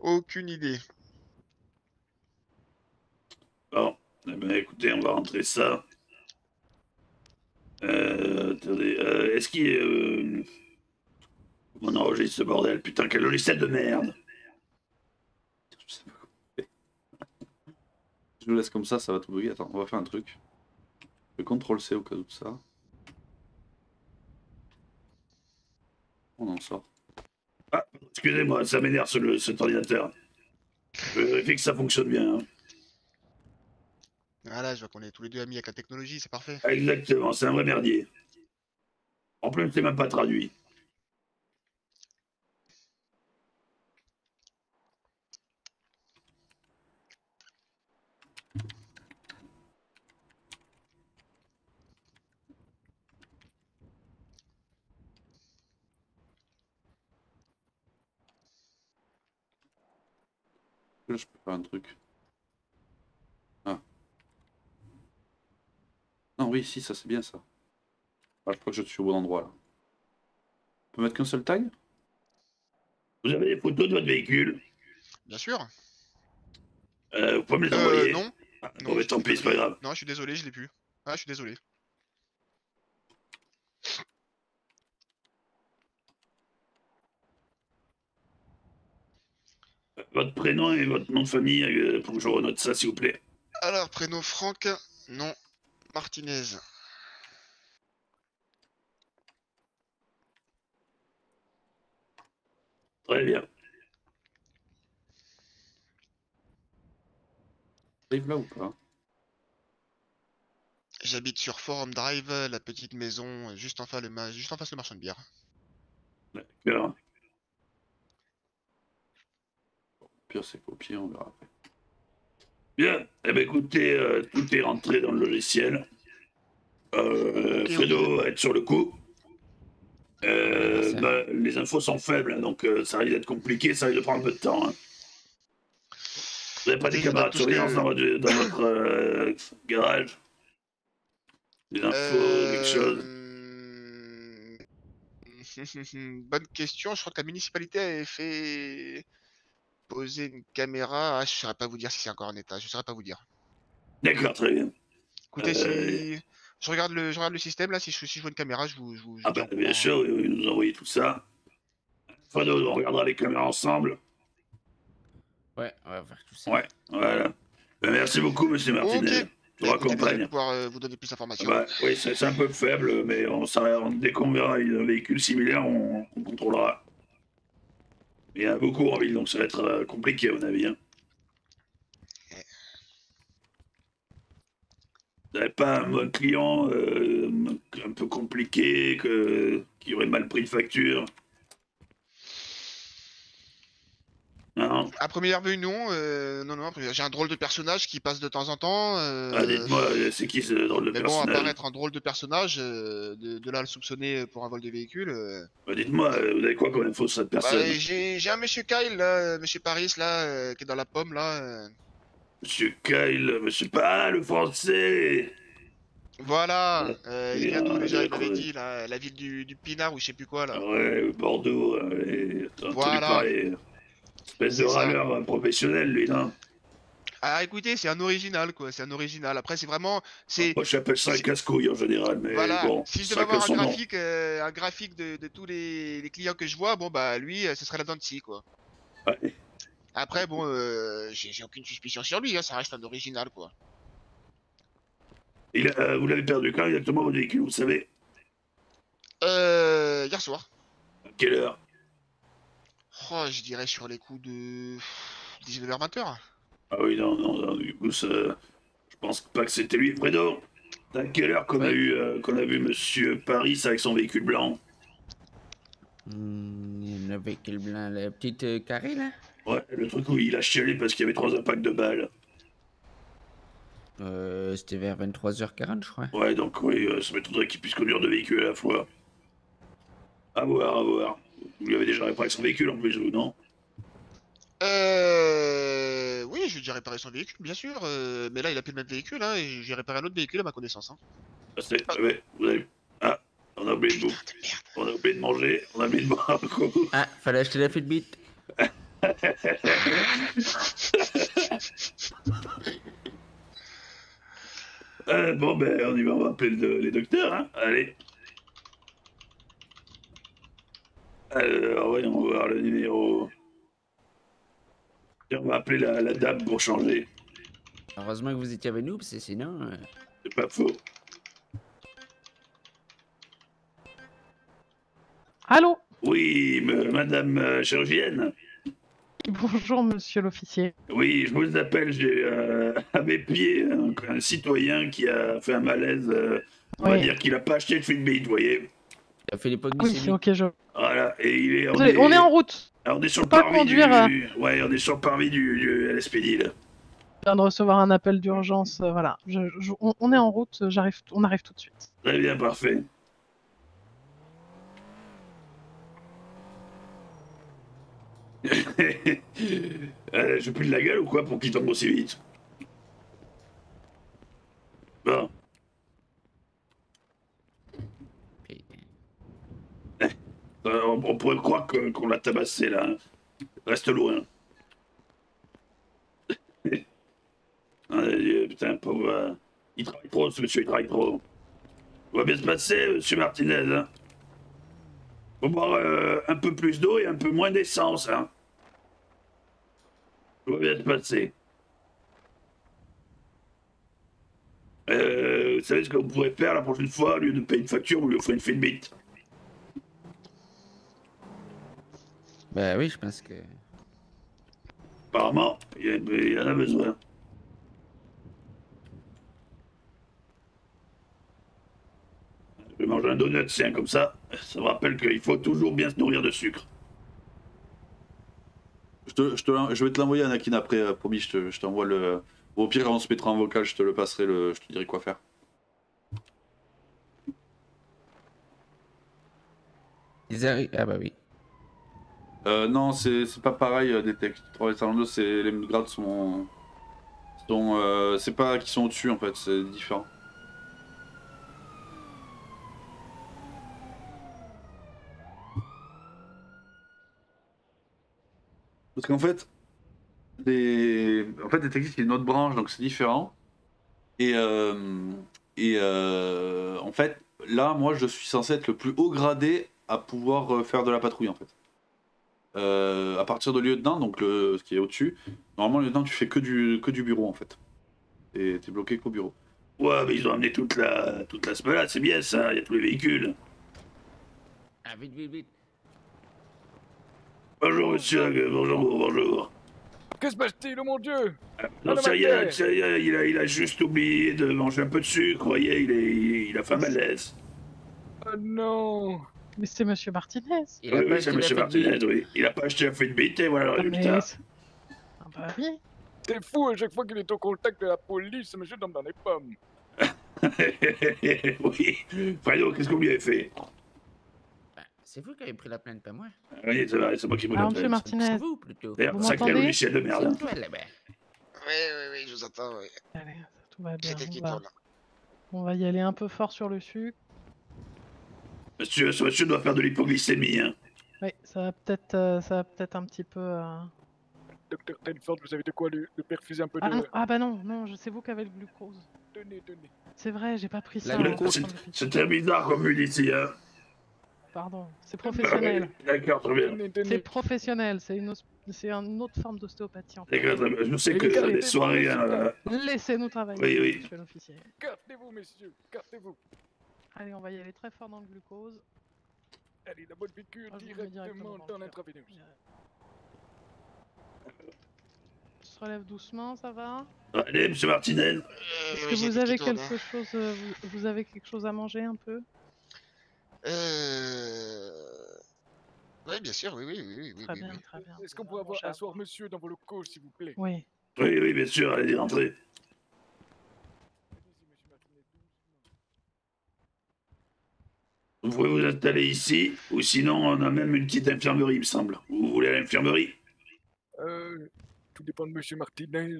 Aucune idée. Bon, eh ben, écoutez, on va rentrer ça. Euh, attendez, euh, est-ce qu'il. Euh... Comment on enregistre ce bordel? Putain, quel logiciel de merde Je le laisse comme ça, ça va tout bugger. Attends, on va faire un truc. Le CTRL C au cas où de ça. On en sort. Ah, excusez-moi, ça m'énerve ce- cet ordinateur. Je vérifie que ça fonctionne bien. hein. Voilà, je vois qu'on est tous les deux amis avec la technologie, c'est parfait. Exactement, c'est un vrai merdier. En plus, c'est même pas traduit. Là, je peux faire un truc. Ah. Non, oui, si, ça c'est bien ça. Ah, je crois que je suis au bon endroit là. On peut mettre qu'un seul tag? Vous avez des photos de votre véhicule? Bien sûr. Euh, Vous pouvez me les Euh, envoyer? non. Ah, Non, Bon, mais tant pis, c'est pas grave. Non, je suis désolé, je l'ai plus. Ah, je suis désolé. Votre prénom et votre nom de famille, euh, pour que je renote ça, s'il vous plaît. Alors, prénom Franck, nom Martinez. Très bien. Arrive là ou pas? J'habite sur Forum Drive, la petite maison juste en face le, ma- juste en face le marchand de bière. D'accord. Au pire, c'est on verra après. Bien. Eh ben écoutez, euh, tout est rentré dans le logiciel. Euh, Fredo va être sur le coup. Euh, bah, les infos sont faibles, hein, donc euh, ça risque d'être compliqué, ça risque de prendre un peu de temps. hein. Vous n'avez pas des caméras de ce que- surveillance dans votre, dans votre euh, garage? Des infos, quelque chose? Bonne question, je crois que la municipalité avait fait poser une caméra. Ah, je saurais pas vous dire si c'est encore en état, je saurais pas vous dire. D'accord, très bien. Écoutez, Euh, si je regarde le, je regarde le système là, si je, si je vois une caméra, je vous, je vous, je Ah bah, bien sûr, oui, oui, nous envoyer tout ça. Fredo, on regardera les caméras ensemble. Ouais, on va faire tout ça. Ouais, voilà. Ben, merci beaucoup, monsieur Martinez. Ok. Je vous raccompagne. pouvoir euh, vous donner plus d'informations. Bah, oui, c'est c'est un peu faible, mais on, ça, dès qu'on verra un véhicule similaire, on, on contrôlera. Il y en a beaucoup en ville, donc ça va être euh, compliqué, à mon avis. Hein. Vous n'avez pas un client euh, un peu compliqué, que, qui aurait mal pris une facture Non À première vue, non. euh, non, non. J'ai un drôle de personnage qui passe de temps en temps. euh, Ah, dites-moi, euh, c'est qui ce drôle de Mais bon, personnage paraître un drôle de personnage, euh, de, de là à le soupçonner pour un vol de véhicule. euh, Bah, Dites-moi, vous avez quoi comme info sur cette bah, personne j'ai j'ai un monsieur Kyle, là, monsieur Paris, là, qui est dans la pomme, là. Monsieur Kyle, monsieur pas le français Voilà. euh, il vient d'où Ah, déjà Il m'avait dit, là, la ville du, du Pinard ou je sais plus quoi, là. Ouais, Bordeaux, t'as entendu Voilà. Espèce de râleur euh, professionnel, lui, non Ah, écoutez, c'est un original, quoi. C'est un original. Après, c'est vraiment. c'est Moi, j'appelle ça un casse-couille en général, mais Voilà, bon, si je devais avoir un graphique, euh, un graphique de, de tous les, les clients que je vois, bon bah lui, euh, ce serait là-dedans dessus quoi. Ouais. Après bon, euh, j'ai aucune suspicion sur lui, hein, ça reste un original quoi. Il a- vous l'avez perdu quand exactement votre véhicule, vous savez Euh, hier soir. À quelle heure Oh, je dirais sur les coups de 19h 20h. Ah oui, non, non, non, du coup, ça... je pense pas que c'était lui, Fredo. C'est à quelle heure qu'on a, eu, euh, qu'on a vu Monsieur Paris avec son véhicule blanc? Hmm, le véhicule blanc, la petite euh, carré là? Ouais, le truc où il a chialé parce qu'il y avait trois impacts de balles. euh, C'était vers 23h40, je crois. Ouais, donc oui, euh, ça m'étonnerait qu'il puisse conduire deux véhicules à la fois. À voir, à voir. Vous lui avez déjà réparé son véhicule en plus, vous, non? Euh, oui, je lui ai déjà réparé son véhicule, bien sûr, euh, mais là il a plus le même véhicule, hein, et j'ai réparé un autre véhicule à ma connaissance. Hein. Ah, c'est- ouais, vous avez... Ah, on a oublié de bouffer. On a oublié de manger, on a oublié de boire un coup. Ah, fallait acheter la Fitbit. Euh, bon, ben, on y va, on va appeler le- les docteurs, hein. Allez. Alors, voyons voir le numéro. Et on va appeler la, la dame pour changer. Heureusement que vous étiez avec nous, parce que sinon. euh, C'est pas faux. Allô? Oui, me- madame euh, chirurgienne. Bonjour, monsieur l'officier. Oui, je vous appelle, j'ai euh, à mes pieds un un citoyen qui a fait un malaise. euh, on va dire qu'il a pas acheté le Fitbit, vous voyez. Il a fait Oui, l'hypoglycémie. ok, je. Voilà, et il est. Désolé, on est en route. Alors, on est sur le parvis conduire, euh. du. Ouais, on est sur le parvis du, du LSPD là. Je viens de recevoir un appel d'urgence. euh, voilà, je, je- on, on est en route. J'arrive, on arrive tout de suite. Très bien, parfait. euh, je pue de la gueule ou quoi pour qu'il tombe aussi vite? Bon. On, on pourrait croire qu'on l'a tabassé là. Reste loin. Ah, euh, putain, pauvre. euh, Il travaille trop, ce monsieur, il travaille trop. Tout va bien se passer, monsieur Martinez. Hein. Faut boire euh, un peu plus d'eau et un peu moins d'essence. Hein. Va bien se passer. Euh, vous savez ce que vous pourrez faire la prochaine fois, au lieu de payer une facture, vous lui offrez une Fitbit. Bah oui, je pense que. Apparemment, il y en a besoin. Je vais manger un donut, tiens, comme ça. Ça me rappelle qu'il faut toujours bien se nourrir de sucre. Je, te, je, te l'en- je vais te l'envoyer, Anakin, après, euh, promis, je te- je t'envoie le. Au pire, on se mettra en vocal, je te le passerai, le, je te dirai quoi faire. Ils arrivent. Ah bah oui. Euh, non, c'est pas pareil, euh, des textes. 3 et 2, c'est les grades sont. euh, c'est pas qu'ils sont au-dessus en fait, c'est différent. Parce qu'en fait, les... en fait, taxis, c'est une autre branche, donc c'est différent. Et, euh, et euh, en fait, là, moi, je suis censé être le plus haut gradé à pouvoir euh, faire de la patrouille, en fait. Euh, à partir de lieutenant, donc le, ce qui est au-dessus, normalement, le lieutenant, tu fais que du, que du bureau, en fait. Et t'es bloqué qu'au bureau. Ouais, mais ils ont amené toute la, toute la semaine, c'est bien ça, il y a tous les véhicules. Ah, vite, vite, vite. Bonjour monsieur, bonjour, bonjour. Que se passe-t-il, oh mon dieu? Non, Madame c'est rien, Alter. c'est rien, il a, il a juste oublié de manger un peu de sucre, vous voyez, il, est, il, il a fait un malaise. Oh non Mais c'est Monsieur Martinez. Il oui, a oui, c'est monsieur. Martinez, oui. Il a pas acheté un et voilà le Ah, mais résultat. c'est- Ah bah oui. C'est fou, à chaque fois qu'il est au contact de la police, ce monsieur tombe dans les pommes. oui. Fredo, qu'est-ce que vous lui avez fait? Bah, c'est vous qui avez pris la plainte, pas moi. Oui, c'est vrai, c'est moi qui Alors, l'ai Monsieur Martinez, C'est vous plutôt. D'ailleurs, Vous sacré m'entendez? logiciel de merde. hein. C'est toi là-bas. Oui, oui, oui, je vous entends, oui. allez, tout va bien. On va, on va y aller un peu fort sur le sucre. Monsieur, ce monsieur doit faire de l'hypoglycémie. Hein. Oui, ça va peut-être, euh, ça va peut-être un petit peu. euh, Docteur Tenford, vous avez de quoi lui, lui perfuser un peu Ah, de... non, ah bah non, non, je- c'est vous qui avez le glucose. Tenez, tenez. C'est vrai, j'ai pas pris La ça. glucose, C'est- l'hôpital. C'est très bizarre comme ici. Hein. Pardon, c'est Ah oui, professionnel. D'accord, très bien. C'est professionnel, c'est une, os- c'est une autre forme d'ostéopathie. En fait. Je sais que Regardez, les soirées. hein, Laissez-nous travailler, Oui, oui. monsieur l'officier. Gardez-vous, messieurs, gardez-vous. Allez, on va y aller très fort dans le glucose. Allez, la bonne piqûre mets directement directement dans dans le l'intraveineuse. Je se relève doucement, ça va Allez, monsieur Martinez. Euh, Est-ce que vous avez quelque chose, euh, vous, vous avez quelque chose à manger un peu? Euh... Oui, bien sûr, oui, oui, oui, oui, oui, Très oui, bien, oui. très bien. Est-ce qu'on pourrait avoir mangé asseoir monsieur dans vos locaux, s'il vous plaît? Oui. Oui, oui, bien sûr, allez, rentrez. Allez-y, monsieur Martinez, doucement. Vous pouvez vous installer ici, ou sinon on a même une petite infirmerie, il me semble. Vous voulez à l'infirmerie? Euh, tout dépend de monsieur Martinez.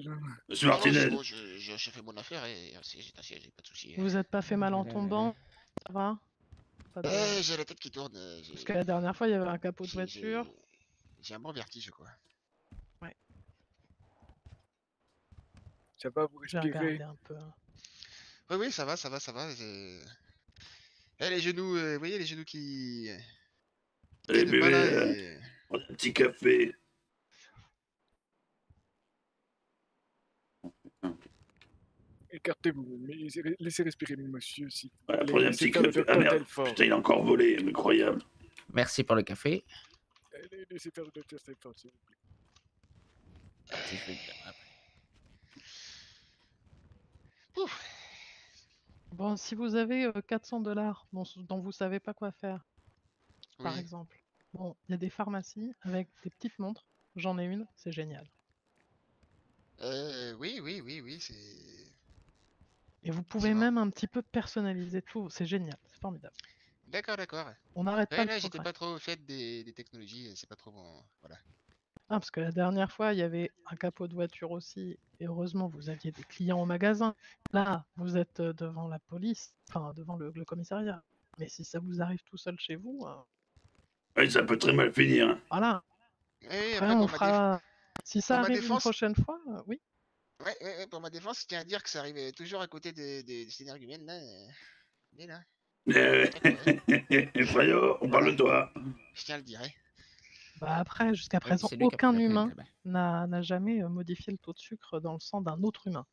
Monsieur Martinez bon, je- je- j'ai fait mon affaire et c'est j'ai j'ai pas de soucis. Vous vous êtes pas fait mal en tombant Ça va? Euh, j'ai la tête qui tourne. euh, Parce que la dernière fois, il y avait un capot de voiture. j'ai- un bon vertige, quoi. Ça va, vous J'ai respirez? un peu. Oui, oui, ça va, ça va, ça va. Eh, les genoux, euh, vous voyez les genoux qui. Allez, là, buvez, euh, et- prenez un petit café. Écartez-vous, mais laissez- respirer monsieur, vous Voilà, prenez un petit café. Ah merde, putain, il a encore volé, incroyable. Merci pour le café. Allez, Laissez faire le docteur Telford, s'il vous plaît. Si je vais le faire après. Bon, si vous avez euh, 400 dollars dont, vous savez pas quoi faire, par exemple, bon, il y a des pharmacies avec des petites montres. J'en ai une, c'est génial. Euh, oui, oui, oui, oui, c'est. Et vous pouvez même un petit peu personnaliser tout. C'est génial, c'est formidable. D'accord, d'accord. On n'arrête Ouais, pas là, j'étais pas trop au fait des, des technologies, c'est pas trop mon. Voilà. Ah, parce que la dernière fois, il y avait un capot de voiture aussi, et heureusement, vous aviez des clients au magasin. Là, vous êtes euh, devant la police, enfin, devant le, le commissariat. Mais si ça vous arrive tout seul chez vous, euh, Ouais, ça peut très mal finir. hein. voilà. Après, on déf- fera. Si ça pour arrive une défense- prochaine fois, euh, oui. ouais, ouais, ouais, pour ma défense, je tiens à dire que ça arrive toujours à côté de, de, de ces énergumènes là. euh, Mais là, Eh, Frayot, on parle de toi. je tiens à le dire. hein. Bah après, jusqu'à présent, aucun humain n'a n'a jamais euh, modifié le taux de sucre dans le sang d'un autre humain.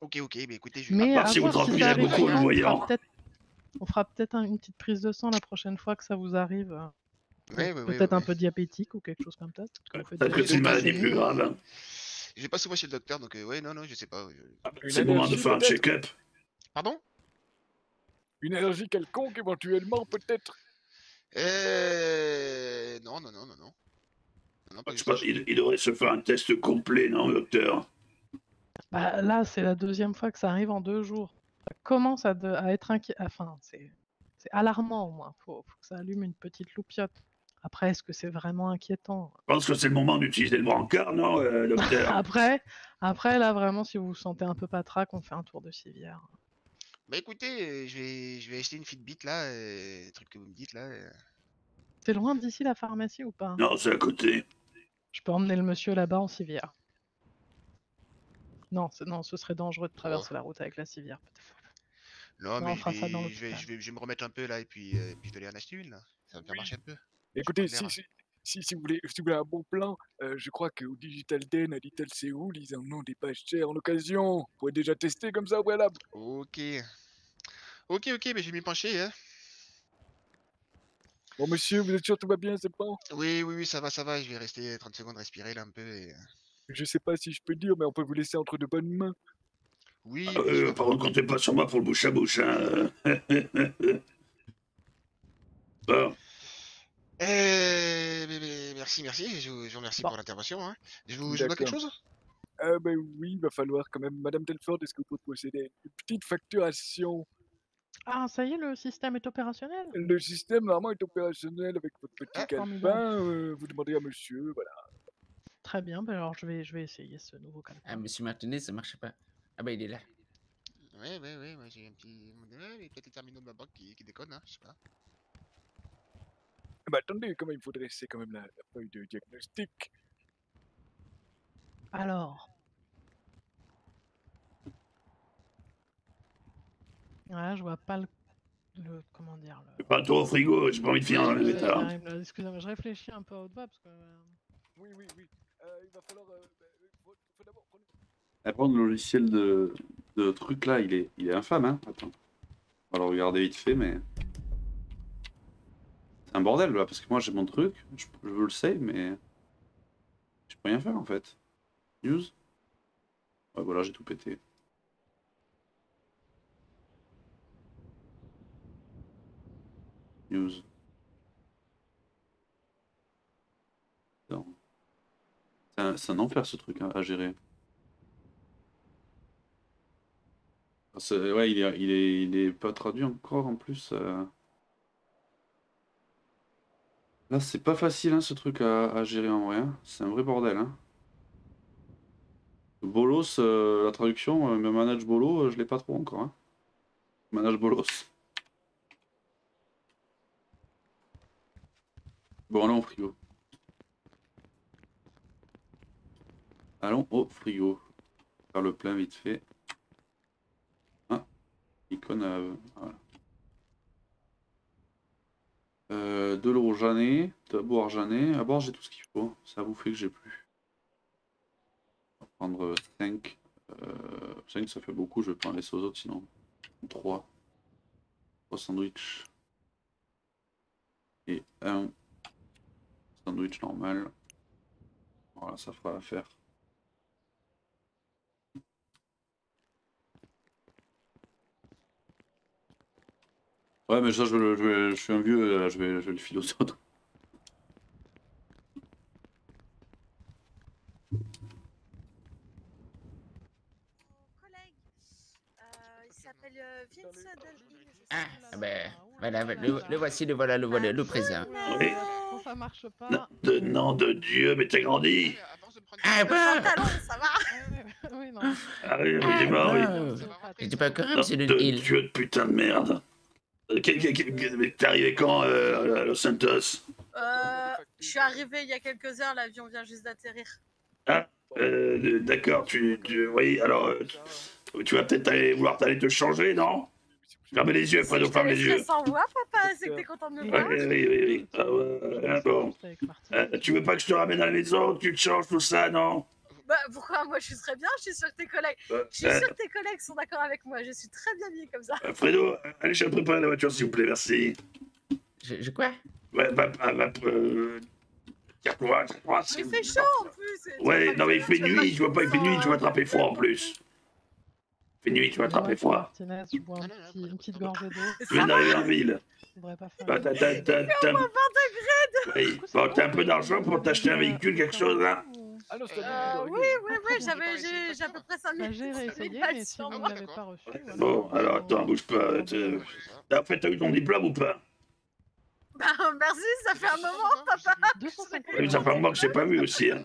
Ok, ok, mais écoutez, je Mais part à si vous transpirez beaucoup en le voyant. fera peut-être on fera peut-être un- une petite prise de sang la prochaine fois que ça vous arrive. euh, Ouais, ou ouais, peut-être ouais, un peu diabétique ou quelque chose comme ça. Peut-être que c'est une maladie plus grave. hein. Je vais pas souvent chez le docteur, donc euh, ouais, non, non, je sais pas. je- C'est le moment de faire un check-up. Pardon? Une allergie quelconque, éventuellement, peut-être Euh. Non, non, non, non, non. Pas Je tout. il, il devrait se faire un test complet, non, docteur? Bah, là, c'est la deuxième fois que ça arrive en deux jours. Ça commence à, de- à être inquiet. Enfin, c'est c'est alarmant au moins. Faut, faut que ça allume une petite loupiote. Après, est-ce que c'est vraiment inquiétant? Je pense que c'est le moment d'utiliser le brancard, non, euh, docteur? Après, après, là, vraiment, si vous vous sentez un peu patraque, on fait un tour de civière. Bah écoutez, euh, je vais, je vais acheter une Fitbit là, euh, le truc que vous me dites là. C'est loin d'ici la pharmacie ou pas? Non, c'est à côté. Je peux emmener le monsieur là-bas en civière. Non, non, ce serait dangereux de traverser la route avec la civière. Non, Non, mais je vais, je, vais, je, vais, je vais me remettre un peu là et puis, euh, puis je vais aller en acheter une là. Ça va me faire marcher un peu. Écoutez, si, si, si, si vous voulez, si vous voulez un bon plan, euh, je crois qu'au Digital Den à Little Seoul, ils en ont des pas chers en occasion. Vous pouvez déjà tester comme ça au préalable. Ok. Ok, ok, mais je vais m'y pencher. Hein. Bon, monsieur, vous êtes sûr que tout va bien, c'est bon Oui, oui, oui, ça va, ça va. Je vais rester 30 secondes respirer là un peu. Et... euh, Je sais pas si je peux dire, mais on peut vous laisser entre de bonnes mains. Oui, Ah, euh, par contre, comptez pas sur moi pour le bouche à bouche. Hein. bon, Euh, mais- mais merci, merci. Je vous, je vous remercie Bon. pour l'intervention. Hein. Je vous, je vous dois quelque chose? Ah ben oui, il va falloir quand même. Madame Telford, est-ce que vous pouvez procéder à une petite facturation Ah, ça y est, le système est opérationnel Le système, normalement, est opérationnel avec votre petit Ah, calepin. formidable. euh, vous demandez à monsieur, voilà. Très bien, ben alors je vais, je vais essayer ce nouveau calepin. Ah, monsieur Martinet, ça marche pas. Ah, bah, il est là. Oui, oui, oui. Moi, j'ai un petit. Ouais, les petits terminaux de ma banque qui, qui déconnent, hein. Je sais pas. Bah attendez, quand même, il faut dresser quand même la, la feuille de diagnostic. Alors. Ouais, je vois pas le. le- comment dire le... pas trop au frigo, j'ai pas envie de finir dans le Ouais, métal. j'arrive là. Excusez-moi, je réfléchis un peu à haute voix parce que. euh, Oui, oui, oui. Euh, il va falloir. euh, bah, euh, faut, faut d'abord prendre. Après, le logiciel de, de truc là, il est, il est infâme, hein. Attends. On va le regarder vite fait, mais. C'est un bordel là, parce que moi j'ai mon truc, je, je veux le save, mais. Je peux rien faire en fait. News? Ouais, voilà, j'ai tout pété. C'est un, enfer ce truc hein, à gérer. Ouais, il est, il est, il est pas traduit encore en plus. euh. Là, c'est pas facile hein, ce truc à, gérer en vrai. hein. C'est un vrai bordel. Bolos, euh, la traduction, euh, manage Bolo, euh, je l'ai pas trop encore. Manage Bolos. Bon, allons au frigo. Allons au frigo. Faire le plein vite fait. Ah, icône à... Voilà. Euh, de l'eau Janet, de boire Janet. À boire, j'ai tout ce qu'il faut. Ça vous fait que j'ai plus. On va prendre 5. 5, ça fait beaucoup. Je vais pas en laisser aux autres sinon. 3. 3 sandwichs. Et un sandwich normal. Voilà, ça fera l'affaire. Ouais, mais ça, je, le- je, vais- je suis un vieux, là, je vais, je vais le filer aux autres. euh. Ah, ben, voilà, le, le voici, le voilà, le voilà, le présent. Oui. Ça marche pas. Non, de nom de Dieu, mais t'as grandi. Ah, bah, Pantalon, ça va Oui, non. Ah oui, oui, ah, t'es mort, oui. bah, j'étais pas encore, Nom monsieur de Dunhill. Dieu de putain de merde. Euh, T'es arrivé quand euh, à Los Santos? Euh, je suis arrivée il y a quelques heures, l'avion vient juste d'atterrir. Ah, euh, d'accord, tu, tu- Oui, alors, euh, tu- tu vas peut-être aller vouloir t'aller te changer, non? Fermez les yeux, Fredo, ferme les yeux. sans voix, papa, c'est que t'es content de me voir. oui, oui, oui. Ah, ouais, ah, bon. Euh, tu veux pas que je te ramène à la maison, que tu te changes, tout ça, non? Bah pourquoi? Moi je serais bien, je suis sûre que tes collègues. Euh, Je suis euh, sûre que tes collègues sont d'accord avec moi, je suis très bien mis comme ça. Fredo, allez, je vais préparer la voiture, s'il vous plaît, merci. Je, je quoi? Ouais, bah, bah, bah, il fait chaud en plus. Ouais, non, mais il fait nuit, tu vois pas, il fait nuit, tu vas attraper froid en plus. Fait nuit, tu vas attraper froid. Martinez, je bois un petit- une petite gorgée d'eau. Tu viens d'arriver en ville. Faudrait pas faire. Bah, t'as, t'as, t'as, t'as... Oui, bon, t'as un peu d'argent pour t'acheter un véhicule, quelque chose, là Ah non, c'est Euh, oui, oui, oui, j'avais, j'ai, j'ai à peu près 5 Bah, minutes. j'ai réessayé, mais si vous ne l'avez pas reçu. voilà. Bon, alors, attends, bouge pas. tu- En fait, t'as eu ton diplôme ou pas? Bah merci, ça fait un moment, papa. Oui, Ça fait un moment que je t'ai pas vu aussi. Hein.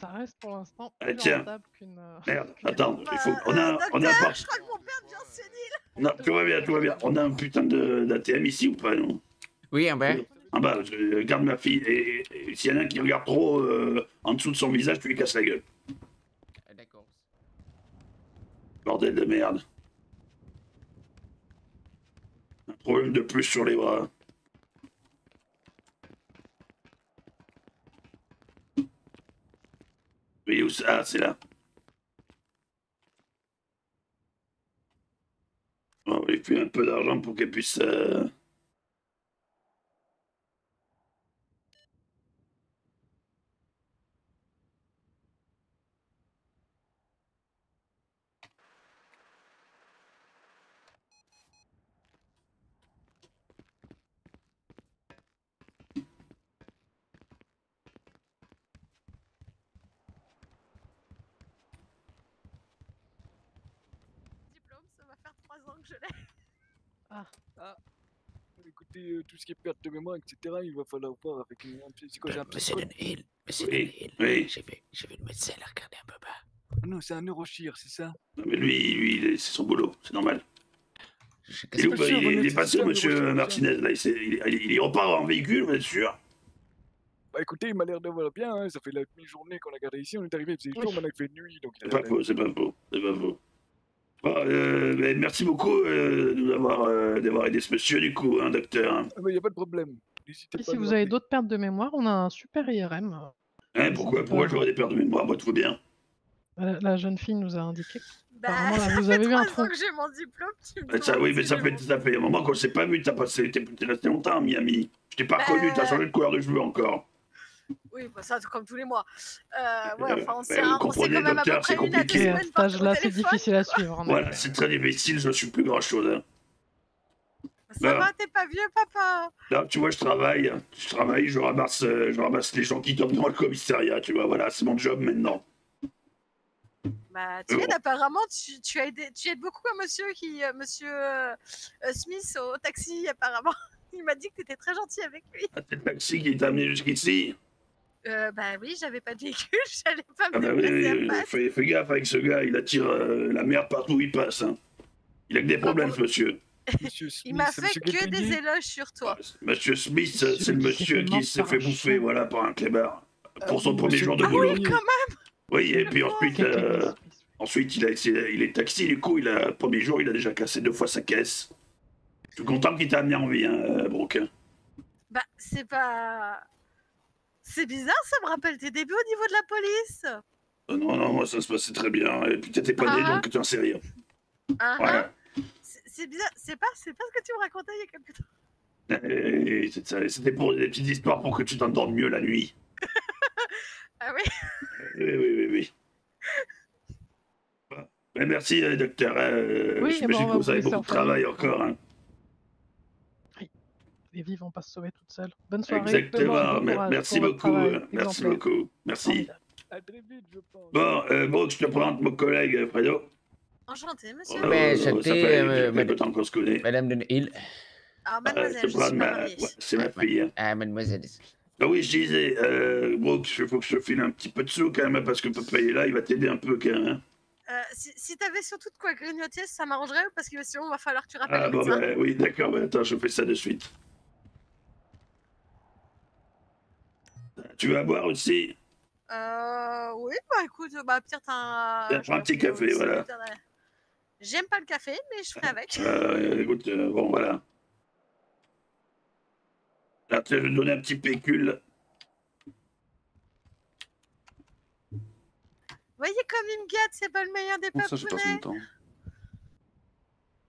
Ça reste pour l'instant Allez, plus tiens. rentable qu'une. euh, Merde, attends, il faut... On Euh, a, on a Je crois que mon père devient sénile. Non, tout va bien, tout va bien. On a un putain de, d'ATM ici ou pas, non? Oui, en bas. En bas, je garde ma fille. Et, et- et s'il y en a un qui regarde trop euh, en dessous de son visage, tu lui casses la gueule. D'accord. Bordel de merde. Un problème de plus sur les bras. Oui, où ça Ah, c'est là. On va lui un peu d'argent pour qu'elle puisse... euh, faire 3 ans que je l'ai. Ah. Ah. Écoutez, euh, tout ce qui est perte de mémoire, etc., il va falloir voir avec une- c'est quoi, j'ai un Monsieur psychologue Dunhill, monsieur Oui, Dunhill, oui. j'ai vu, j'ai vu le médecin la regarder un peu bas. Ah Non, c'est un neurochir, c'est ça? Non, mais lui, lui, il est- c'est son boulot, c'est normal. Je- Il est, où, Monsieur, il, est- il est monsieur Martinez, là, il, s'est- il, il- il repart en véhicule, vous êtes sûr? Bah écoutez, il m'a l'air d'avoir bien, hein, ça fait la demi-journée qu'on a gardé ici, on est arrivé, il faisait chaud, maintenant il fait nuit, donc il C'est a pas l'air faux, c'est pas faux, c'est pas faux. Bon, euh, mais merci beaucoup euh, de nous avoir, euh, d'avoir aidé ce monsieur, du coup, hein, docteur. hein. Ah bah y a pas de problème. N'hésitez Et pas à si vous avez d'autres pertes de mémoire, on a un super IRM. Hein, pourquoi, pourquoi j'aurais des pertes de mémoire? Moi, tout va bien. La, la jeune fille nous a indiqué. Bah, Apparemment, là, vous fait avez eu un 3 tronc. ans que j'ai mon diplôme, tu me Ouais, ça, oui, mais ça fait, ça fait un moment qu'on s'est pas vu, t'as passé, t'es t'es resté longtemps à Miami. Je t'ai pas Bah, reconnu, t'as changé de couleur de cheveux encore. Oui, bah ça, comme tous les mois. Euh, ouais, Euh, enfin, on comprenez, quand même à peu près c'est une à deux à semaines par c'est difficile à suivre. en Voilà, c'est très difficile, je suis plus grand chose. Hein. Ça Bah. va, t'es pas vieux, papa? Là, tu vois, je travaille, je travaille, je ramasse, euh, je ramasse les gens qui tombent dans le commissariat, tu vois, voilà, c'est mon job maintenant. Bah, tu Euh, aides, apparemment, tu, tu, as aidé, tu aides beaucoup un monsieur qui, euh, monsieur euh, euh, Smith au taxi, apparemment. Il m'a dit que t'étais très gentil avec lui. Ah, C'est le taxi qui t'a amené jusqu'ici? Euh, bah oui, j'avais pas de véhicule, j'allais pas me Ah bah déplacer oui, fais, fais gaffe avec ce gars, il attire euh, la merde partout où il passe. Hein. Il a que des problèmes, ce monsieur. Monsieur Smith, Il m'a fait que des éloges sur toi. Monsieur Smith, c'est le monsieur qui s'est fait bouffer, voilà, par un clébard. Pour Ah son premier jour de Ah boulot. oui, quand même Oui, et puis ensuite, Quelqu'un euh, ensuite il, a essayé, il est taxi, du coup, il a, le premier jour, il a déjà cassé deux fois sa caisse. Je suis content qu'il t'a amené en vie, hein, euh, Brooke. Bah, c'est pas... C'est bizarre, ça me rappelle tes débuts au niveau de la police. Euh, non, non, moi, ça se passait très bien. Et puis, t'étais pas né, Ah. donc tu en sais rien. Hein, Voilà. hein C'est bizarre, c'est pas, c'est pas ce que tu me racontais il y a quelque temps. C'est ça, C'était pour des petites histoires pour que tu t'endormes mieux la nuit. Ah oui Oui, oui, oui, oui. Ouais, merci, euh, docteur. euh, Oui, J'imagine bon, on que vous avez beaucoup de travail encore. Hein. Les vies vont pas se sauver toutes seules. Bonne soirée. Exactement. Bon merci votre beaucoup. travail euh, Merci beaucoup. Merci. À très vite, je pense. Bon, euh, Brooke, je te présente mon collègue euh, Fredo. Enchanté, monsieur. Euh, Ben, ça fait euh, madame- temps qu'on se connaît. Madame de Hill. Alors, Euh, mademoiselle, pas ma- ouais, C'est ma fille. hein. Ah, mademoiselle. Ah oui, je disais, euh, Brooke, il faut que je te file un petit peu de sous quand même, parce que papa est là, il va t'aider un peu quand même. hein. Euh, si si t'avais surtout de quoi grignoter, ça m'arrangerait parce que sinon, il va falloir que tu rappelles Ah bon, bah, oui, d'accord, bah, attends, je fais ça de suite. Tu veux à boire aussi? Euh, oui, bah écoute, bah peut-être un. Tiens, prends un petit café, aussi, voilà. euh, J'aime pas le café, mais je ferai avec. Euh, écoute, euh, bon, voilà. Là, je vais te donner un petit pécule. Vous voyez comme il me gâte, c'est pas le meilleur des Bon, ça, je passe papounets. mon temps.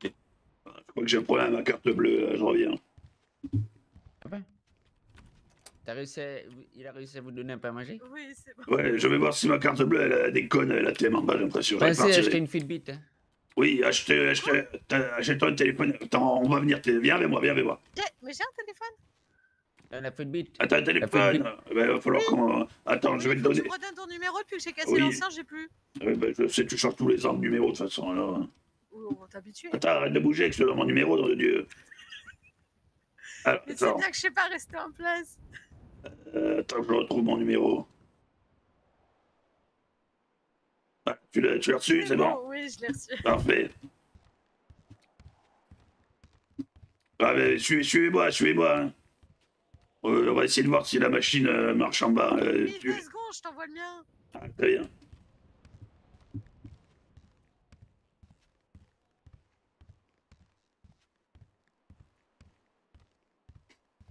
Je crois que j'ai un problème à ma carte bleue, là, je reviens. T'as réussi à... Il a réussi à vous donner un peu à manger? Oui, c'est bon. Ouais, je vais voir si ma carte bleue, elle a des connes, elle a en bas, j'ai l'impression. Pensez à acheter une Fitbit. Hein. Oui, achetez, achetez, achète-toi un téléphone. Attends, on va venir, t'es- viens avec moi, viens avec moi. Mais j'ai un téléphone. Euh, La Fitbit. Attends, un téléphone. Eh ben, il va falloir qu'on. Attends, je vais te donner. Tu me redonnes ton numéro depuis que j'ai cassé Oui. l'ancien, j'ai plus. Ouais, ben, je sais, tu changes tous les ans de numéro de toute façon, alors. hein. On va t'habituer. Attends, arrête de bouger, que je te donne mon numéro, nom de Dieu. Alors, Mais c'est attends, bien que je sais pas rester en place. Euh, attends, je retrouve mon numéro. Ah, tu l'as reçu, c'est bon Oui, je l'ai reçu. Parfait. Ah, suis- suivez-moi, suivez-moi. hein. Euh, on va essayer de voir si la machine euh, marche en bas. euh, tu- secondes, je t'envoie le mien. Ah, très bien.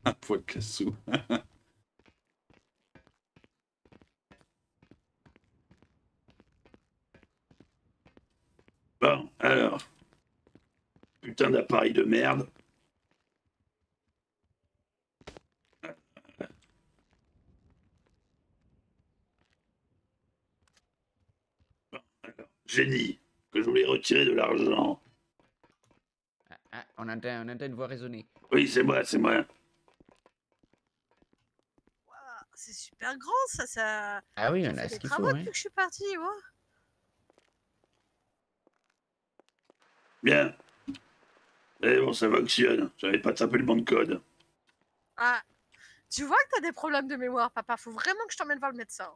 Un poids de cassou. Bon, alors. Putain d'appareil de merde. Bon, alors, J'ai dit que je voulais retirer de l'argent. Ah, on entend, on entend une voix résonner. Oui, c'est moi, c'est moi. Ah, C'est super grand, ça. ça... Ah oui, on a ce qu'il faut. hein. depuis que je suis partie. oh. Bien. Et bon, ça fonctionne. J'avais pas tapé le bon code. Ah, tu vois que t'as des problèmes de mémoire, papa. Faut vraiment que je t'emmène voir le médecin.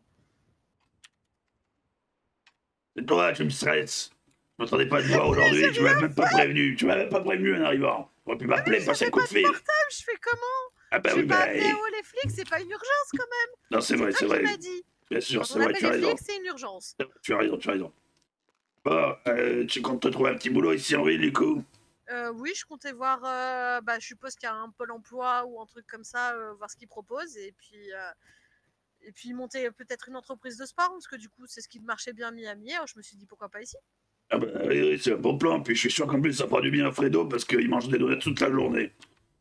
C'est toi, tu me stresses. Je m'attendais pas à te voir aujourd'hui, tu m'as même pas prévenu. Tu m'as même pas prévenu en arrivant. Tu aurais pu m'appeler, passer un coup de fil. Je fais comment? Ah bah Je oui, vais pas bah. appeler eh, les flics, c'est pas une urgence quand même. Non, c'est vrai, c'est vrai. m'as dit. Bien sûr, c'est vrai, tu as les raison. flics, c'est une urgence. Tu as raison, tu as raison. Bon, euh, tu comptes te trouver un petit boulot ici en ville, du coup Euh, oui, je comptais voir. euh, bah, je suppose qu'il y a un pôle emploi ou un truc comme ça, euh, voir ce qu'ils proposent et puis. euh, et puis monter peut-être une entreprise de sport, parce que du coup, c'est ce qui marchait bien à Miami. Alors je me suis dit pourquoi pas ici. Ah bah oui, oui, c'est un bon plan. Puis je suis sûr qu'en plus, ça fera du bien à Fredo parce qu'il mange des donuts toute la journée.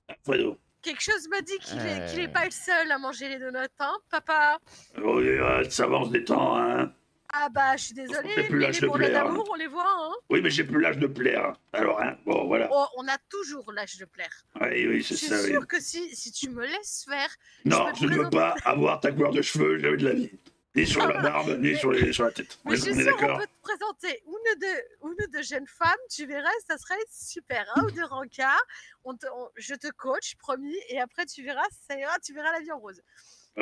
Ah, Fredo. Quelque chose m'a dit qu'il est, qu'il est Euh. pas le seul à manger les donuts, hein, papa. Oui, ça avance des temps, hein. Ah bah, je suis désolée, J'ai plus mais l'âge de plaire. on les voit, hein. Oui, mais j'ai plus l'âge de plaire. Alors, hein, bon, voilà. Oh, on a toujours l'âge de plaire. Oui, oui, Je c'est suis ça, oui. sûre que si, si tu me laisses faire. Non, je ne veux pas avoir ta couleur de cheveux, jamais de la vie. Ni sur la barbe, ni sur, les, sur la tête. Mais je suis est sûre, on peut te présenter une de, une de jeunes femmes, tu verras, ça serait super. Un ou deux rencarts, on te, on- je te coach, promis, et après tu verras, ça ira, tu verras la vie en rose.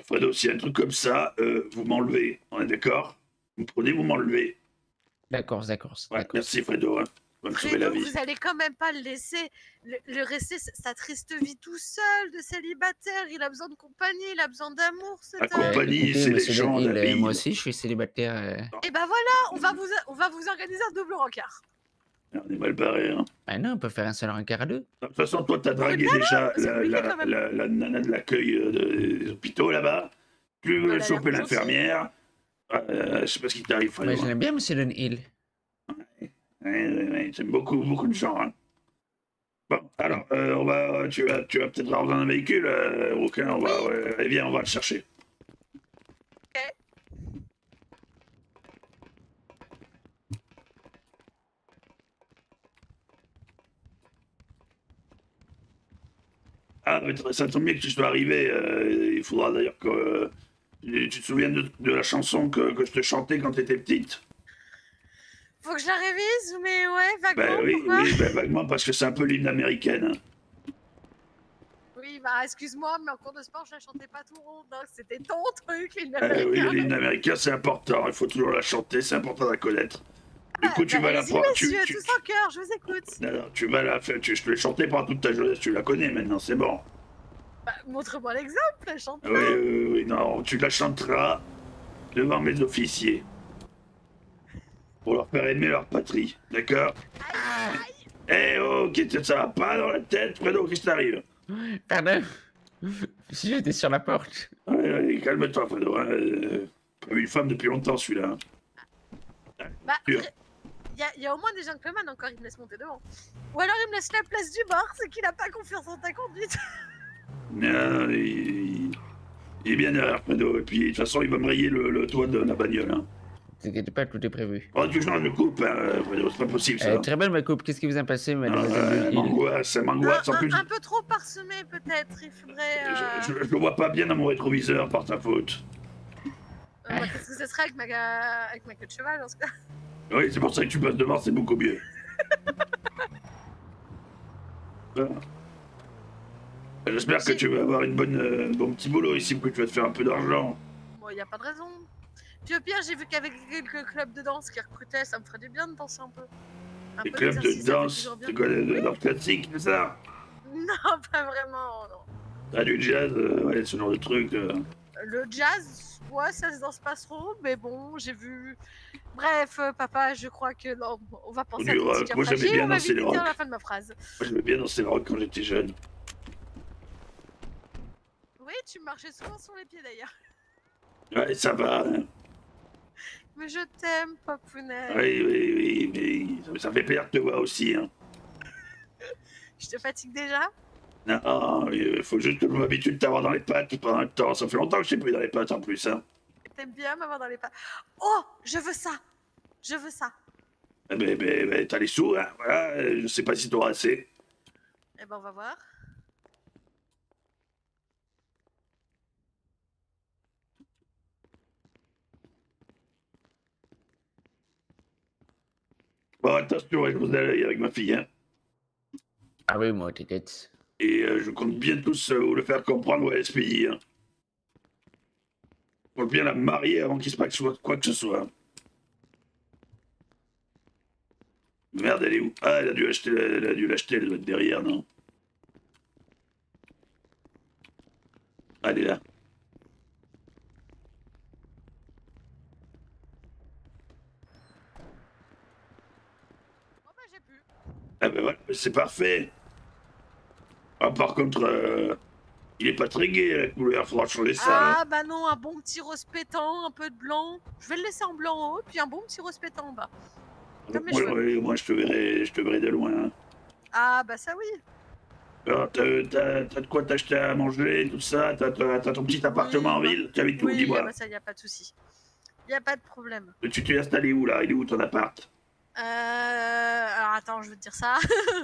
Fredo, a un truc comme ça, euh, vous m'enlevez. On est d'accord? Vous prenez, vous m'enlevez. D'accord, d'accord. Ouais, merci, Fredo. Hein. Vous Fredo, allez quand même pas le laisser, le, le rester sa- triste vie tout seul, de célibataire. Il a besoin de compagnie, il a besoin d'amour, La compagnie, Écoutez, c'est les gens, Denhill, la euh, vie. Moi aussi, je suis célibataire. euh. Et ben voilà, on va vous, on va vous organiser un double rencard. On est mal barré. Hein. Bah non, on peut faire un seul rencard à deux. De toute façon, toi, t'as dragué déjà la, la, la, la nana de l'accueil euh, de- des hôpitaux là-bas. Tu Elle veux choper l'infirmière. Ah, euh, je sais pas ce qui t'arrive, Fred. Bien, Monsieur Lone Hill. J'aime beaucoup, beaucoup de gens. Hein. Bon, alors, euh, on va, tu vas, tu vas peut-être avoir besoin d'un véhicule, euh, Rouquin, on va, eh bien, on va le chercher. Ah, mais ça tombe bien que tu sois arrivé. Euh, il faudra d'ailleurs que euh, tu te souviens de, de la chanson que, que je te chantais quand t'étais petite Faut que je la révise, mais ouais, vaguement. Ben oui, oui, ben vaguement, parce que c'est un peu l'hymne américaine. hein. Oui, bah excuse-moi, mais en cours de sport, je la chantais pas tout rond. hein. C'était ton truc, l'hymne Euh, oui, américain. l'hymne américain, c'est important. Il faut toujours la chanter, c'est important de la connaître. Du coup, tu Bah, vas la allez-y, prendre. Tu, tu- tous en cœur, je vous écoute. non, non, tu vas la faire. Tu, je te l'ai chantée pendant toute ta jeunesse, tu la connais maintenant, c'est bon. Bah, Montre-moi l'exemple, chante. Oui, oui, oui, non, tu la chanteras devant mes officiers. Pour leur faire aimer leur patrie, d'accord Eh oh, qu'est-ce que ça va pas dans la tête, Fredo, qu'est-ce qui t'arrive Pardon Si j'étais sur la porte. Ouais, calme-toi, Fredo. Hein. euh, Pas vu une femme depuis longtemps, celui-là. hein. Bah, il y, a- y a au moins des gentlemen encore, il me laisse monter devant. Ou alors il me laisse la place du bord, c'est qu'il a pas confiance en ta conduite. Non, il, il est bien derrière, Fredo. Et puis, de toute façon, il va me rayer le, le toit de la bagnole. Hein. T'inquiète pas, tout est prévu. Oh, tu changes de coupe, hein, Fredo, c'est pas possible, ça. Euh, très belle ma coupe, qu'est-ce qui vous a passé, Ah, ouais, Deville m'angoisse, m'angoisse. Un, plus, un peu trop parsemé peut-être, il faudrait... euh, je, je le vois pas bien dans mon rétroviseur par ta faute. euh, bah, Qu'est-ce que ce serait avec ma, avec ma queue de cheval en ce cas? Oui, c'est pour ça que tu passes devant, c'est beaucoup mieux. Voilà. J'espère que tu vas avoir une bonne, euh, bon petit boulot ici, que tu vas te faire un peu d'argent. Bon, il a pas de raison. Puis au pire, j'ai vu qu'avec quelques clubs de danse qui recrutaient, ça me ferait du bien de danser un peu. Un Les peu clubs de danse, c'est quoi, de, de danse classique, c'est ça? Non, pas vraiment, non. T'as du jazz, euh, ouais, ce genre de truc. euh. Le jazz, ouais, ça se danse pas trop, mais bon, j'ai vu. Bref, euh, papa, je crois que non, on va penser à Du ton rock. Moi, j'aimais bien danser le rock. la fin de ma phrase. Moi, j'aimais bien danser le rock quand j'étais jeune. Oui, tu marchais souvent sur les pieds d'ailleurs. Ouais, ça va. hein. Mais je t'aime, papounet. Oui, oui, oui, mais ça fait plaisir de te voir aussi. Hein. Je te fatigue déjà? Non, il faut juste que je m'habitue de t'avoir dans les pattes pendant un temps. Ça fait longtemps que je t'ai pris dans les pattes en plus. Hein. T'aimes bien m'avoir dans les pas. Oh, je veux ça Je veux ça Eh ben, ben, ben, t'as les sous, hein. Voilà, je sais pas si t'auras assez. Eh ben, on va voir. Bon, attention, je vous à l'œil avec ma fille. Hein. Ah oui, moi, t'inquiète. Et euh, je compte bien tous euh, vous le faire comprendre au SPI. Hein. Faut bien la marier avant qu'il se passe quoi que ce soit. Merde, elle est où? Ah, elle a dû acheter, elle a dû l'acheter, elle doit être derrière, non? Ah, Elle est là. Oh bah, j'ai pu. Ah ben voilà, c'est parfait. Ah, par contre, euh, il est pas très gai la couleur, faudra changer ça. hein. Ah bah non, un bon petit rose pétant, un peu de blanc. Je vais le laisser en blanc en haut, puis un bon petit rose pétant en bas. Comme Moi, cheveux. ouais, moi, je te verrai, je te verrai de loin. hein. Ah bah ça oui. Alors, t'as, de quoi t'acheter à manger, tout ça? T'as, ton petit appartement en ville? Tu habites où? Oui, Dis-moi. ah bah ça y a pas de souci. Y a pas de problème. Tu t'es installé où là? Il est où ton appart? Alors attends, je veux te dire ça.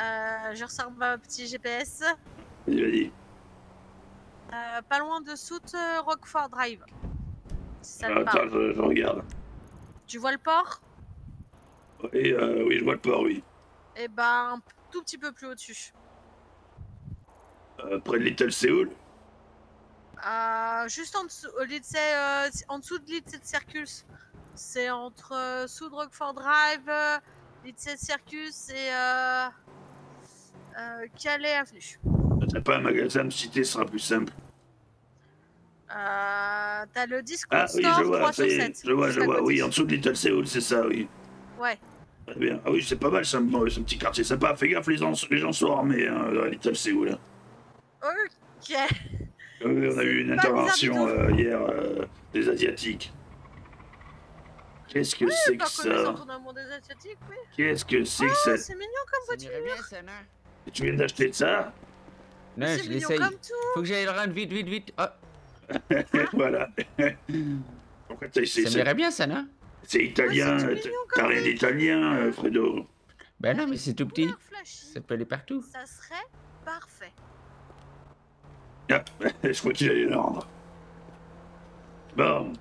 euh, je ressors ma petit GPS. Vas-y, vas-y. Euh, pas loin de South euh, Rockford Drive. Si ça te Attends, parle. je, je regarde. Tu vois le port? Oui, euh, oui, je vois le port, oui. Eh ben, un tout petit peu plus au-dessus. Euh, près de Little Seoul. Euh, juste en dessous, au euh, en dessous de Little Circus. C'est entre euh, Rockford Drive, euh, Little Circus et euh, euh, Calais Avenue. T'as pas un magasin à me citer, ce sera plus simple. Euh, T'as le Discount Ah oui, je vois, 3 ça sur y est, 7. je vois, je vois, oui, en dessous de Little Seoul, c'est ça, oui. Ouais. Très bien. Ah oui, c'est pas mal, ça, ce petit quartier sympa. Fais gaffe, les gens, les gens sont armés, hein, à Little Seoul. hein. Ok. Oui, on a eu une intervention euh, hier euh, des Asiatiques. Qu'est-ce que Oui, c'est que ça oui. Qu'est-ce que c'est que ça c'est mignon comme voiture. Tu viens d'acheter de ça? Non, C'est je mignon l'essaye. comme tout. Faut que j'aille le rendre vite, vite, vite. Oh, Voilà. Pourquoi t'as essayé ça ça m'irait bien, ça, non? C'est italien, tout t'as- rien d'italien, euh, Fredo. Ben non, mais c'est tout petit. Ça peut aller partout. Ça serait parfait. Ah, je crois qu'il allait le rendre. Bon.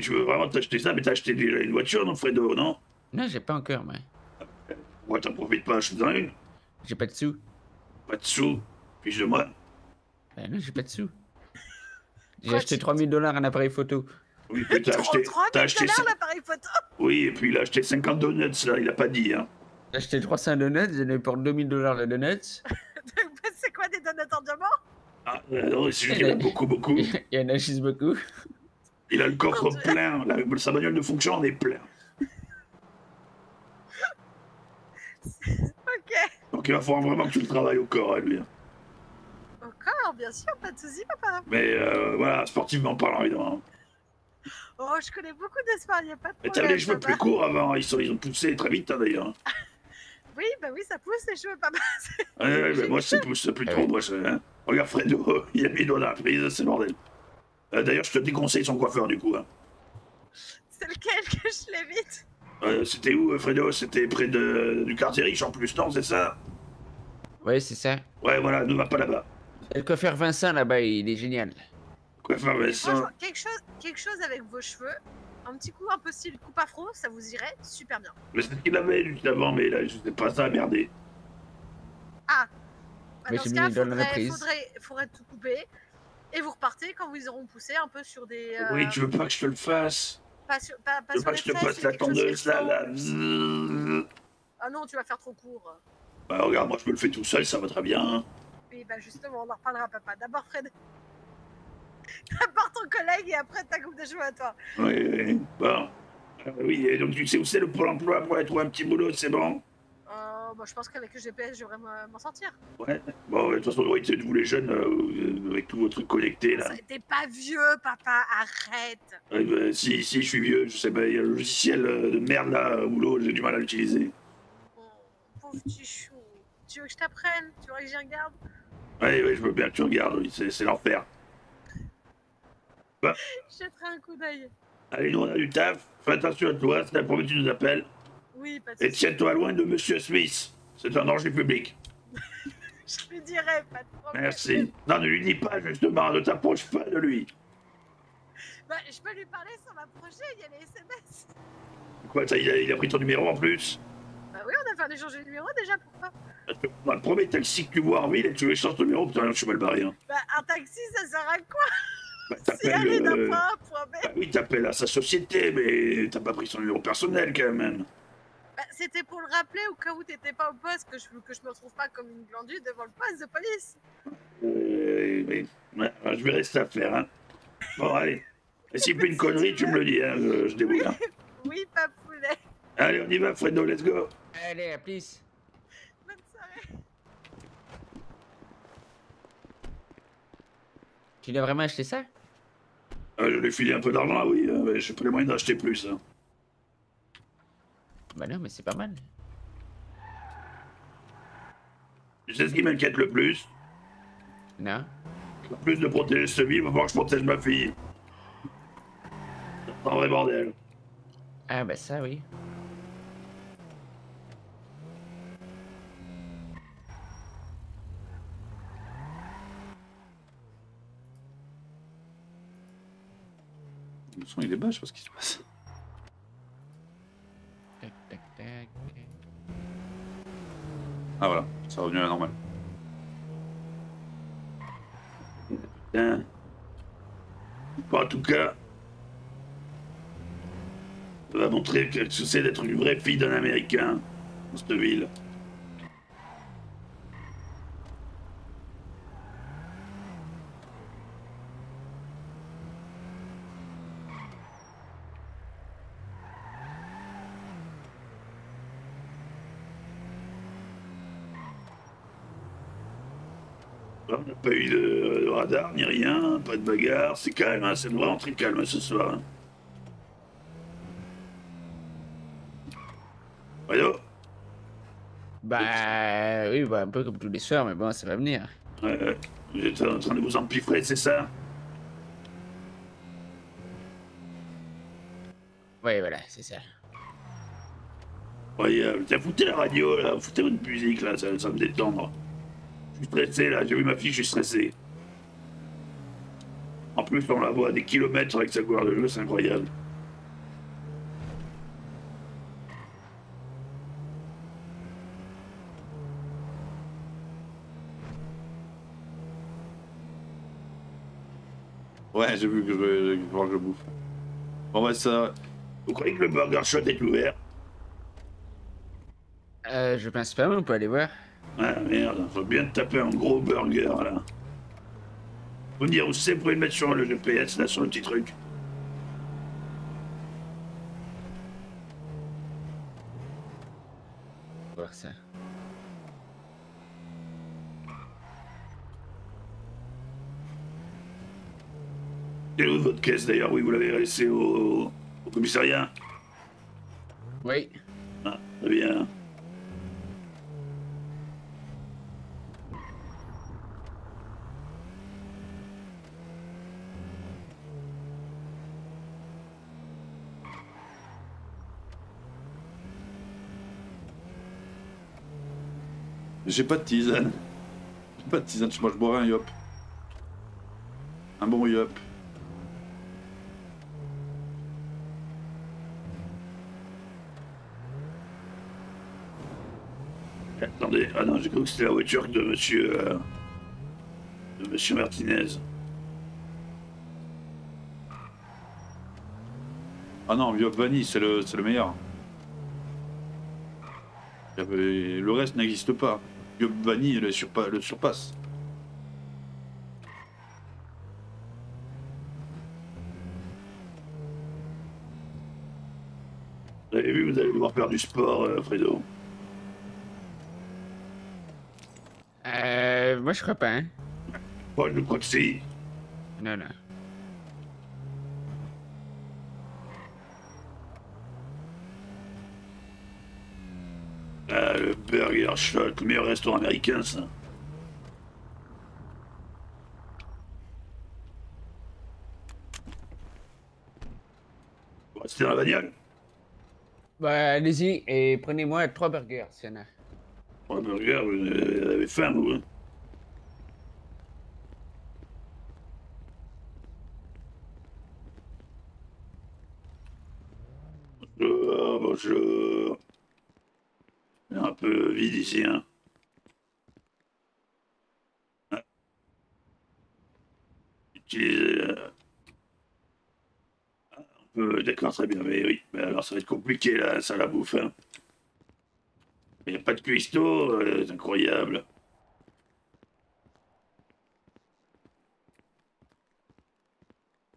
Tu veux vraiment t'acheter ça, mais t'as acheté déjà une voiture, non, Fredo, non Non, j'ai pas encore, moi. Pourquoi t'en profites pas, acheter-en une J'ai pas de sous. Pas de sous, fiche de moi. Ben non, j'ai pas de sous. J'ai acheté tu- 3000 dollars un appareil photo. Oui, puis t'as acheté, 33 t'as 000 acheté l'appareil photo Oui, et puis il a acheté 50 donuts, là, il a pas dit, hein. J'ai acheté 300 donuts, j'en ai pour 2000 dollars le donuts. C'est quoi des donuts en diamant Ah, euh, non, c'est juste qu'il en a beaucoup, beaucoup. Il y en a juste beaucoup. Il a le coffre plein, la- sa bagnole de fonction en est plein. Ok. Donc il va falloir vraiment que tu le travailles au corps, lui. hein. Encore, bien sûr, pas de soucis, papa. Mais euh, voilà, sportivement parlant, évidemment. Oh, je connais beaucoup de sports, y a pas de Mais problème. t'avais les cheveux papa. plus courts avant, ils, sont, ils ont poussé très vite, hein, d'ailleurs. Oui, bah oui, ça pousse les cheveux, papa. Ouais, ouais, mais moi, ça pousse plus trop, moi, je- hein. Regarde Fredo, il a mis dans la prise, c'est le bordel. Euh, D'ailleurs, je te déconseille son coiffeur, du coup. Hein. C'est lequel que je l'évite Euh, C'était où, euh, Fredo? C'était près de, du quartier riche, en plus, non, c'est ça? Ouais, c'est ça. Ouais, voilà, ne va pas là-bas. Le coiffeur Vincent là-bas, il est génial. Coiffeur Vincent. Franchement, quelque chose, quelque chose avec vos cheveux, un petit coup un peu style coupe afro, ça vous irait super bien. Mais c'est ce qu'il avait, lui, avant, mais là, je sais pas, ça a merdé. Ah bah, Mais Dans ce cas, faudrait, faudrait tout couper. Et vous repartez quand vous auront poussé un peu sur des. euh, Oui, tu veux pas que je te le fasse Pas sur, pas, pas Tu veux pas que je te passe la tondeuse, là, Zzzz. Ah non, tu vas faire trop court. Bah, regarde, moi, je me le fais tout seul, ça va très bien. hein. Oui, bah justement, on en reparlera, papa. D'abord, Fred. D'abord ton collègue et après ta coupe de cheveux à toi. Oui, oui. Bon. Euh, oui, et donc tu sais où c'est le pôle emploi pour aller trouver un petit boulot, c'est bon? Euh, bah, je pense qu'avec le GPS, je devrais m'en sortir. Ouais. Bon, de toute façon, vous les jeunes, euh, avec tout votre truc connecté, là. T'es pas vieux, papa, arrête. Ouais, bah, si, si, je suis vieux, je sais pas, il y a le logiciel euh, de merde, là, boulot, j'ai du mal à l'utiliser. Pauvre petit chou. Tu veux que je t'apprenne? Tu veux que j'y regarde? Ouais, ouais, je veux bien que tu regardes, oui, c'est l'enfer. Bah, Je jetterai un coup d'œil. allez, nous, on a du taf, fais attention à toi, c'est la première que tu nous appelles. Oui, pas de Et tiens-toi loin de Monsieur Smith, c'est un danger public. Je lui dirai, pas de problème. Merci. Non, ne lui dis pas, justement, ne t'approche pas de lui. Bah, je peux lui parler sans m'approcher, il y a les SMS. Quoi, ça, il a, il a pris ton numéro en plus? Bah oui, on a fait un échange de numéro déjà, pourquoi Parce que, dans le premier taxi que tu vois en ville et que tu échanges ton numéro, putain, je suis mal barré. Hein. Bah, un taxi, ça sert à quoi? Bah, Si aller d'un euh, point A à un point B. bah oui, t'appelles à sa société, mais t'as pas pris son numéro personnel quand même. Bah, c'était pour le rappeler au cas où t'étais pas au poste, que je, que je me retrouve pas comme une glandue devant le poste de police. Euh, mais, ouais, je vais rester à faire. Hein. Bon, allez. Et s'il fait une connerie, tu me le dis, hein, je, je débrouille. hein. Oui, pas poulet. Allez, on y va, Fredo, let's go. Allez, à plus. Bonne soirée. Tu dois vraiment acheter ça? Euh, je lui ai filé un peu d'argent, oui, euh, mais j'ai pas les moyens d'acheter plus. Hein. Bah non, mais c'est pas mal. Tu sais ce qui m'inquiète le plus? Non En plus de protéger ce vie, il va falloir que je protège ma fille. C'est un vrai bordel. Ah bah ça, oui. Le son il est bas, je sais pas ce qui se passe. Tac, tac, tac. Ah voilà, c'est revenu à la normale. Bon, en tout cas, ça va montrer que que c'est d'être une vraie fille d'un Américain dans cette ville. Pas eu de, de radar ni rien, pas de bagarre, c'est calme, hein, c'est vraiment très calme ce soir. Hein. Voyons, Bah oui, bah un peu comme tous les soirs, mais bon, ça va venir. ouais, ouais, vous êtes en train de vous empiffrer, c'est ça? Ouais, voilà, c'est ça. Ouais, euh, tiens, foutez la radio, là, foutez votre musique, là, ça, ça va me détendre. Je suis stressé là, j'ai vu ma fille, je suis stressé. En plus, on la voit à des kilomètres avec sa couleur de jeu, c'est incroyable. Ouais, j'ai vu que je falloir que je bouffe. Bon, bah, ça. Vous croyez que le burger shot est ouvert? Euh, je pense pas, mais on peut aller voir. Ah merde, faut bien te taper un gros burger là. Vous me dire où c'est, pouvez le mettre sur le GPS là, sur le petit truc. Voir ça. Et où votre caisse d'ailleurs? Oui, vous l'avez laissé au, au commissariat? Oui. Ah, très bien. J'ai pas de tisane. J'ai pas de tisane, moi je boirais un yop. Un bon yop. Attendez, ah non, j'ai cru que c'était la voiture de monsieur. euh, de monsieur Martinez. Ah non, yop vanille, c'est le, le meilleur. Le reste n'existe pas. Vanille le, surpa- le surpasse. Vous avez vu, vous allez devoir faire du sport, euh, Fredo. Euh, moi je crois pas, hein. Moi, je crois que si. Non, non. Ah, le Le meilleur restaurant américain, ça. Restez dans la bagnole? Bah, allez-y et prenez-moi trois burgers, s'il y en a. Trois burgers, vous avez faim, vous hein? Bonjour, bonjour. Peu vide ici, hein. Utilisez... euh, on peut- D'accord, très bien, mais oui. Mais alors, ça va être compliqué, la bouffe, hein. Il n'y a pas de cuistot, euh, c'est incroyable.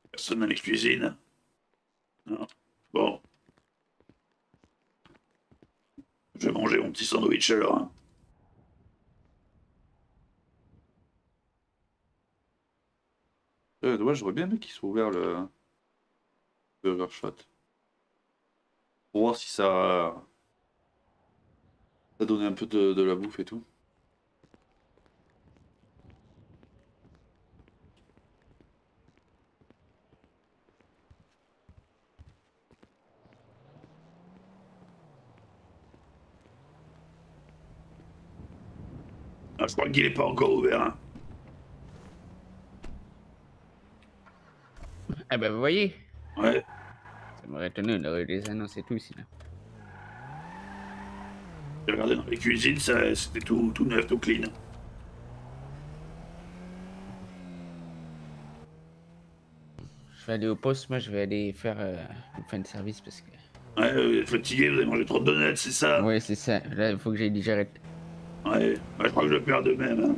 Personne dans les cuisines. Non. Bon. Je vais manger Euh, dommage, j'aurais bien aimé qu'il soit ouvert le Burger Shot. Pour voir si ça. Ça donnait un peu de la bouffe et tout. Je crois qu'il n'est pas encore ouvert. hein. Ah bah, vous voyez. Ouais. Ça m'aurait étonné, on aurait les annonces et tout, sinon. J'ai regardé dans les cuisines, ça- c'était tout, tout neuf, tout clean. Je vais aller au poste, moi je vais aller faire euh, une fin de service parce que. Ouais, vous êtes fatigué, vous avez mangé trop de donuts, c'est ça? Ouais, c'est ça. Là, il faut que j'aille digérer. Ouais, je crois que je faire de même. hein.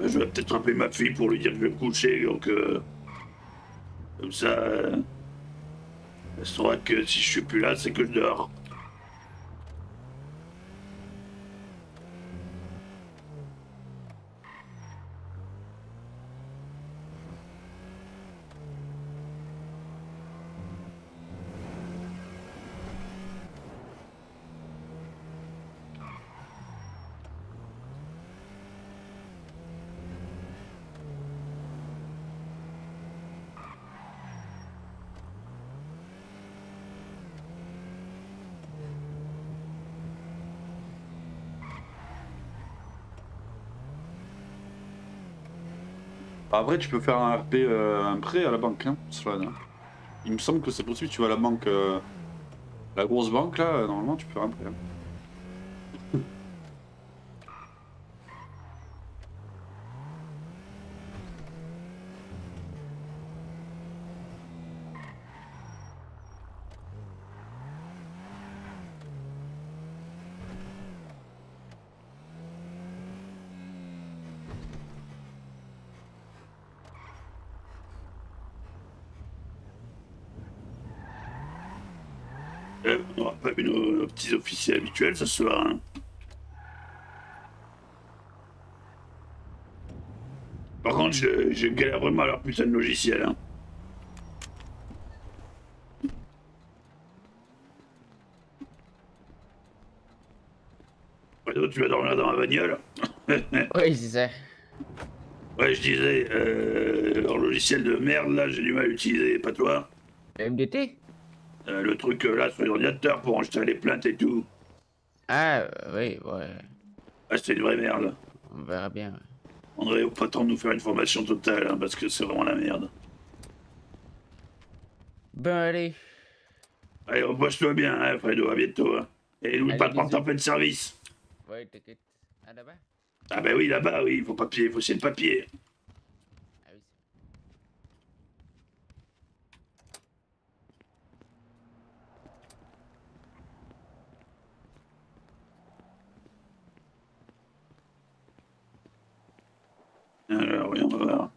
Je vais peut-être appeler ma fille pour lui dire que je vais me coucher, donc... euh, Comme ça... euh, Elle que si je suis plus là, c'est que je dors. Après, tu peux faire un RP, euh, un prêt à la banque, hein. Il me semble que c'est possible, tu vas à la banque, euh, la grosse banque, là, euh, normalement, tu peux faire un prêt. hein. Euh, on n'aura pas vu nos, nos petits habituels ce soir. Hein. Par contre, je, je galère vraiment à leur putain de logiciel. Hein. Tu vas dormir dans ma bagnole Oui, c'est ça. Ouais, je disais, euh, leur logiciel de merde, là, j'ai du mal à l'utiliser, pas toi Le MDT Euh, Le truc euh, là sur l'ordinateur pour enregistrer les plaintes et tout. Ah, oui, ouais. Ah, c'est une vraie merde. On verra bien. André, au pas temps de nous faire une formation totale, hein, parce que c'est vraiment la merde. Bon, allez. Allez, repose-toi bien, hein, Fredo, à bientôt. Hein. Et n'oublie pas de prendre ta fin de service. Ouais, t'inquiète. Ah, là-bas Ah ben oui, là-bas, oui, il faut papier, il faut signer le papier. Ah oui. Alors, oui, on va voir.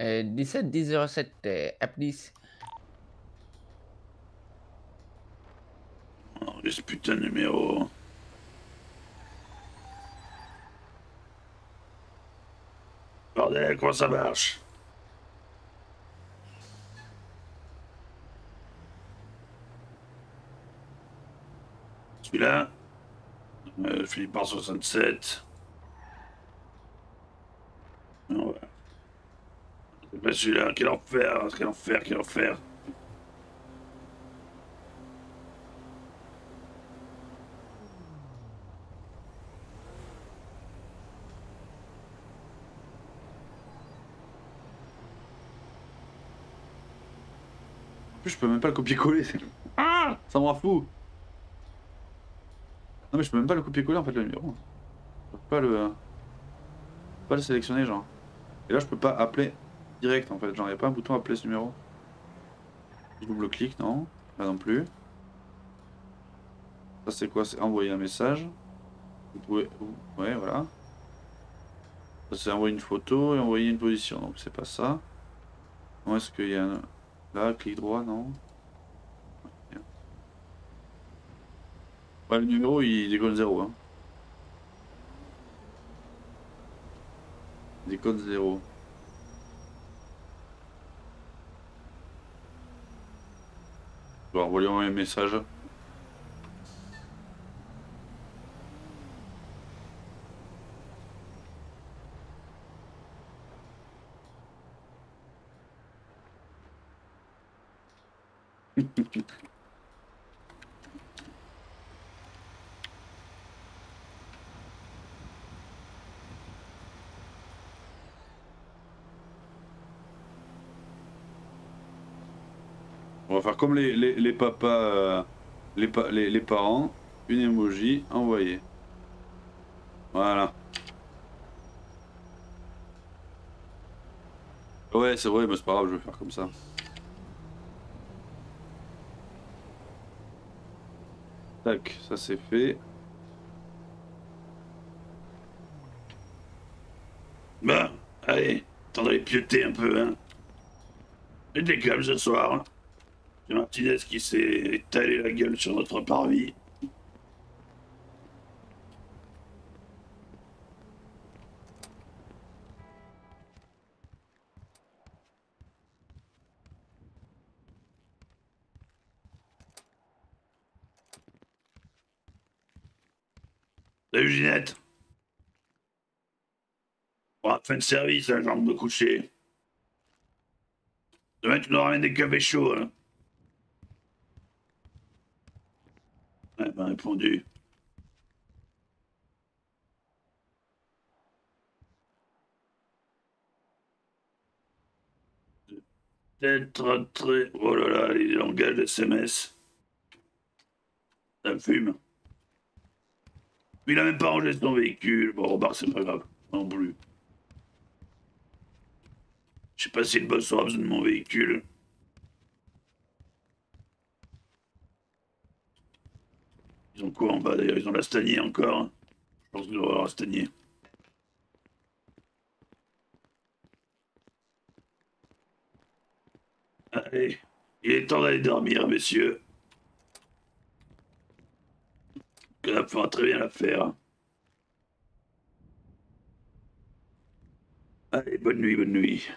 Euh, 17 10 euh, app 10. Oh, ce putain de numéro. Bordel, comment ça marche? Celui-là? Euh, Philippe par 67. Non, ouais. C'est pas celui-là, quel enfer, quel enfer, quel enfer. En plus, je peux même pas le copier-coller. Ah Ça me rend fou. Non, mais je peux même pas le copier-coller en fait, le numéro. Je peux pas le. Pas le sélectionner, genre. Et là, je peux pas appeler direct en fait. Genre, y a pas un bouton appeler ce numéro. Je double-clique, non. Là non plus. Ça, c'est quoi? C'est envoyer un message. Vous pouvez. Ouais, voilà. Ça, c'est envoyer une photo et envoyer une position. Donc, c'est pas ça. Comment est-ce qu'il y a un. Là, clic droit, non? Ouais, le numéro, il déconne zéro. Hein. Il déconne zéro. Je vais envoyer un message. On va faire comme les, les, les papas, euh, les, les, les parents. Une emoji, envoyer. Voilà. Ouais, c'est vrai, mais c'est pas grave, je vais faire comme ça. Tac, ça c'est fait. Bah, allez, attendez, pieuter un peu, hein. C'était calme ce soir. hein. C'est Martinez qui s'est étalé la gueule sur notre parvis. Salut Ginette. Bon, fin de service, hein, jambe de coucher. Demain, tu nous ramènes des cafés chauds, hein. m'a répondu. Être très... Oh là là, les langages SMS. Ça me fume. Il a même pas rangé son véhicule. Bon, remarque, c'est pas grave. Non plus. Je sais pas si le boss aura besoin de mon véhicule. Ils ont quoi en bas d'ailleurs? Ils ont la stanier encore. hein. Je pense qu'ils vont avoir la stanier. Allez, il est temps d'aller dormir, messieurs. Ça fera très bien l'affaire. Allez, bonne nuit, bonne nuit.